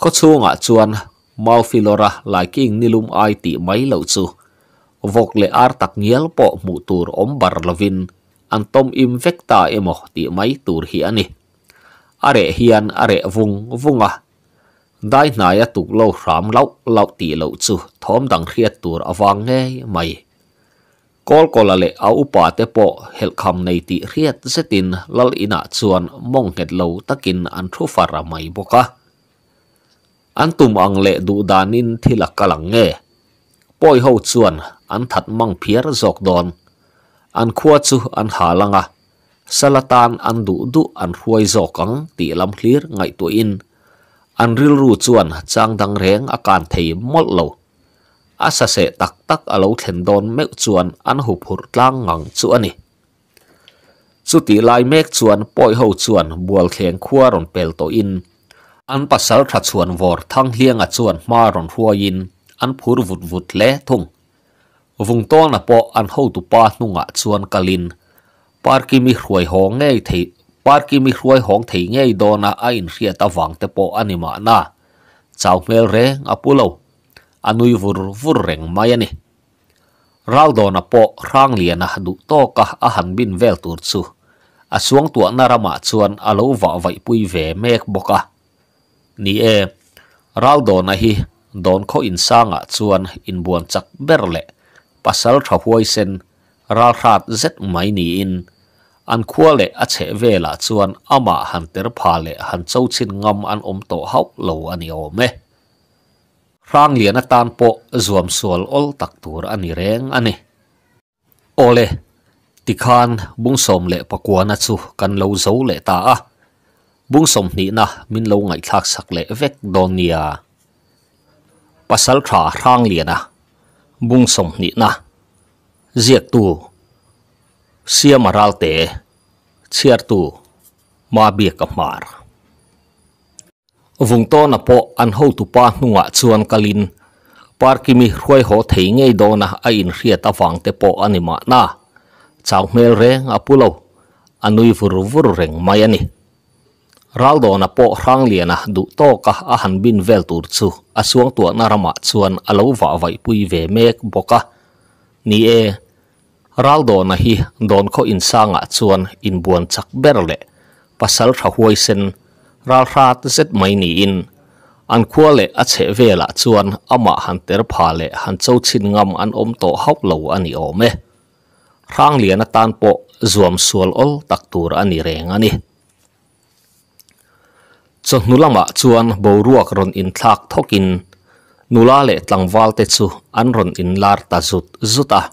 kho chunga chuan mau lại kinh king nilum ai ti mấy lo chu. Vok lệ ar tạc ngial po mụ tùr ôm bar lovin an tom im vekta emo ti mấy tùr hi ni. are hian, are vung vung à. dai naya tuk lo ram lau lau ti lo chu. Thom dang khiat tur awang nge mai. Kol kola le au upa te po, hel kham nei ti riat zetin lal ina chuan mong het lo takin an thu fara mai boka an tum ang le du danin thila kalang nge. Poi ho chuan, an that mang phiar zok don. An khua chu an halanga salatan an du du an huai zokang ti lam hlir ngai tu in. An ril ru chuan, chang dang reng akan thei mol lo. Asa se tak tak alo thlen don me chuan an hu phur tlang ngang chu ani. Chu ti lai mek chuan, poi ho chuan, bual thleng khua ron pel to in. An pasal tha chuan vor thang hlianga chuan ma ron huain an phur vut vut le thung vung to na po an ho tu pa hnunga chuan kalin parki mi hruai ho ngei thei parki mi hruai hong thei ngei dona a in hria ta wang te po anima na chau mel re apulo anui vur vur reng mai ani ral dona po rang liana du to ka a han bin vel tur chu a suang tu na rama chuan alo wa vai pui ve mek boka ni e ral dona hi don kho in sanga chuan in buan chak berle pasal tha huai sen ral rat zet mai ni in an khua le a che vela chuan ama han ter pha le han chau chin ngam an om to hau lo ani ome rang lian a tan po zuam sual ol tak tur ani reng ani ole tikhan bung som le pakwana chu kan lo zo le ta a bung som ni na, min lo ngai thak sak le vek donia pasal kha rang lian a bung som ni na. Ziek tu sia maral te chiar tu ma bia ka mar vùng to na po an ho tu pa nuwa chuan kalin parki mi ho thei ngei do na, a in hria ta wang te po anima na. Chang mel reng apulo anui vur vur reng mai ani. Raldo na po rang liana du to ka a han bin vel tur chu a suang tu na rama chuan alo wa vai pui ve mek boka ni e raldo na hi don kho in sanga chuan in buan chak berle pasal tha huai sen ral rat zet mai ni in an khuale a che vela chuan ama han ter pha le han chau chin ngam an om to haup lo ani ome rang lian tan po zuam sual ol tak tur ani reng ani cho nulama ah chuan bo ruak ron in thak thokin nula le tlangwal te chu an ron in lar ta zut zuta ah.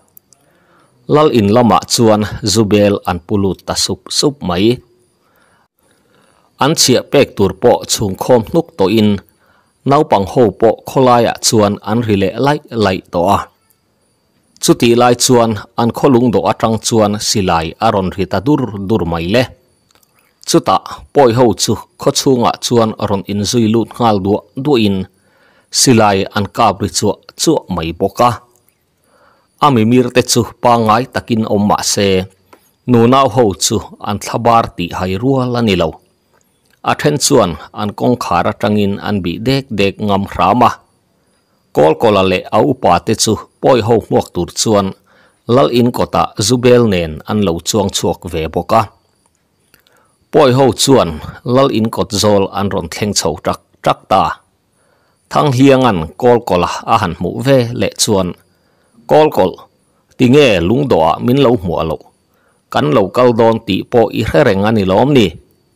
lal in lama ah chuan zubel an pulut ta sup sup mai. An chia pek tur po chung khom nuk to in. Nau pang ho po kholaya chuan an rile lai lai to a chuti lai chuan an kholung do atang chuan silai aron rita dur dur mai le chuta, poi ho chu kho chunga chuan ron in zui lut ngal du du in, silai an kabri chu chu mai boka ami mir te chu pa ngai takin om ma se nunau ho chu an thlabar ti hai rual ani lo. A then chuan, an kong khara tangin an bi dek dek ngam rama kol kola le au pa te chu poi ho muak tur chuan, lal in kota zubel nen an lo chuang chuak ve boka poi ho chuan lal in kot zol an ron thleng chho trak trak ta. Thang hiangan kol kol à, a han mu ve le chuan kol kol ti nge lung do min lo mu alo kan lo kal don ti po i hereng ani lom ni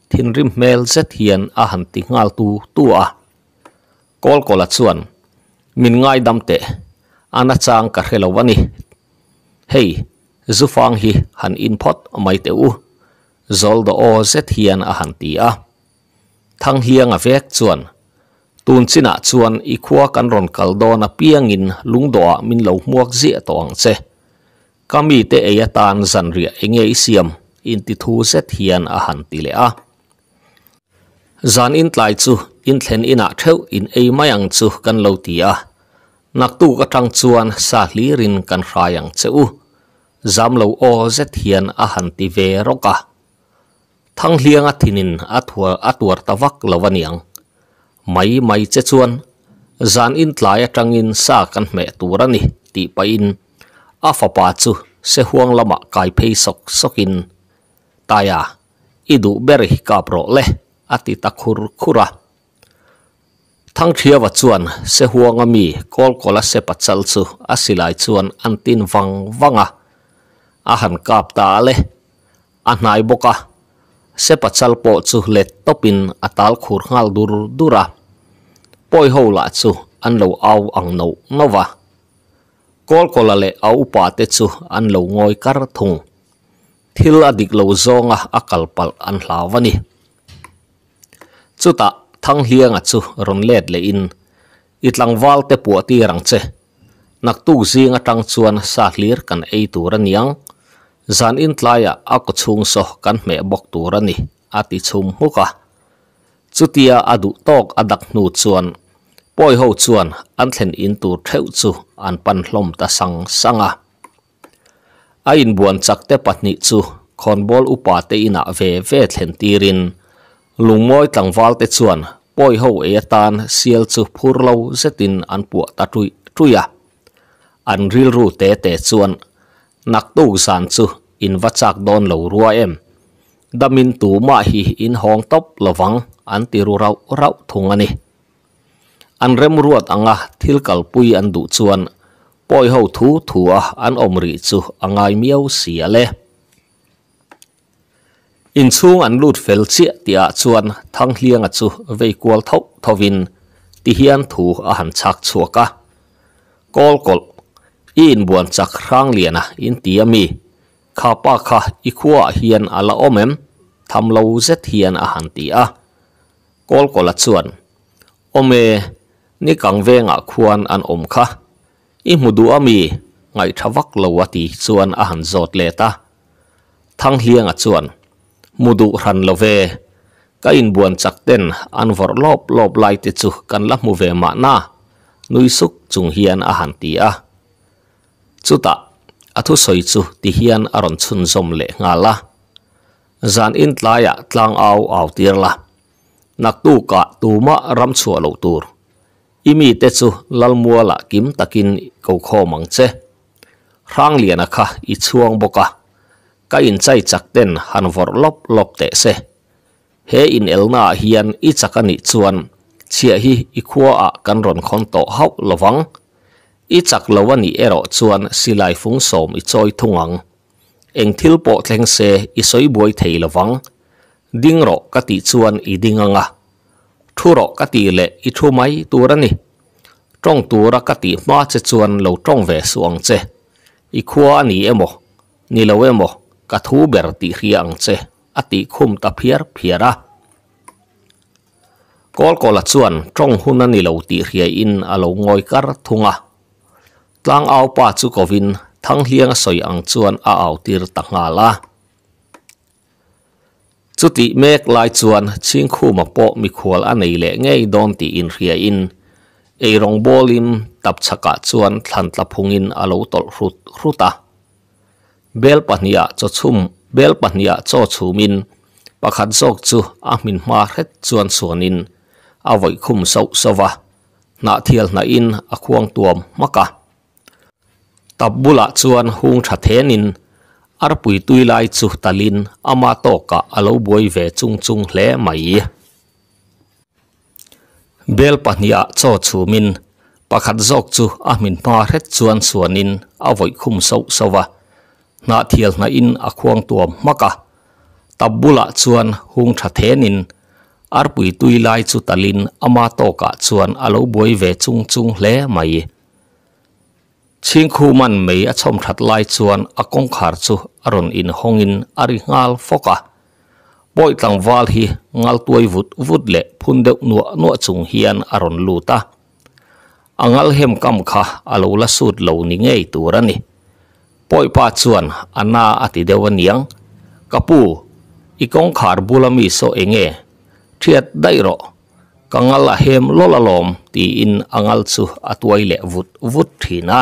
thin rim mel zet hian a han ti ngal tu tu à. a kol kol a à chuan min ngai dam te ana chang ka helo wani hei zufang hi han in phot mai te u zol do o zet hian a han ti a. Thang hiang a vek chuan. Tun china ah chuan i khua kan ron kal do na piangin lungdo ah min lo muak zia to ang che. Kami te eya tan zan ria enge siam, in ti thu zet hian a han ti le a. Zan in tlai chu, in thlen ina ah theu in ei mayang chu kan lo ti a. Nak tu ka tang chuan sa hli rin kan hrayang cheu. Zam lo o zet hian a han ti ve roka ทั้งเลียงอัตินินอัตหัวอัตวัตวักลวันยังไม่ไม่เจชวนจานอินทลายจังอินสากันแม่ตัวรันิตีไปอินอาฟปาจูเสห่วงละมะกายเพยสกสกินตายาอิดูเบริกาโปรเลอติตะคุรคุระทั้งเทียวัชวนเสห่วงมีโกอลกลลเสปัจจัลจูอาศิลายชวนอันตินฟังวังอะอาหารกาบตาเลอันนายบกะ se pachal po chu let topin atal khur ngal dur dura. Poi ho la chu an lo au ang no nova. Kol kola le au pa te chu an lo ngoi kar thung thil adik lo zonga akal pal an hlawani chuta thang hianga chu ron let le in itlang wal te pu ti rang che nak tu zinga tang chuan sa hlir kan ei tur aniang zan in tlaya ah, a chung so kan me bok tur ani ati chung muka. Ah. chutia adu tok adak nu chuan. Poi ho chuan, an thlen in tur theu chu, an pan hlom ta sang sanga ah. a in buan chak te patni chu, khon bol upa te ina ve ve thlen tirin. Lungmoi tlangwal te chuan poi ho e tan, sial chu phur lo zetin an pu ta tui tuya an ril ru te te chuan. Nak tu san chu in vachak don lo rua em. Damin tu ma hi in hong top lawang an ti ru rau rau thungani an rem ruat anga thil kal pui an du chuan. Poi ho thu thua an omri chu angai miau sia le. In chung an lut fel chia tia chuan thang hlianga chu vei kwal thau thovin ti hian thu a han chak chuaka kol kol, in buan chak rang liana in ข้าป้าข้าอีขัวเฮียนอาละอมเอ็มทำเราเซตเฮียนอาหารตีอะกอลกอลัดส่วนอมเอนี่กังเวงอะควรอันอมข้าอีมุดูอามีไงทวักเลวตีส่วนอาหารจดเลตาทั้งเฮียงอะส่วนมุดูรันเลเวก็อินบวนจักเต้นอันวอร์ลอบลอบไล่ติดจุกันละมุเวมาหน้านุยสุกจุงเฮียนอาหารตีอะจุตะ athu soi chu ti hian aron chun zom le nga la zan in tlaya tlang au au tir la nak tu ka tu ma ram chua lo tur imi te chu lal mua la kim takin ko kho mang che rang lian a kha i chuang boka ka in chai chak ten han vor lop lop te se he in elna hian i chakani chuan chia hi i khua a kan ron khon to hau lowang i chak lowani ero chuan silai fung som i choi thungang eng thil po thleng se i soi buai thei lowang ding ro ka ti chuan i dinganga à. thu ro ka ti le i thu mai turani trong tura ka ti ma che chuan lo trong ve suang che. I khua ni emo ni lo emo ka thu ber ti hiang che. Ati khum ta phiar phiara à. kol kol à a chuan tong hun ani lo ti hria in alo lo ngoi kar thunga tlang au pa chu kovin thang hiang soi ang chuan a au tir ta nga la chuti mek lai chuan ching khu ma po mi khwal a nei le ngei don ti in hria in ei rong bolim tap chaka chuan thlan tla phungin a lo tol hrut hruta bel pahnia cho chum bel pahnia cho chumin pakhat zawk chu a hmin hma hret chuan chuanin a voi khum so sowa na thial na in a khuang tuam maka tập tabula chuan hung tha thenin ar pui tui lai chu talin ama to ka alo boi ve chung chung hle mai bel pahnia cho chumin pakhat zok chu a min pa hret chuan suanin a voi khum so sowa na thial na in a khuang tuam maka à. tabula chuan hung tha thenin arpui tui lai chu talin ama to ka chuan alo boi ve chung chung hle mai ชิงคูมันไม่อชมทัดไล่ชวนอากงขาดสุอรุณอินหงอินอริงาลฟกะปอยตังวาลฮีงาลตัววุดวุดเละพุนเดกนัวนัวจุงเฮียนอรุณลูตาอังาลเฮมกำค่ะอาลูลสูดเหลานิเงยตัวรนี่ปอยปาชวนอันาอติเดวันยังกปูอีกองขาดบุลมีโซเองเเทียดได้รอกังาลเฮมลลลอมตีอินอังาลสุอตวเละวุดวุดทีนะ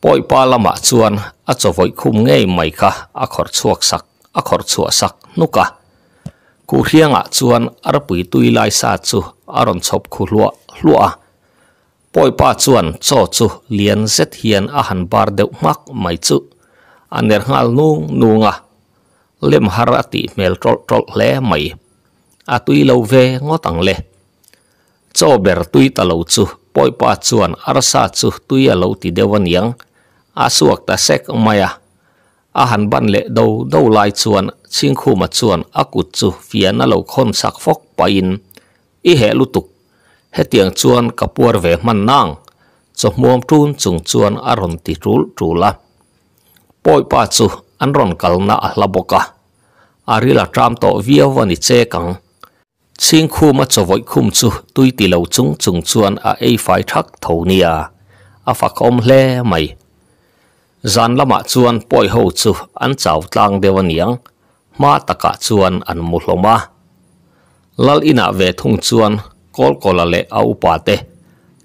poi pa lama chuan, a chawoi khum ngei mai kha, a khor chuak sak, a khor chua sak nuka ku hianga ah chuan arpui tui lai sa chu aron chop khu lua lua. Poi pa chuan, cho chu lian zet hian a han bar deuh mak mai chu. Aner ngal nung nunga lem harati mel trol trol le mai. A tui lo ve ngotang le. Cho ber tui ta lo chu poi pa chuan arsa chu, tui a lo ti dewan yang asuak ta sek maya. A han ban le do do lai chuan, ching khu ma chuan, a kut chu fian a lo khon sak fok pa in. I he lutuk he tiang chuan kapuar ve man nang. Cho muam tun chung chuan a ron ti trul trula poi pa chu, an ron kalna a hlaboka arila tram to viawani che kang. Ching khu ma chawoi khum chu, tui ti lo chung chung chuan a ei fai thak thonia a fakom hle mai zan lama chuan poi ho chu an chau tlang dewa niang ma taka chuan an mu hloma lal ina ve thung chuan kol kola le au pa te.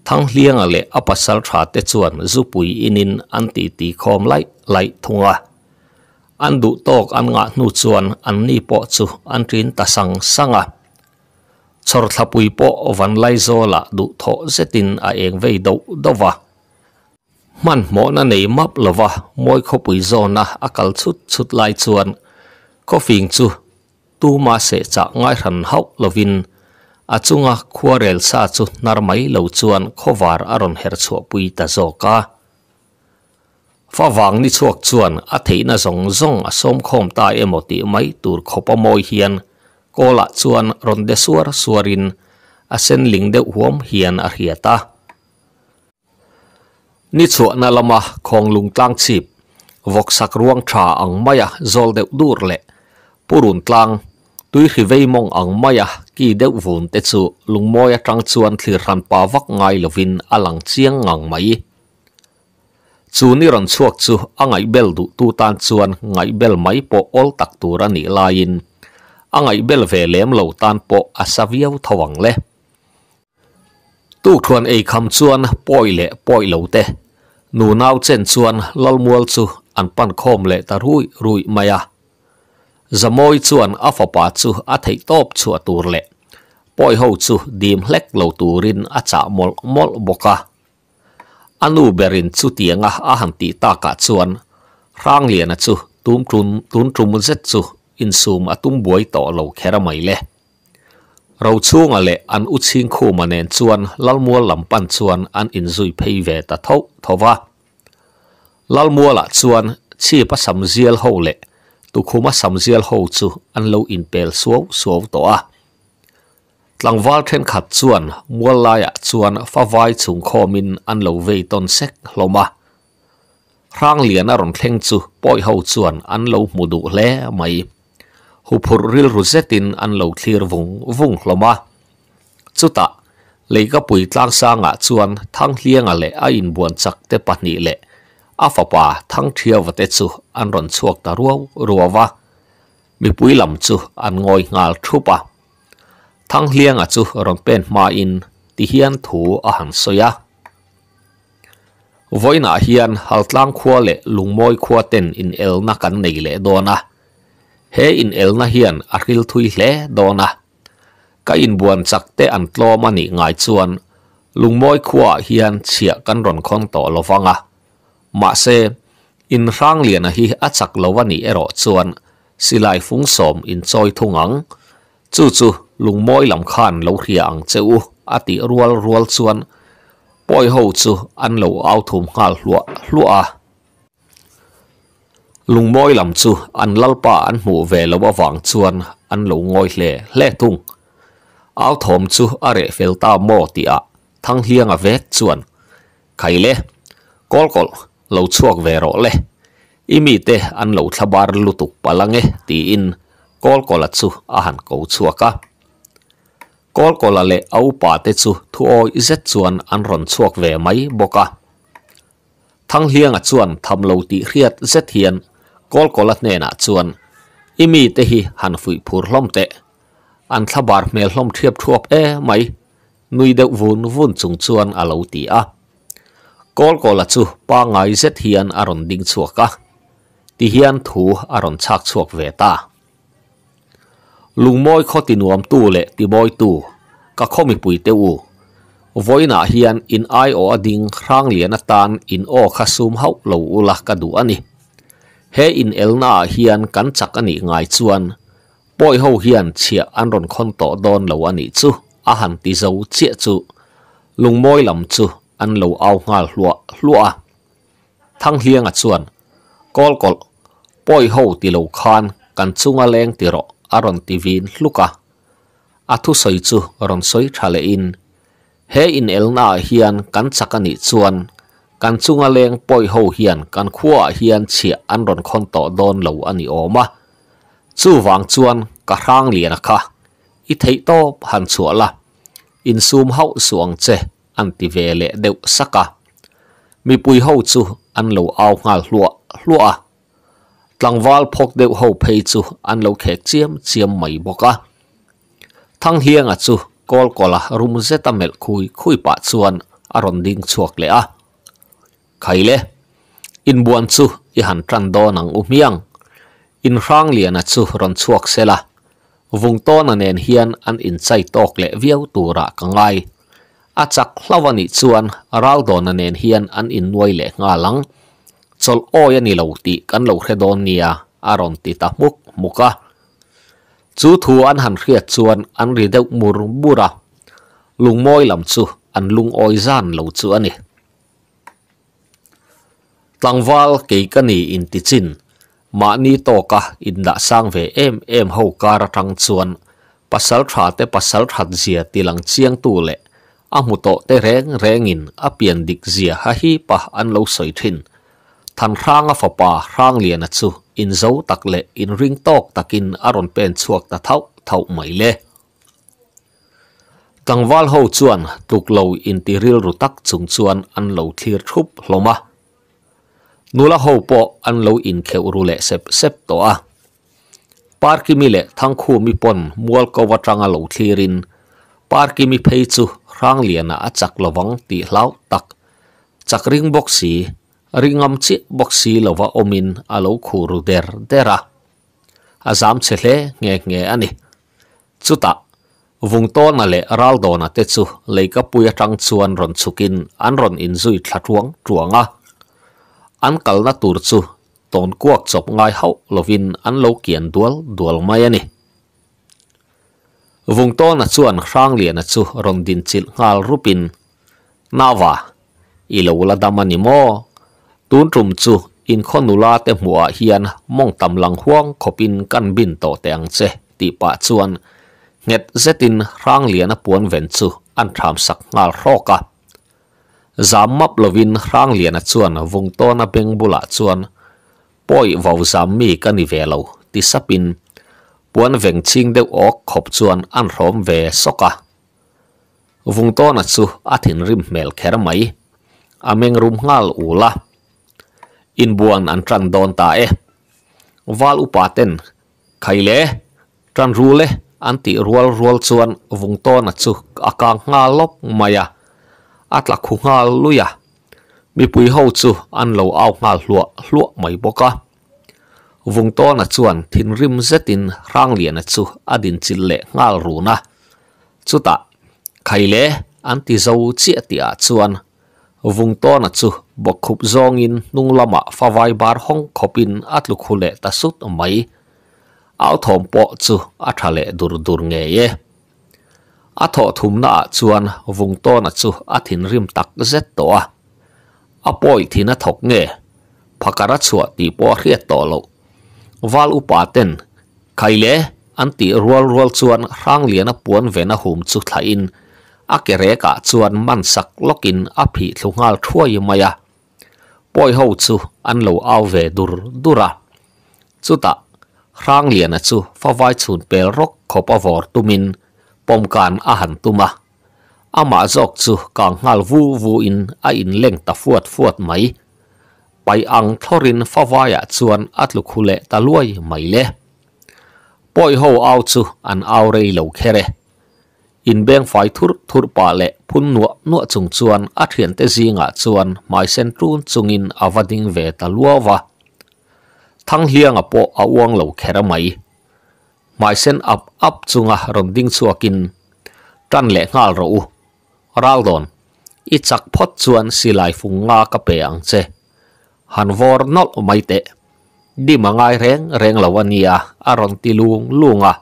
Thang hlianga le apasal tha te chuan zupui inin an ti ti khom lai lai thunga. An du tok an nga nu chuan an ni po chu an trin ta sang sanga. Chor thlapui po van lai zola du tho zetin a eng vei do dova man mo na nei map lova moi kho pui zona akal chut chut lai chuan. Ko fing chu, tu ma se cha ngai ran hau lovin achunga khuarel sa chu narmai lo chuan khowar aron her chu pui ta zoka fa wang ni chuak chuan, a theina zong zong a som khom ta emoti mai tur khopa moi hian. Kola chuan ron de suar suarin, a sen ling de huam hian a hiata ni chu na lama khong lung tlang chip. Vok sak ruang tha ang maya zol deuh dur le purun tlang, tui khi vei mong ang maya ki deuh vun te chu. Lung moya tang chuan thlir ran pa vak ngai lovin alang chiang ngang mai. Chu ni ran chuak chu angai bel du tu tan chuan ngai bel mai po ol tak tur ani lain. Angai bel ve lem lo tan po asaviau thawang le tu thuan ei kham chuan poi le poi lo te. นูนาวเซนชวนลลมัวจูอันปันคอมเลตารุยรุยมายาจมอยชวนอัฟปาจูอัทัยตบชัวตูเลปอยหูจูดีมเล็กเหลาตูรินอัจามอลมอลบกะอันูเบรินจูเตียงอาหันติตากาชวนร่างเลียนจูตุ้มครุนตุ้มครุมเซจูอินซูมอตุ้มบวยต่อเหลาแคระไม่เล่ nu nau chen chuan lal mual chu an pan khom le ta rui rui maya zamoi chuan a fa pa chu a thei top chu tur le poi ho chu dim hlek lo turin a cha mol mol boka anu berin chu tianga a han ti ta ka chuan rang lian a chu tum trun tun trum zet chu in sum atum buai to lo khera mai le ro chunga le an u ching khu manen chuan lalmual lampan chuan an in zui phei ve ta tho thova lalmuala chuan chi pa samzial ho le tu khuma samzial ho chu an lo in pel suaw suaw to a tlangwal then khat chuan mual laia chuan fa vai chung khomin an lo vei ton sek hloma rang lian a ron thleng chu poi ho chuan an lo mudu hle mai hu phur ril ru zetin an lo thlir vung vung hloma chuta leika pui tlang sanga chuan, thang hlianga le a in buan chak te pahni le a fapa thang thia vate chu an ron chuak ta ruaw ruawa mi pui lam chu an ngoi ngal thupa thang hlianga chu ron pen ma in ti hian thu a han soya voina hian haltlang khua le lungmoi khua ten in el na kan nei le dona he in elna hian a hril thui hle dona ka in buan chak te an tlom ani ngai chuan lungmoi khuwa hian chia kan ron khon to lovanga ma se in rang lian a hi a chak lowani ero chuan silai fung som in choi thungang chu chu lungmoi lam khan lo hria ang cheu ati rual rual chuan poi ho chu an lo au thum ngal hlua hlua lung moi lam chu an lalpa an mu ve lo awang chuan an lo ngoi hle hle tung aw thom chu are fel ta mo ti a thang hiang a à vek chuan. Khai le kol kol lo chuak ve ro le imi te an lo thlabar lutuk palange ti in, kol kola à chu, a han ko chuaka kol kola à le au pa te chu, thu oi zet chuan an ron chuak ve mai boka thang hiang a chuan, tham lo ti riat zet hian kol kolat ne na chuan. Imi te hi han fui phur hlom te. An thlabar mel hlom thiep thuap e mai. Nui deuh vun vun chung chuan à lâu ti a. Kol kola chu, pa ngai zet hian a ron ding chuaka ti hian thu à ron chak chuak ve ta. Lungmoi kho ti nuam tu le ti boy tu. Ka khomi pui te u. Voina hian in ai o ading rang lian atan in o khasum hau lo ula ka du ani he in elna hian kan chak ani ngai chuan. Poi ho hian chia an ron khon to don lo ani chu, a han ti zo chia chu. Lungmoi lam chu, an lo au ngal hlua hlua. Thang hiang a chuan. Kol kol poi ho ti lo khan, kan chunga leng ti ro aron ti vin hluka a. Thu soi chu, ron soi thale in. He in elna hian kan chakani chuan kan chunga leng poi ho hian, kan khuwa hian chia an ron khon to don lo ani oma chu wang chuan, ka rang lian kha. I thei to han chuala in sum hau suang che, an ti ve le deuh saka. Mi pui ho chu, an lo au ngal hlua hlua tlangwal phok deuh ho phei chu, an lo khek chiam chiam mai boka thang hiang a chu, kol kola rum zeta mel khui khui pa chuan aron ding chuak le a khaile. In buan chu, i han tran do nang umiang in rang lian a chu ron chuak sela. Vung to an nen hian an in chai tok le viau tura kangai a chak hlawani chuan ral do na nen hian an in nuai le nga lang. Chol o ya lo ti kan lo hre don nia aron ti ta muk muka chu thu an han hriat chuan an ri deuh mur bura. Lungmoi lam chu, an lung oi zan lo chu ani tlangwal ke kani in ti chin. Ma ni to ka in da sang ve em em ho kar tang chuan. Pasal tha te pasal that zia tilang chiang tu le. A mu to te reng reng in a pian dik zia ha hi pa an lo soi thin. Than rang a fa pa rang lian a chu. In zo tak le in ring tok takin aron pen chuak ta thau thau mai le. Tangwal ho chuan tục lâu in ti ril ru tắc chung chuan an lo thlir thup hloma nula ho po an lo in kheu uru le sep sep to a. Parki mi le thang khu mi pon mual ko watanga lo thlirin parki mi phei chu rang liana a chak lawang ti hlau tak. Chak ring boxi si ringam chi boxi si lawa omin alo khuru der dera azam chele nge nge ani chuta vung to na le ral do na te chu leika puya tang chuan ron chukin, an ron in zui thlathuang tuanga an kalna tur chu ton kuak chop ngai hau lovin an lo kian dual dual mai ani vung to na chuan rang lian chu ron din chil ngal rupin nawa i lo la damani mo tun tum chu in khonula te hmuah hian mong tam lang huang khopin kan bin to teang che ti pa chuan nget zetin rang lian a puan ven chu an tham sak ngal roka zam map lovin rang lian a chuan vung to na beng bula chuan poi vau zam mi ka ni velo ti sapin puan veng ching deuh ok khop chuan an rom ve soka vung to na chu a thin rim mel kher mai ameng rum ngal ula in buan an tran don ta e wal upaten khaile tran rule an ti rual rual chuan vung to na chu akang nga lop maya atla khu ngal luya à? mi pui ho chu an lo au ngal hlua hlua mai boka vung to na chuan thin rim zetin rang lian chu adin chil le ngal runa chuta khaile an ti zo chi a chuan vung to na chu bok khup zong in nung lama fawai bar hong khopin atlu à khule ta sut mai au thom po chu athale à dur dur nge ye a tho thum na chuan vung to na chu, a thin rim tak zet to a a poi thin a thok nge phakara chua ti po hriat to lo wal upa ten khaile an ti rual rual chuan rang lian a puan ve na hum chu thla in. A kere ka chuan man sak lokin a phi thlungal thuai maya poi à. ho chu an lo au ve dur dura à. chuta rang lian a chu fa vai chun pel rok khopa vor tumin pom kan a han tuma ama zok chu kang ngal vu vu in a in leng ta fuat fuat mai pai ang thorin fa vaya chuan atlu khule ta luai mai le poi ho au chu an au rei lo khere in beng fai thur thur pa le phun nuwa nuwa chung chuan a thian te zinga chuan mai sen trun chungin avading ve ta luawa thang hiang a po a uang lo khera mai mai sen up up chunga ronding chuakin. Tan le ngal ro u. Raldon i chak phot chuan silai phung nga ka pe ang che. Han vor nol mai te. Di mangai reng reng lawania aron tilung lunga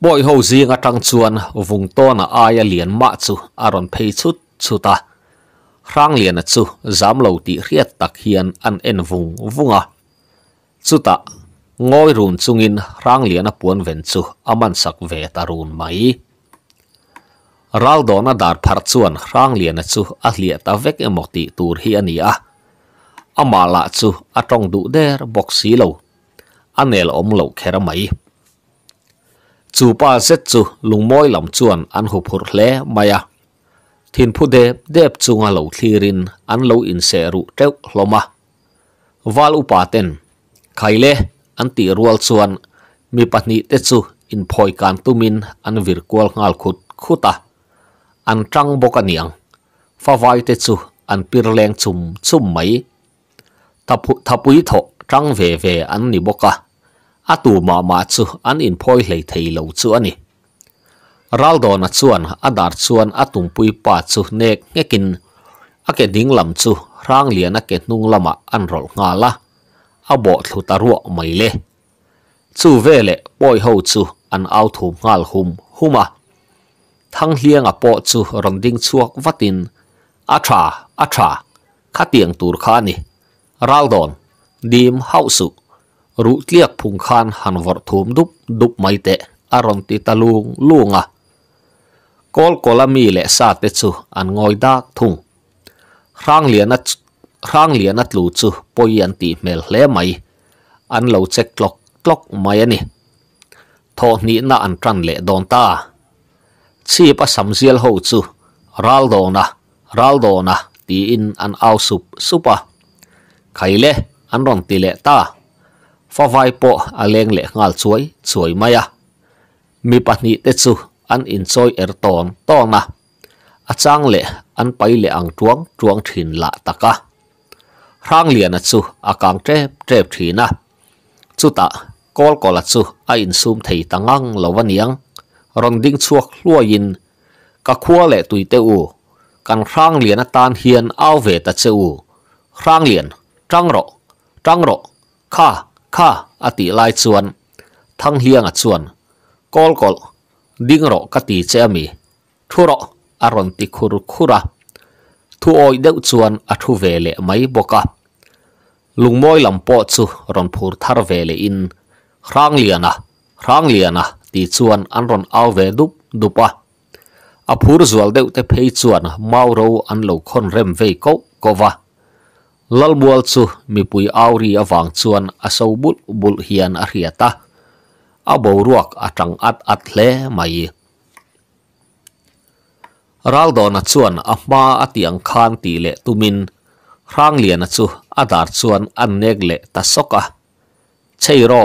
boy ho zinga tang chuan vung to na aya lian ma chu. Aron phei chut chuta rang lian chu. Zam lo ti riat tak hian an en vung vunga chuta ngoi run chungin rang lian a puan ven chu aman sak ve tarun mai raldo na dar phar chuan rang lian chu a hlia ta vek emoti tur hi ani a amala chu atong du der boxi lo anel om lo khera mai chu pa zet chu lungmoi lam chuan an hu phur hle maya à. thin phu de dep chunga lo thlirin an lo in se ru teu hloma wal upa ten khaile an ti rual chuan mi pahnih te chu in phoi kan tumin an vir kual ngal khut khuta. An tang bok aniang fa vai te chu an pir leng chum chum mai. Thapu, thapui tho tang ve ve an ni boka atu ma ma chu an in phoi hlei thei lo chu ani. Raldo na chuan adar chuan atum pui pa chu nek ngekin. Ake ding lam chu, rang lian ake nung lama an rol nga la abo thlu taru mai le chu vele poi ho chu an au thum ngal hum huma thang hiang a po chu rong ding chuak vatin a tha a tha kha tiang tur kha ni raldon dim hausu ru tliak phung khan han vor thum dup dup mai te aron ti talung lunga kol kolami le sa te chu an ngoi dak thung rang lian at rang lian at lu chu poi an ti mel hle mai. An lo che clock clock mai ani. Tho ni na an tran le don ta. Chi pa samzial ho chu ral do na ral do na ti in an au sup supa. Khaile an rong ti le ta. Fa vai po a leng le ngal chuai chuai maya mi pahni te chu an in choi er ton tona achang le an pai le ang tuang tuang thin la taka ครั้งเลียนัดจูอากางเจ็บเจ็บทีนะจุตะกอลกอลจูไออินซูมไทยตั้งังลวันยังรองดิ้งชัวคลัวยินกะขัวเลตุยเตอูกันรั้งเลียนตานเฮียนเอาเวตัดเซอูครั้งเลียนจังรอจังรอข้าข้าอติไลาชวน ทั้งเฮียงอชวนกอลกอลดิ้งรอกติเจมีทุรออรอนติคุรุคุระทุโอยเดวชวนอทุเวเลไม่บกับ lungmoi lampo chu ronphur thar ve le in. Rang liana rang liana ti chuan an ron au ve dup dupa a. Phur zual deuh te phei chuan mau ro an lo khon rem ve ko kova lalbual chu mipui auri awang chuan a sobul bul hian a riata a boruak atang at at le mai raldona chuan a hma atiang khan ti le tumin rang liana chu a chu adar chuan an nek le ta soka cheiro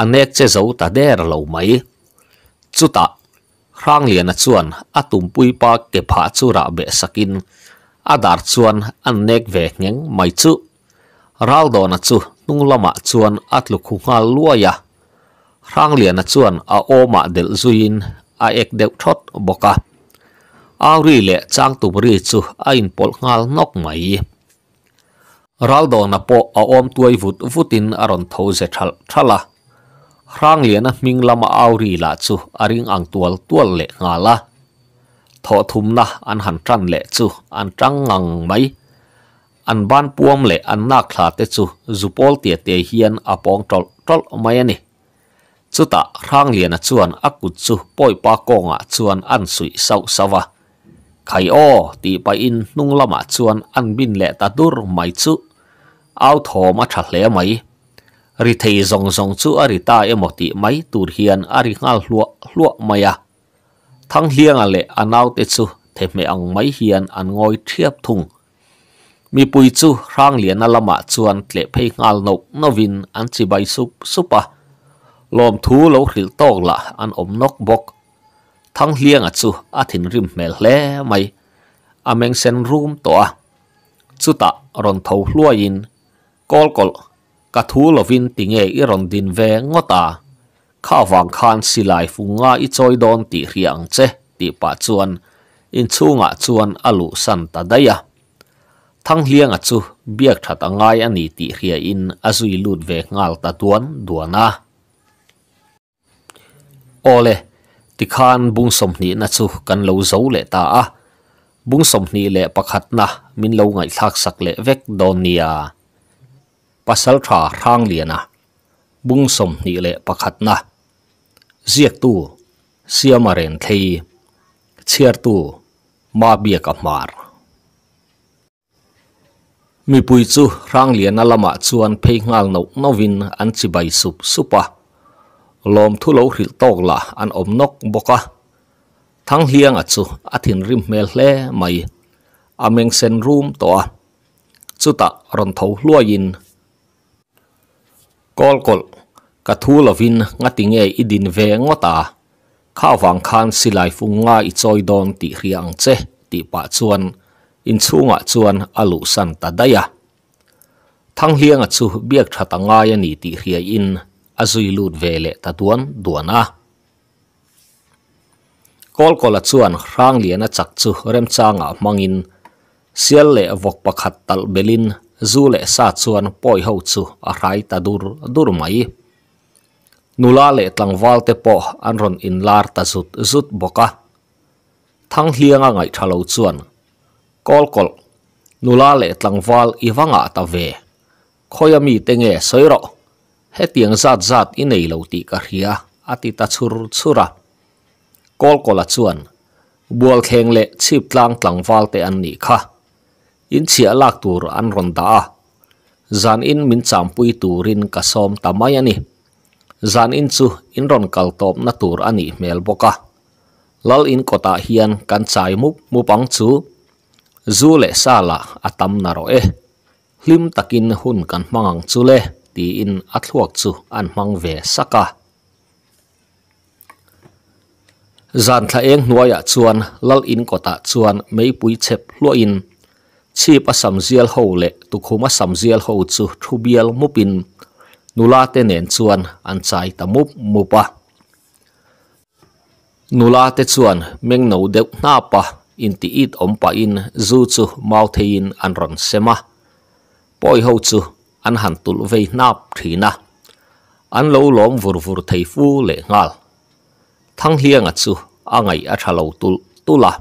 an nek che zo ta der lo mai. Chuta, rang lian a chuan a tum pui pa ke pha chu ra be sakin. Adar chuan an nek ve ngeng mai chu. Ral raldo na chu, nung lama ah chuan atlu khu nga luaya rang lian a chuan a oma ah del zuin a ek deuh thot boka auri le chang tu ri chu a in pol ngal nok mai raldo na po a om tuai vut, vutin aron tho ze thal thala rang lian a ming lama auri la chu aring ang tual tual le ngala Tho thum na an han tran le chu, an trăng ngang mai. An ban puam le an nak thla te chu zupol tia te hian apong tol tol mai ani. Chuta rang lian a chuan akut chu, poi pa konga chuan an sui sau sawa khai o, ti pa in nung lama chuan an bin le ta dur mai chu au thom a tha hle mai ri thei dòng zong chu ari ta emoti mai tur hian ari ngal à, thằng hiền à lẽ anh anau tết chu thế mẹ ông mấy hiền an ngồi thiap thùng. Mi pui chu rang lian alama chuan tle phei ngal no novin an chi bai sup supa lom thu lo hril tok la an om nok bok thang à a chu a thin rim mel hle mai ameng sen room to a chuta ron tho hluain kol kol ka thu lovin tinge i ron din ve ngota. Kha wang khan silai funga i choi don ti riang che, ti pa chuan. In chunga chuan alu san ta daya thang hiang chu, biak that angai ani ti ria in azui lut ve ngal ta tuan duana ole tikhan bung som ni na chu kan lo zo le ta a. Bung som ni le pakhat na, min lo ngai thak sak le vek donia pasal tha rang liana bung som ni le pakhat na. Ziak tu siamaren thei. Chiar tu, ma bia ka mar. Mi pui chu rang liana lama chuan phei ngal no novin an chi bai sup supa. Lom thu lo hril tok la an om nok boka. Thang hiang a chu athin rim mel hle mai. Ameng sen room to a chuta ron tho hluain kol kol. Ka thu lovin ngating e idin ve ngota kha wang khan silai funga i choi don ti hriang che ti pa chuan. In chunga chuan alu san ta daya thang hianga chu biak thata nga ya ni ti hria in. Azui lut vele ta tuan duana kol kol a chuan rang liana chak chu rem changa mangin sial le vok pakhat tal belin. Zu le sa chuan poi ho chu a rai ta dur dur mai. Nula le tlangwal te po an ron in lar ta zut zut boka thang hlianga ngai thalo chuan. Kol kol. Nula le tlangwal iwanga ta ve. Khoi mi tenge soiro he tiang zat zat i nei lo ti ka hria. Ati ta chur, chura. Kol kola chuan. Bual kheng le chip tlang tlangwal te an ni kha. in chia lak tur an ron da. Zan in min cham pui turin ka som tamai ani. Zan in chu in ron kal top na tur ani mel boka. Lal in kota hian kan chai mup mupang chu. Zu le sala atam na ro e. Hlim takin hun kan mangang chu le ti in athuak chu an mang ve saka zan tha eng nuaya chuan lal in kota chuan mei pui chep hlo in. Chip a samzial ho le tukhuma samzial ho chu thubial mupin nula te nen chuan, an chai tamup mupa nula te chuan, meng no deuh na pa, in ti it om pa in, zu chu mau thein an ron sema poi ho chu, an han tul vei nap thina an lo lom vur vur thei fu le ngal. Thang hiang a chu angai a thalo tul, tula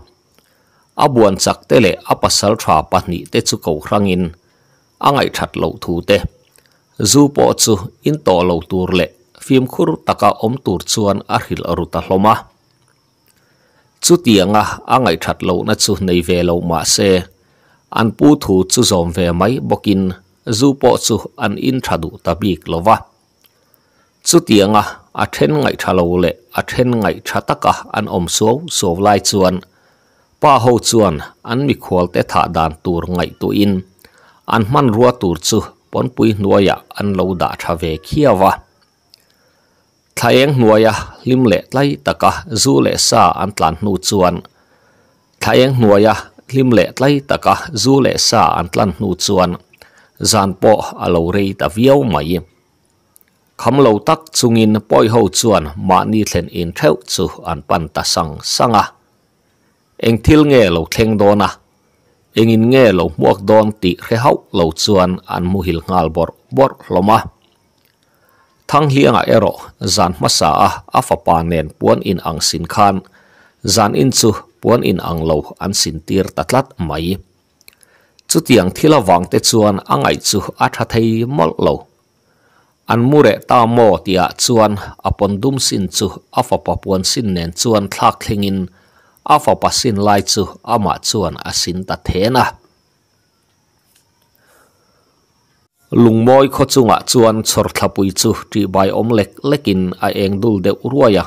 a buan chak te le a pasal tha pahni te chu ko rangin angai that lo thu te. Zu po chu in to lo tur le. Phim khur taka om tur chuan a aruta hloma. Chu tianga angai that lo na chu nei ve lo ma se. An pu thu chu zom ve mai bokin. Zu po chu an in thadu tabik lova chu tianga a then ngai thalo le. A then ngai thataka an om so so lai chuan pa ho chuan, an mi khol te tha dan tur ngai tu in. An man rua tur chu, pon pui nuaya an lo da tha ve khiawa thlayeng nuaya lim le tlai taka, zu le sa an tlan nu chuan. Thlayeng nuaya lim le tlai taka, zu le sa an tlan nu chuan. Zan po alo rei ta viau mai. Kham lo tak chungin poi ho chuan, ma ni thlen in theu chu an pan ta sang sanga eng thil nge lo thleng dona eng in nge lo muak don ti khe hau lo chuan an mu hil ngal bor bor hloma thang hianga ero, zan masa a afa pa nen puan in ang sin khan. Zan in chu puan in ang lo an sin tir tatlat mai. Chu tiang thila wang te chuan angai chu a tha thei mol lo. An mure ta mo tia chuan apon dum sin chu afa papuan sin nen chuan thlak thlengin afa pasin lai chu ama chuan asin ta thena. Lungmoi kho chunga chuan chhor thlapui chu ti bai om lek lekin a eng dul de uruaya.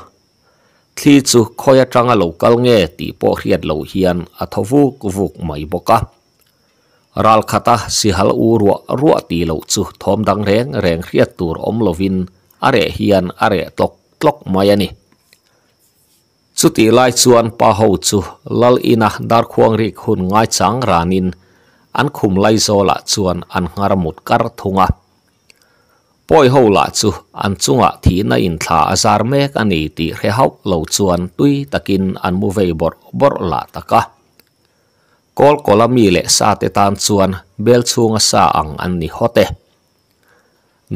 Thli chu khoya tanga local nge, ti po hriat lo hian a thovu kuvuk mai boka. Ral khata, si hal u ruwa ruwa ti lo chu thom dang reng reng hriat tur om lovin are hian, are tlok tlok mai ani chu ti lai chuan pa ho chu. Lal ina dar khuang rik hun ngai chang ranin. An khum lai zola chuan an ngar mut kar thunga. Poi ho la chu, an chunga thi na in thla azar mek ani ti re hau lo chuan tui takin an mu vei bor bor la taka. Kol kolami le sa te tan chuan, bel chunga sa ang an ni hote.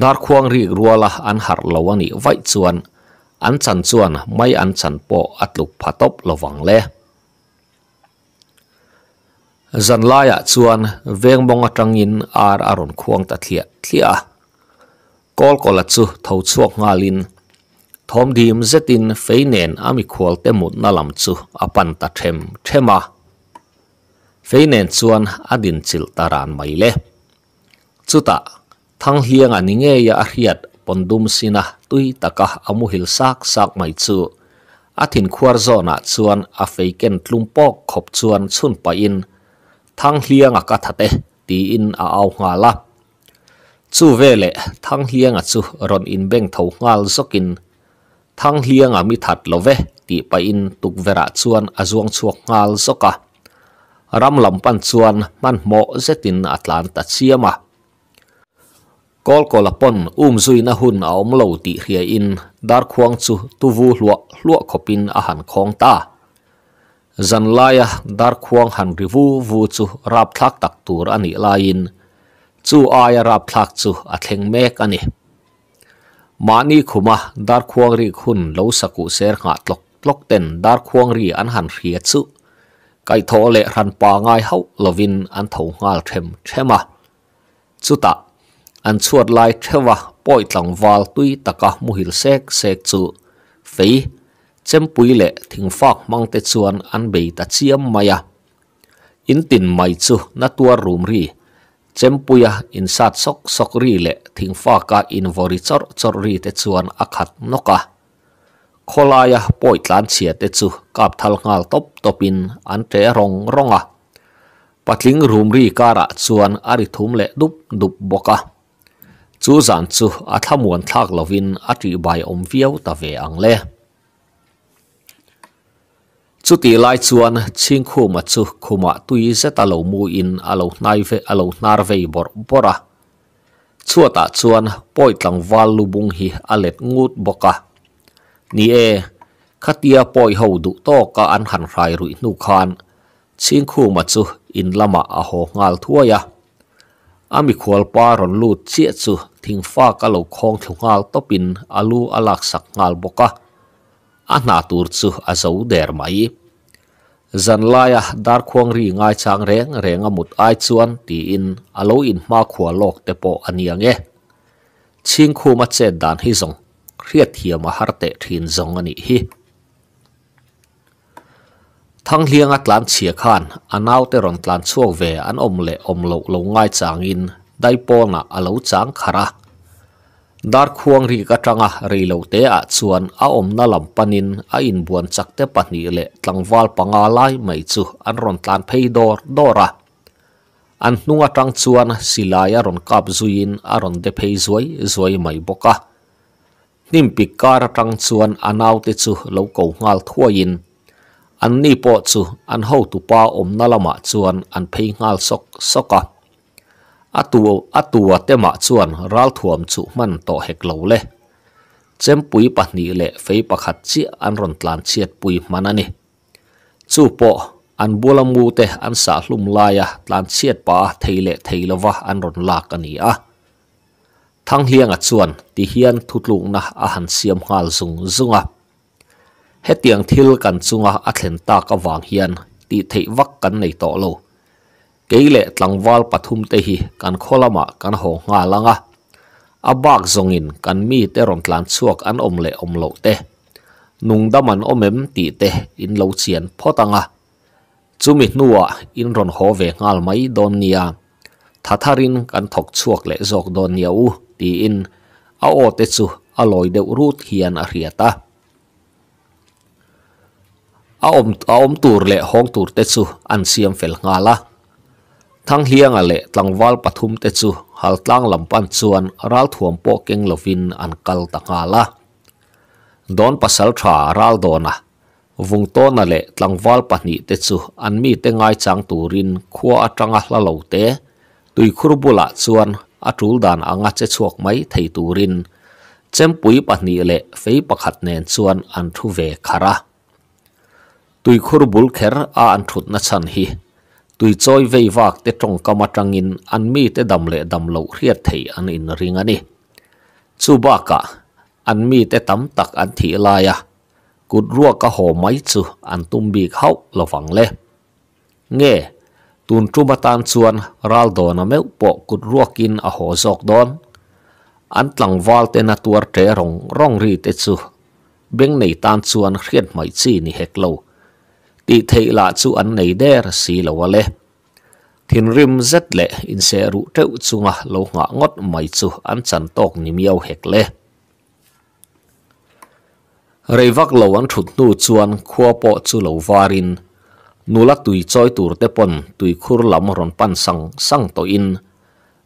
Dar khuang ri ruala an har lo ani vai chuan an chan chuan mai an chan po atluk phatop lovang le. Zan laya chuan veng vengmong atangin ar aron khuang ta thlia thlia. Kol kola chu tho chuak ngalin. Thom dim zetin feinen ami khol te mut na lam chu apan ta them thema. Feinen chuan adin chil taran mai le. Chuta thang hiang ani nge ya a pondum sina tui taka amu hil sak sak mai chu athin khuar zona chuan a feiken tlumpok khop chuan chun pa in thang hlianga ka thate ti in a au nga la chu vele thang hlianga chu ron in beng tho ngal zokin thang hlianga mi that love ti pa in tuk vera chuan a zuang chuak ngal zoka ram lam pan chuan man mo zetin atlanta chiama kol kola pon um zui na hun a om lo ti hria in dar khuang chu tu vu hlua hlua khopin a han khong ta zan laya dar khuang han rivu vu chu rap thak tak tur ani lain chu aya rap thak chu a thleng mek ani mani khuma dar khuang ri khun lo saku ser nga tlok tlok ten dar khuang ri an han hria chu kai tho le ran pa ngai hau lovin an tho ngal them thema chuta an chuat lai thewa poi tlang wal tui taka muhil sek sek chu fei chem pui le thing fak mang te chuan an be ta chiam maya in tin mai chu na tua room ri chem puya in sat sok sok ri le thing fa ka in vori chor chor ri te chuan akhat noka kholaya poi tlan chia te chu kap thal ngal top topin an te rong ronga patling room ri kara chuan ari thum le dup dup boka chu zan chu a thamuan thak lovin a ti bai om viau ta ve ang le. Chu ti lai chuan, ching khu ma chu, khuma tui zeta lo mu in alo nai ve alo nar ve bor, bora. Chuata chuan, poi tlang wal lubung hi alet ngut boka ni e khatia poi ho du to ka an han rai rui nu khan. Ching khu ma chu, in lama a ho ngal thuaya ami khwal pa ron lu chia chu thing fa ka lo khong thungal topin alu alak sak ngal boka a na tur chu a zo der mai zan laya dar khuang ri ngai chang reng reng amut ai chuan ti in alo in ma khwa lok te po aniang e ching khu ma che dan hi zong riat hiam a har te thin zong ani hi thang hliang a tlan chia khan, anaw te ron tlan chuak ve an om le om lo lo ngai chang in dai po na alo chang khara. Dar khuang ri ka tanga rei lo te a chuan a om na lam panin a in buan chak te pahni le tlangwal panga lai mai chu an ron tlan phei dor, dora. An hnunga tang chuan silaya ron kap zuin a ron de phei zuai zuai mai boka. Nim pikar tang chuan te chu lo ko ngal thuain an ni po chu, an ho tu pa om na lama chuan an phei ngal sok soka atu atua tema chuan ral thuam chu man to hek lo le. Chem pui pahni le fei pakhat chi an ron tlan chiat pui manani chu po, an bulamu te an sa hlum laia tlan chiat pa theile theilowa an ron lak ani a. Thang hiang a chuan, ti hian thutlung na a han siam ngal zung zunga hetiang thil kan chunga a thlen ta ka wang hian ti thei vak kan nei to lo keile tlangwal pathum te hi kan kholama kan ho nga langa abak zongin kan mi te ron tlan chuak an om le om lo te nung daman omem ti te in lo chian photanga chumi nuwa in ron ho ve ngal mai don nia thatharin kan thok chuak le zok don nia u ti in. A o te chu a loi deuh rut hian a riata a om a om tur le hong tur te chu an siam fel nga la. Thang hianga le tlangwal pathum te chu hal tlang lampan chuan ral thuam po keng lovin an kal ta nga la. Don pasal tha ral dona vung to na le tlangwal pahni te chu an mi te ngai chang turin khua atanga la lo te. Tui khurbula chuan atul dan anga che chuak mai thei turin. Chem pui pahni le fei pakhat nen chuan an thu ve khara. Tui khur bul kher a an thut na chan hi. Tui choi vei vak te tong kama tangin an mi te dam le dam lo riat thei an in ring ani. Chu ba ka, an mi te tam tak an thi la ya kut ruwa ka ho mai chu an tum bi khau lo wang le. Nge, tun tuma tan chuan ral do na meu po kut ruwa kin a ho zok don an tlang wal te na tuar te rong rong ri te chu. Beng nei tan chuan hriat mai chi ni hek lo ti thei la chu an nei der si lo wale thin rim zet le in se ru teu chunga lo nga ngot mai chu an chan tok ni miau hek le reivak lo an thut nu chuan khua po chu lo varin nula tui choi tur te pon tui khur lam ron pan sang sang to in.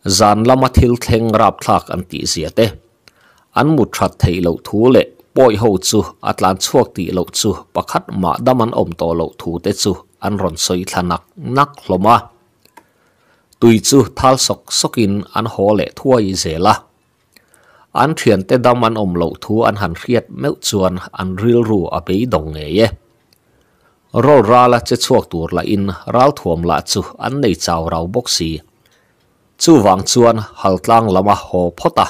Zan lama thil thleng rap thlak an ti zia te an mu that thei lo thu le poi ho chu atlan chuak ti lo chu pakhat ma daman om to lo thu te chu an ron soi thlanak nak hloma tui chu thal sok sokin an ho le thuai zela an thian te daman om lo thu an han riat meu chuan an ril ru a pe dong nge ye. Ro ra che chuak tur la in ral thuam la chu an nei chaw rau boxi chu wang chuan haltlang lama ho phota.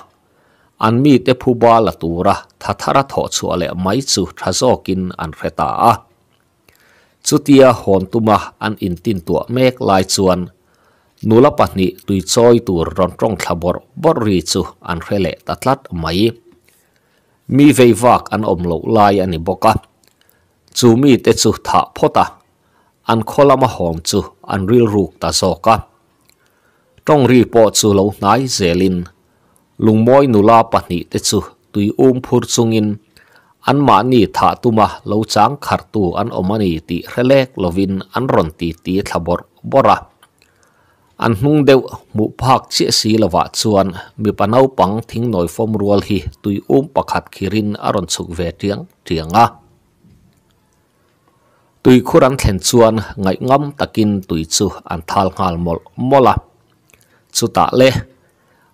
อันมีแต่ผู้บาลตูระทัทรถอดสัวเละไม่สุทะโซกินอันเรตาสุติย่หอนตุมาอันอินตินตัวเมกลายส่วนนูลปัตนิตุยซอยตูรอนตรงขบรบรีสูอันเรเลตัดลัดไม่มีไฟวากอันอมโลลายอันนิบกะจูมีแต่สุทาพอตาอันคลมหอมจูอันริลรูกตาโซกะต้องรีพอร์สู่เล่านายเซลิน lungmoi nula pahni te chu. Tui um phur chungin an ma ni tha tuma lo chang khar tu an omani ti relek lovin an ron ti ti thlabor bora an hnung deuh mu phak chi si lawa chuan. Mi panau pang thing noi form rual hi. Tui um pakhat khirin aron chuk ve tiang tianga tui khuran thlen chuan ngai ngam takin tui chu an thal ngal mol mola chu ta le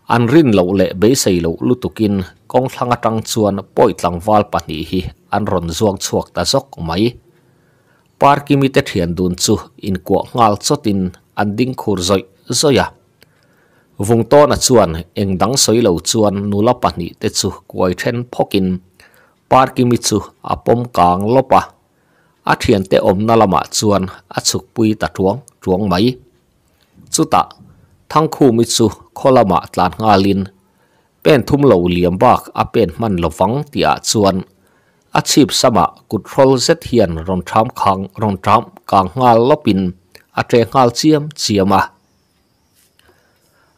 an rin lo le be sei lo lutukin kong thlanga tang chuan poi tlang wal pahnih hi, an ron zuang chuak ta zok mai. Parki mi te thian dun chu, in ko ngal chotin an ding khur zoi, zoya. Vùng to na chuan, eng dang soi lo chuan nula pahnih te chu kuai then phokin parki mi chu apom kang lopa a thian te om na lama chuan, a chuk pui ta tuang tuang mai. Chuta ทั้งคู่มิจูโคลมาตลานงาลิน เป็นทุ่มเหลวเหลี่ยมบากอาเป็นมันหลวังตีอาจวนอาชีพสมะกุดรอลเซตเฮียนรอนทรัมคังรอนทรัมกางงาลลปินอาเจงาลเจียมเจียมา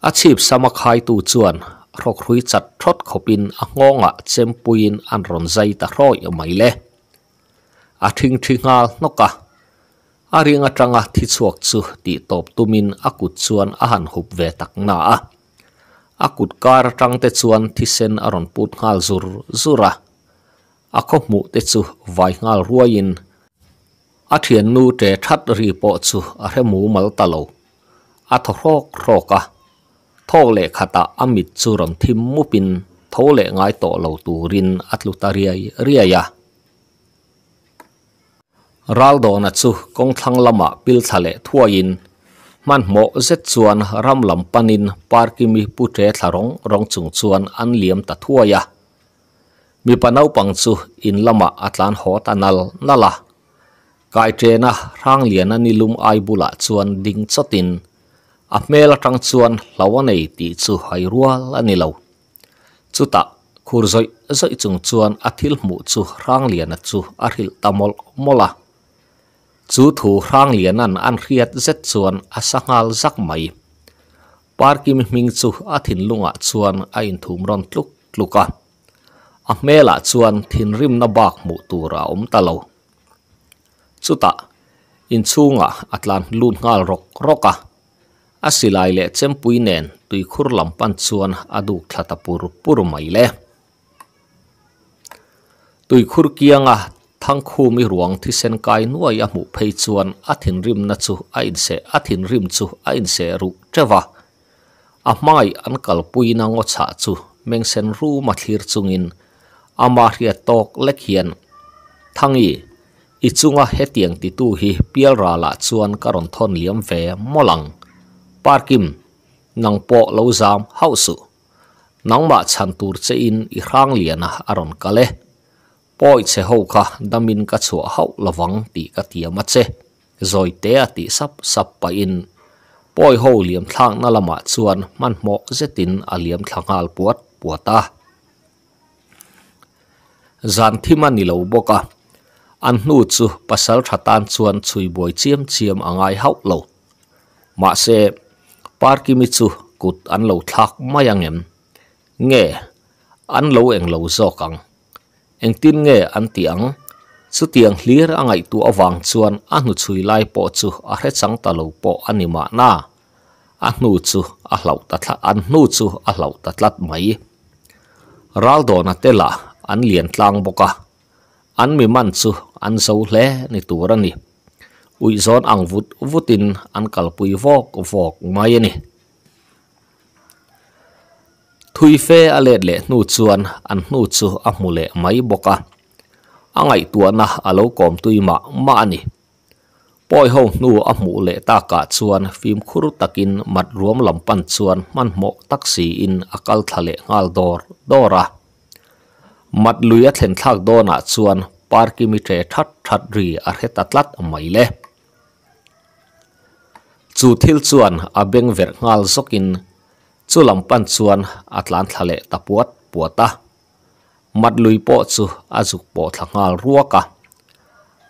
อาชีพสมะคายตูจวนรกรุยจัดทดขบินอ่งงะเจมปุยนอันรอนใจตะร้อยไม่เละอาทิงทิงาลนกะ ari nga tranga thi chuak chu ti top tumin akut chuan a han hup ve tak na a. Akut kar tang te chuan thi sen aron put ngal zur zura a. Kho mu te chu vai ngal ruain. A thian nu te that ri po chu a re mu mal talo a tho rok roka thol le khata amit chu ram thim mu pin thole ngai to lo turin atlu taria riaya raldo na chu kong thlang lama pil thale thuain. Man mo zet chuan ram lam panin parki mi putre tharong rong chung chuan an liam ta thuaya. Mi panau pang chu in lama atlan ho tanal nala. Kai trena rang lian ani lum ai bula chuan ding chotin. A mel atang chuan lawanei ti chu hai rual ani lo. Chuta khur zoi zoi chung chuan athil mu chu rang lian chu a tamol mola chu thu rang lian an an riat zet chuan a à sangal zak mai parki mi ming chu a à thin lunga chuan a à in thum ron tluk tluka a mela chuan thin rim na bak mu tura om talo chuta in chunga atlan lun ngal rok roka lệ le chempui nen tui khur lampan chuan adu thlata pur pur mai le tui khur kianga ทั้งคู่มีหลวงที่เซนกายนัวยามุเพยจวนอัธินริมนัจุอินเสอธินริมจุอินเสรุเจวะอามายอันกัลปุยนางอชาจุเมงเซนรูมาทิรจุงินอามาเรียตอกเล็กเฮียนทั้งอีอิจุงะเฮตียงติตูฮีเปียลราละจวนการอนทอนเลียมเวมอลังปาร์กิมนังโปะเลาซามเฮาสุนังมาชันตูร์เจอินอีร่างเลียนะอารอนกะเล poi che ho kha damin ka chu hau lawang ti ka tia ma che. Zoi te ati sap sap pa in. Poi ho liam thlang na lama chuan, man mo zetin a liam thlangal puat puata zan thima ni lo boka. An nu chu, pasal thatan chuan chui boi chiam chiam angai hau lo. Ma se parki mi chu, kut an lo thak mayangem nge, an lo eng lo zo kang. Eng tin nge an tiang chu tiang hlir angai tu awang chuan a hnu chui lai po chu a hre chang ta lo po anima na a hnu chu a hlau ta thla an hnu chu a hlau ta tlat mai raldo na tela an lian tlang boka an mi man chu an zo hle ni tur ani ui zon ang vut vutin an kalpui vok vok mai ani thui fe a let le nu chuan an nu chu a mu le mai boka angai tuana alo kom tui ma ma ani poi ho nu a mu le ta ka chuan phim khur takin mat ruam lampan chuan man mo taxi in akal thale ngal dor dora mat luya thlen thak dona chuan parki mi tre that that ri a he tatlat mai le. Chu thil chuan a beng ver ngal zokin chu lampan chuan atlan thale tapuat puata mat lui po chu azuk à po thangal ruaka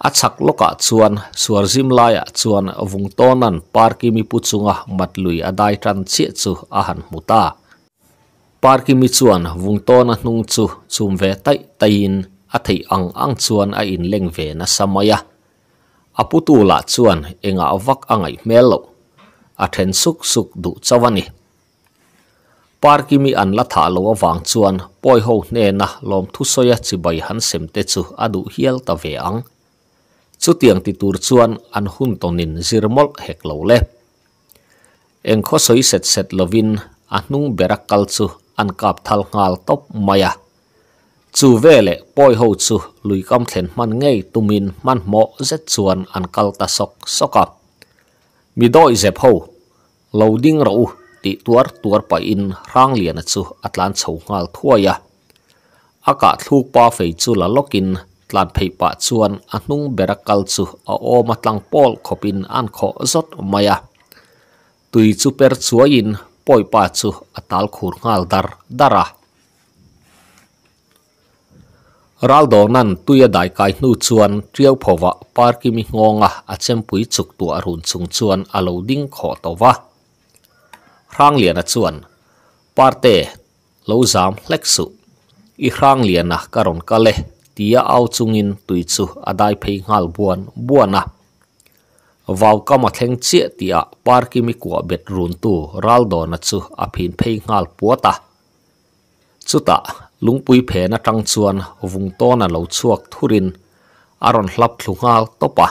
achak loka à chuan suar zim laya chuan vung tonan parki mi puchunga mat lui adai à tran che chu a han muta parki mi chuan vung tona hnung chu chum ve tai tain a thei ang ang chuan a in leng ve na samaya. Aputu la chuan enga vak angai melo a then suk suk du chawani parki mi an la tha lo awang chuan poi ho ne na lom thu soya chi bai han sem te chu adu hial ta ve ang. Chu tiang ti tur chuan an hun tonin zirmol hek lo le. Eng kho soi set set lovin a hnung berakal chu an kap thal ngal top maya. Chu vele poi ho chu lui kam thlen man ngei tumin man mo zet chuan an kal ta sok soka mi doi zep ho loading ติตัวตัวไปอินร่างเลียนจูอัตลันเฉางาลทั่วยะอากาศทูกปาเฟจูละลกินตลันไปปะชวนอันนุงเบรักัลจูอ้อมาตังปอลขบินอันขอจดมายะตุยจูเปิรชัวยินปอยปะจูอัตลคูรงาลดารดาระรัลดอนันตุยได้กายนูชวนเรียวพวะปาร์กิมิงงงะอาเชมปุยจุกตัวรุนสุงชวนอโลดิ้งขอตวะ rang lian a chuan. Parte lo zam leksu. I rang lian a karon kale, tia au chungin tui chu adai phei ngal buan, buana. Vào kama thleng che tia parki mi kwa bet run tu raldo na chu a phin phei ngal puata chuta lungpui phe na tang chuan, vung to na lo chuak thurin aron hlap thlungal topa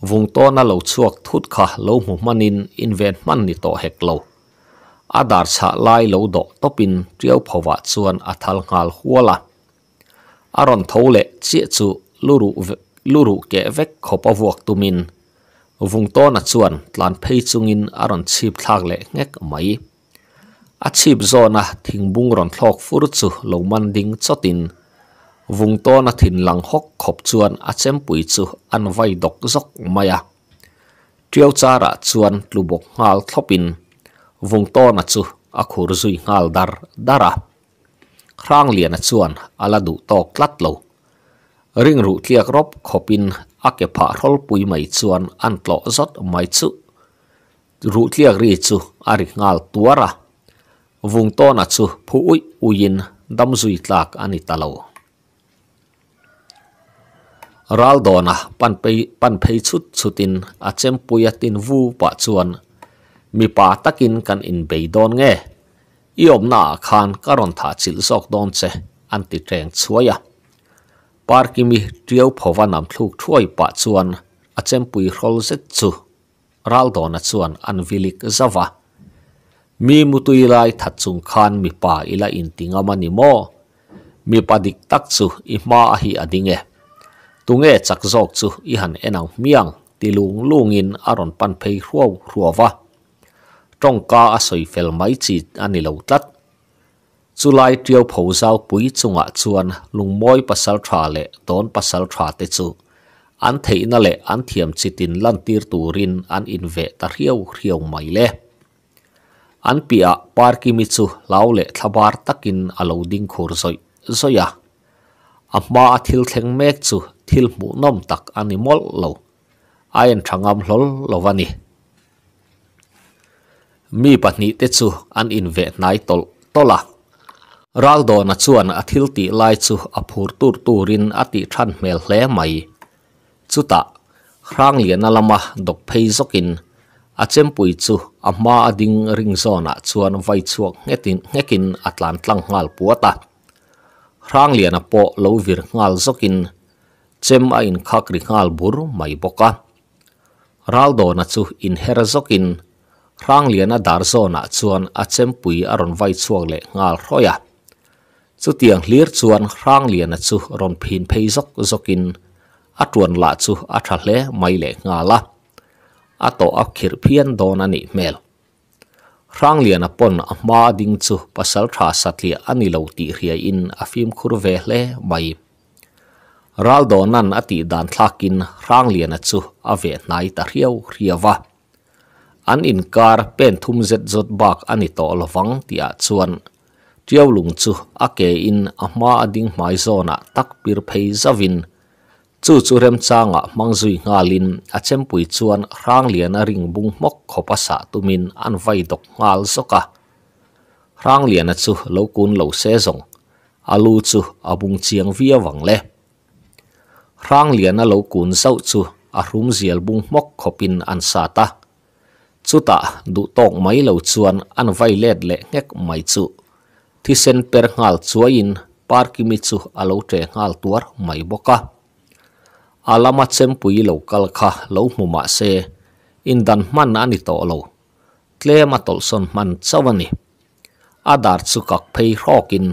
vùng to na lo chuak thut kha lo mu manin invent man ni to hek lo. Adar xa lai lo do topin triau phawa chuan athal ngal huala. Aron thole chi chu luru luru ke vek khopa vuak tumin. Vùng to na chuan tlan phei chungin aron chip thak le ngek mai. A chip zona thingbung ron thlok fur chu lo man ding chotin vùng to na thìn lăng hok khop chuan a chempui chu an vai dok zok maya. Triau chara chuan tlubok ngal thlopin vùng to na chu a khur zui ngal dar dara rang lian a chuan ala du tok tlat lo. Ring ru tliak rop khopin a ke pha rol pui mai chuan an tlo zot mai chu. Ru tliak ri chu a ri ngal tuara vùng to na chu phu ui uin dam zui tlak ani talo รัลดอนะปันไปปันไปชุดชุดินอาเจมปุยตินวูปะชวนมีปาตะกินกันอินเบดอนเงอีอมนาคานกรอนถาจิลซอกดอนเซอันติเรงช่วยปาร์กิมีเดียวพวันนำลูกช่วยปะชวนอาเจมปุยโรลเซจูรัลดอนะชวนอันวิลิกซาวะมีมุตุยไลถัดจุงคานมีปาอิลาอินติงามันิโมมีปาดิกตักซูอิมาอหิอดิเง tunge chak zok chu i han enang miang, tilung lungin aron pan phei rùa ruawa trong ka a soi fel mai chi ani lo tlat. Chulai triau pho zau pui chunga chuan lungmoi pasal tha le ton pasal tha te chu. An theina le an thiam chitin lan tir turin an inve ta riau riau mai le. An pia parki mi chu lau le thabar takin alo ding khur zoi, zoya. Amma athil thleng mek chu ทิลหมูนอมตักอันนิมอลโลอายันทางอัมหลโลวันีมีปัจนิเตจูอันอินเวนายตลตลักรัลโดนัชวนอธิลติไลจูอภูรตูรตูรินอติชันเมลเลไม่จุตะครั้งเลียนละมาดกเพยซกินอาเจมปุยจูอามาดิงริงโซนะชวนไวชวกเงตินเงกินอัตลันตังฮัลปัวตาครั้งเลียนปอโลวิรฮัลซกิน chem a in khak ri ngal bur mai boka. Raldo na chu in herazokin rang liana a dar zona chuan a chem pui aron vai chuak le ngal hroya chu tiang hlir chuan rang liana chu ron phin phei zok zokin. A tuan la chu a tha hle mai le ngala. A to a khir phian don ani mel. Rang lian a pon a ma ding chu pasal tha satlia ani lo ti hria in a phim khur ve hle mai raldo nan ati dan thlakin rang lian a chu nai ta riau riawa an inkar pen thum zet zot bak ani to lawang tia chuan. Tiau lung chu ake in ama ading mai zona ah tak pir phei zawin chu chu rem changa ah mangzui ngalin achem pui chuan rang lian a ring bung mok khopa sa tumin an vai dok ngal soka rang lian a chu lo kun lo se zong. Alu chu abung chiang via wang le. Rang lian a lo kun zau chu a rum zial bung mok khopin an sa ta chuta du tok mai lo chuan an vai let le ngek mai chu thi sen per ngal chuain par ki mi chu alo tre ngal tuar mai boka alama chem pui lo kal kha lo mu ma se in dan man ani to lo tle ma tol son man chawani adar chu kak phei rokin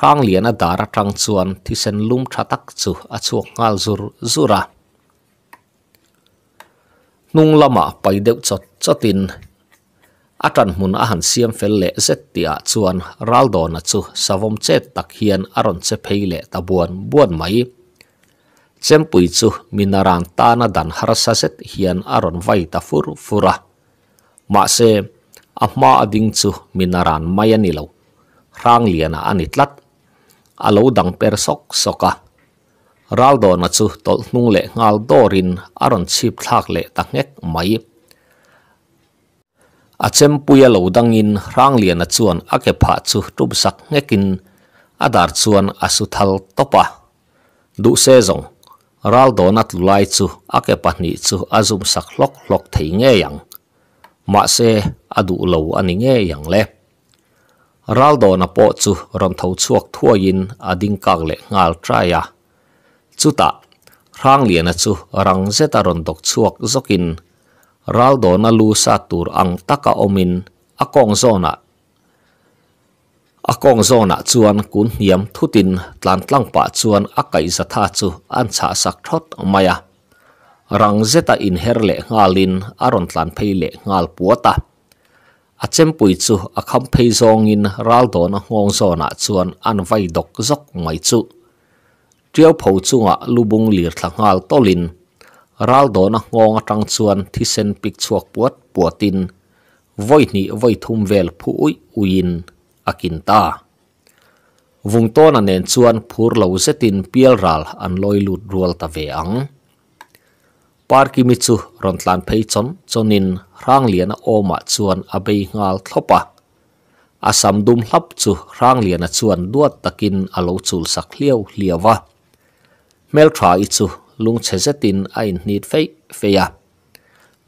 rang lian a dar atang chuan thi sen lum thatak chu a ngal zur zura nung lama pai deuh chot chotin atan mun a han siam fel le zet tia chuan raldo na chu savom chet tak hian aron che phei le ta buan buan mai. Chempui chu minaran ta na dan harsa set hian aron vai ta fur fura ma se amma ading chu minaran mai ani lo. Rang liana ani tlat alo dang per sok soka raldo na chu tol hnung le ngal dorin aron chip thak le ta ngek mai. A chem puya lo dangin rang lian a chuan a ke pha chu tup sak ngekin adar chuan asu thal topa du se zong raldo na nat chu a ke pahni chu azum sak lok lok thei nge yang. Ma se adu lo ani nge yang le raldo na po chu ram tho chuak thuain ading kak le ngal traya chuta rang lian chu rang zeta ron dok chuak zokin raldo na lu sa tur ang taka omin akong zona akong zona chuan kun hiam thutin tlan tlang pa chuan akai za tha chu an cha sak thot maya. Rang zeta in herle ngalin aron tlan phei le ngal puata. A chempui chu a kham phei zong in raldo na ngong zona chuan an vai dok zok mai chu triau pho chunga lubung lir thlangal tolin ral do na ngonga tang chuan thi sen pik chuak puat puatin voi ni voi thum vel phu ui uin akin ta vung to na nen chuan phur lo zetin pial ral an loi lut rual ta ve ang par ki mi chu ron tlan phei chon chonin rang lian a oma chuan a bei ngal thlopa asam dum hlap chu rang lian a chuan duat takin a lo chul sak hliau hliawa mel tha i chu lung che zetin a in nit fei feya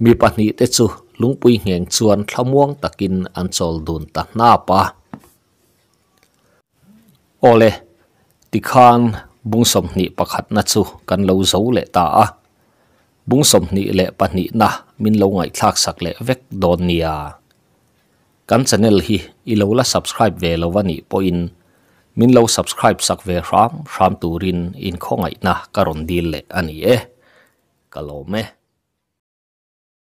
mi pahni te chu lungpui ngeng chuan thlamuang takin an chol dun ta na pa ole tikhan bungsom ni pakhat na chu kan lo zo le ta a บุ้งสมนิเละปนินะมินลงไงทักสักเละเวกโดนเนียกันชแนลฮีอีโลละ subscribe เวลวันนี้ปอินมินเร subscribe สักเวรามรามตูรินอินข้องไงนะการอนดีเละอันนี้เอ๊ะกะโลเม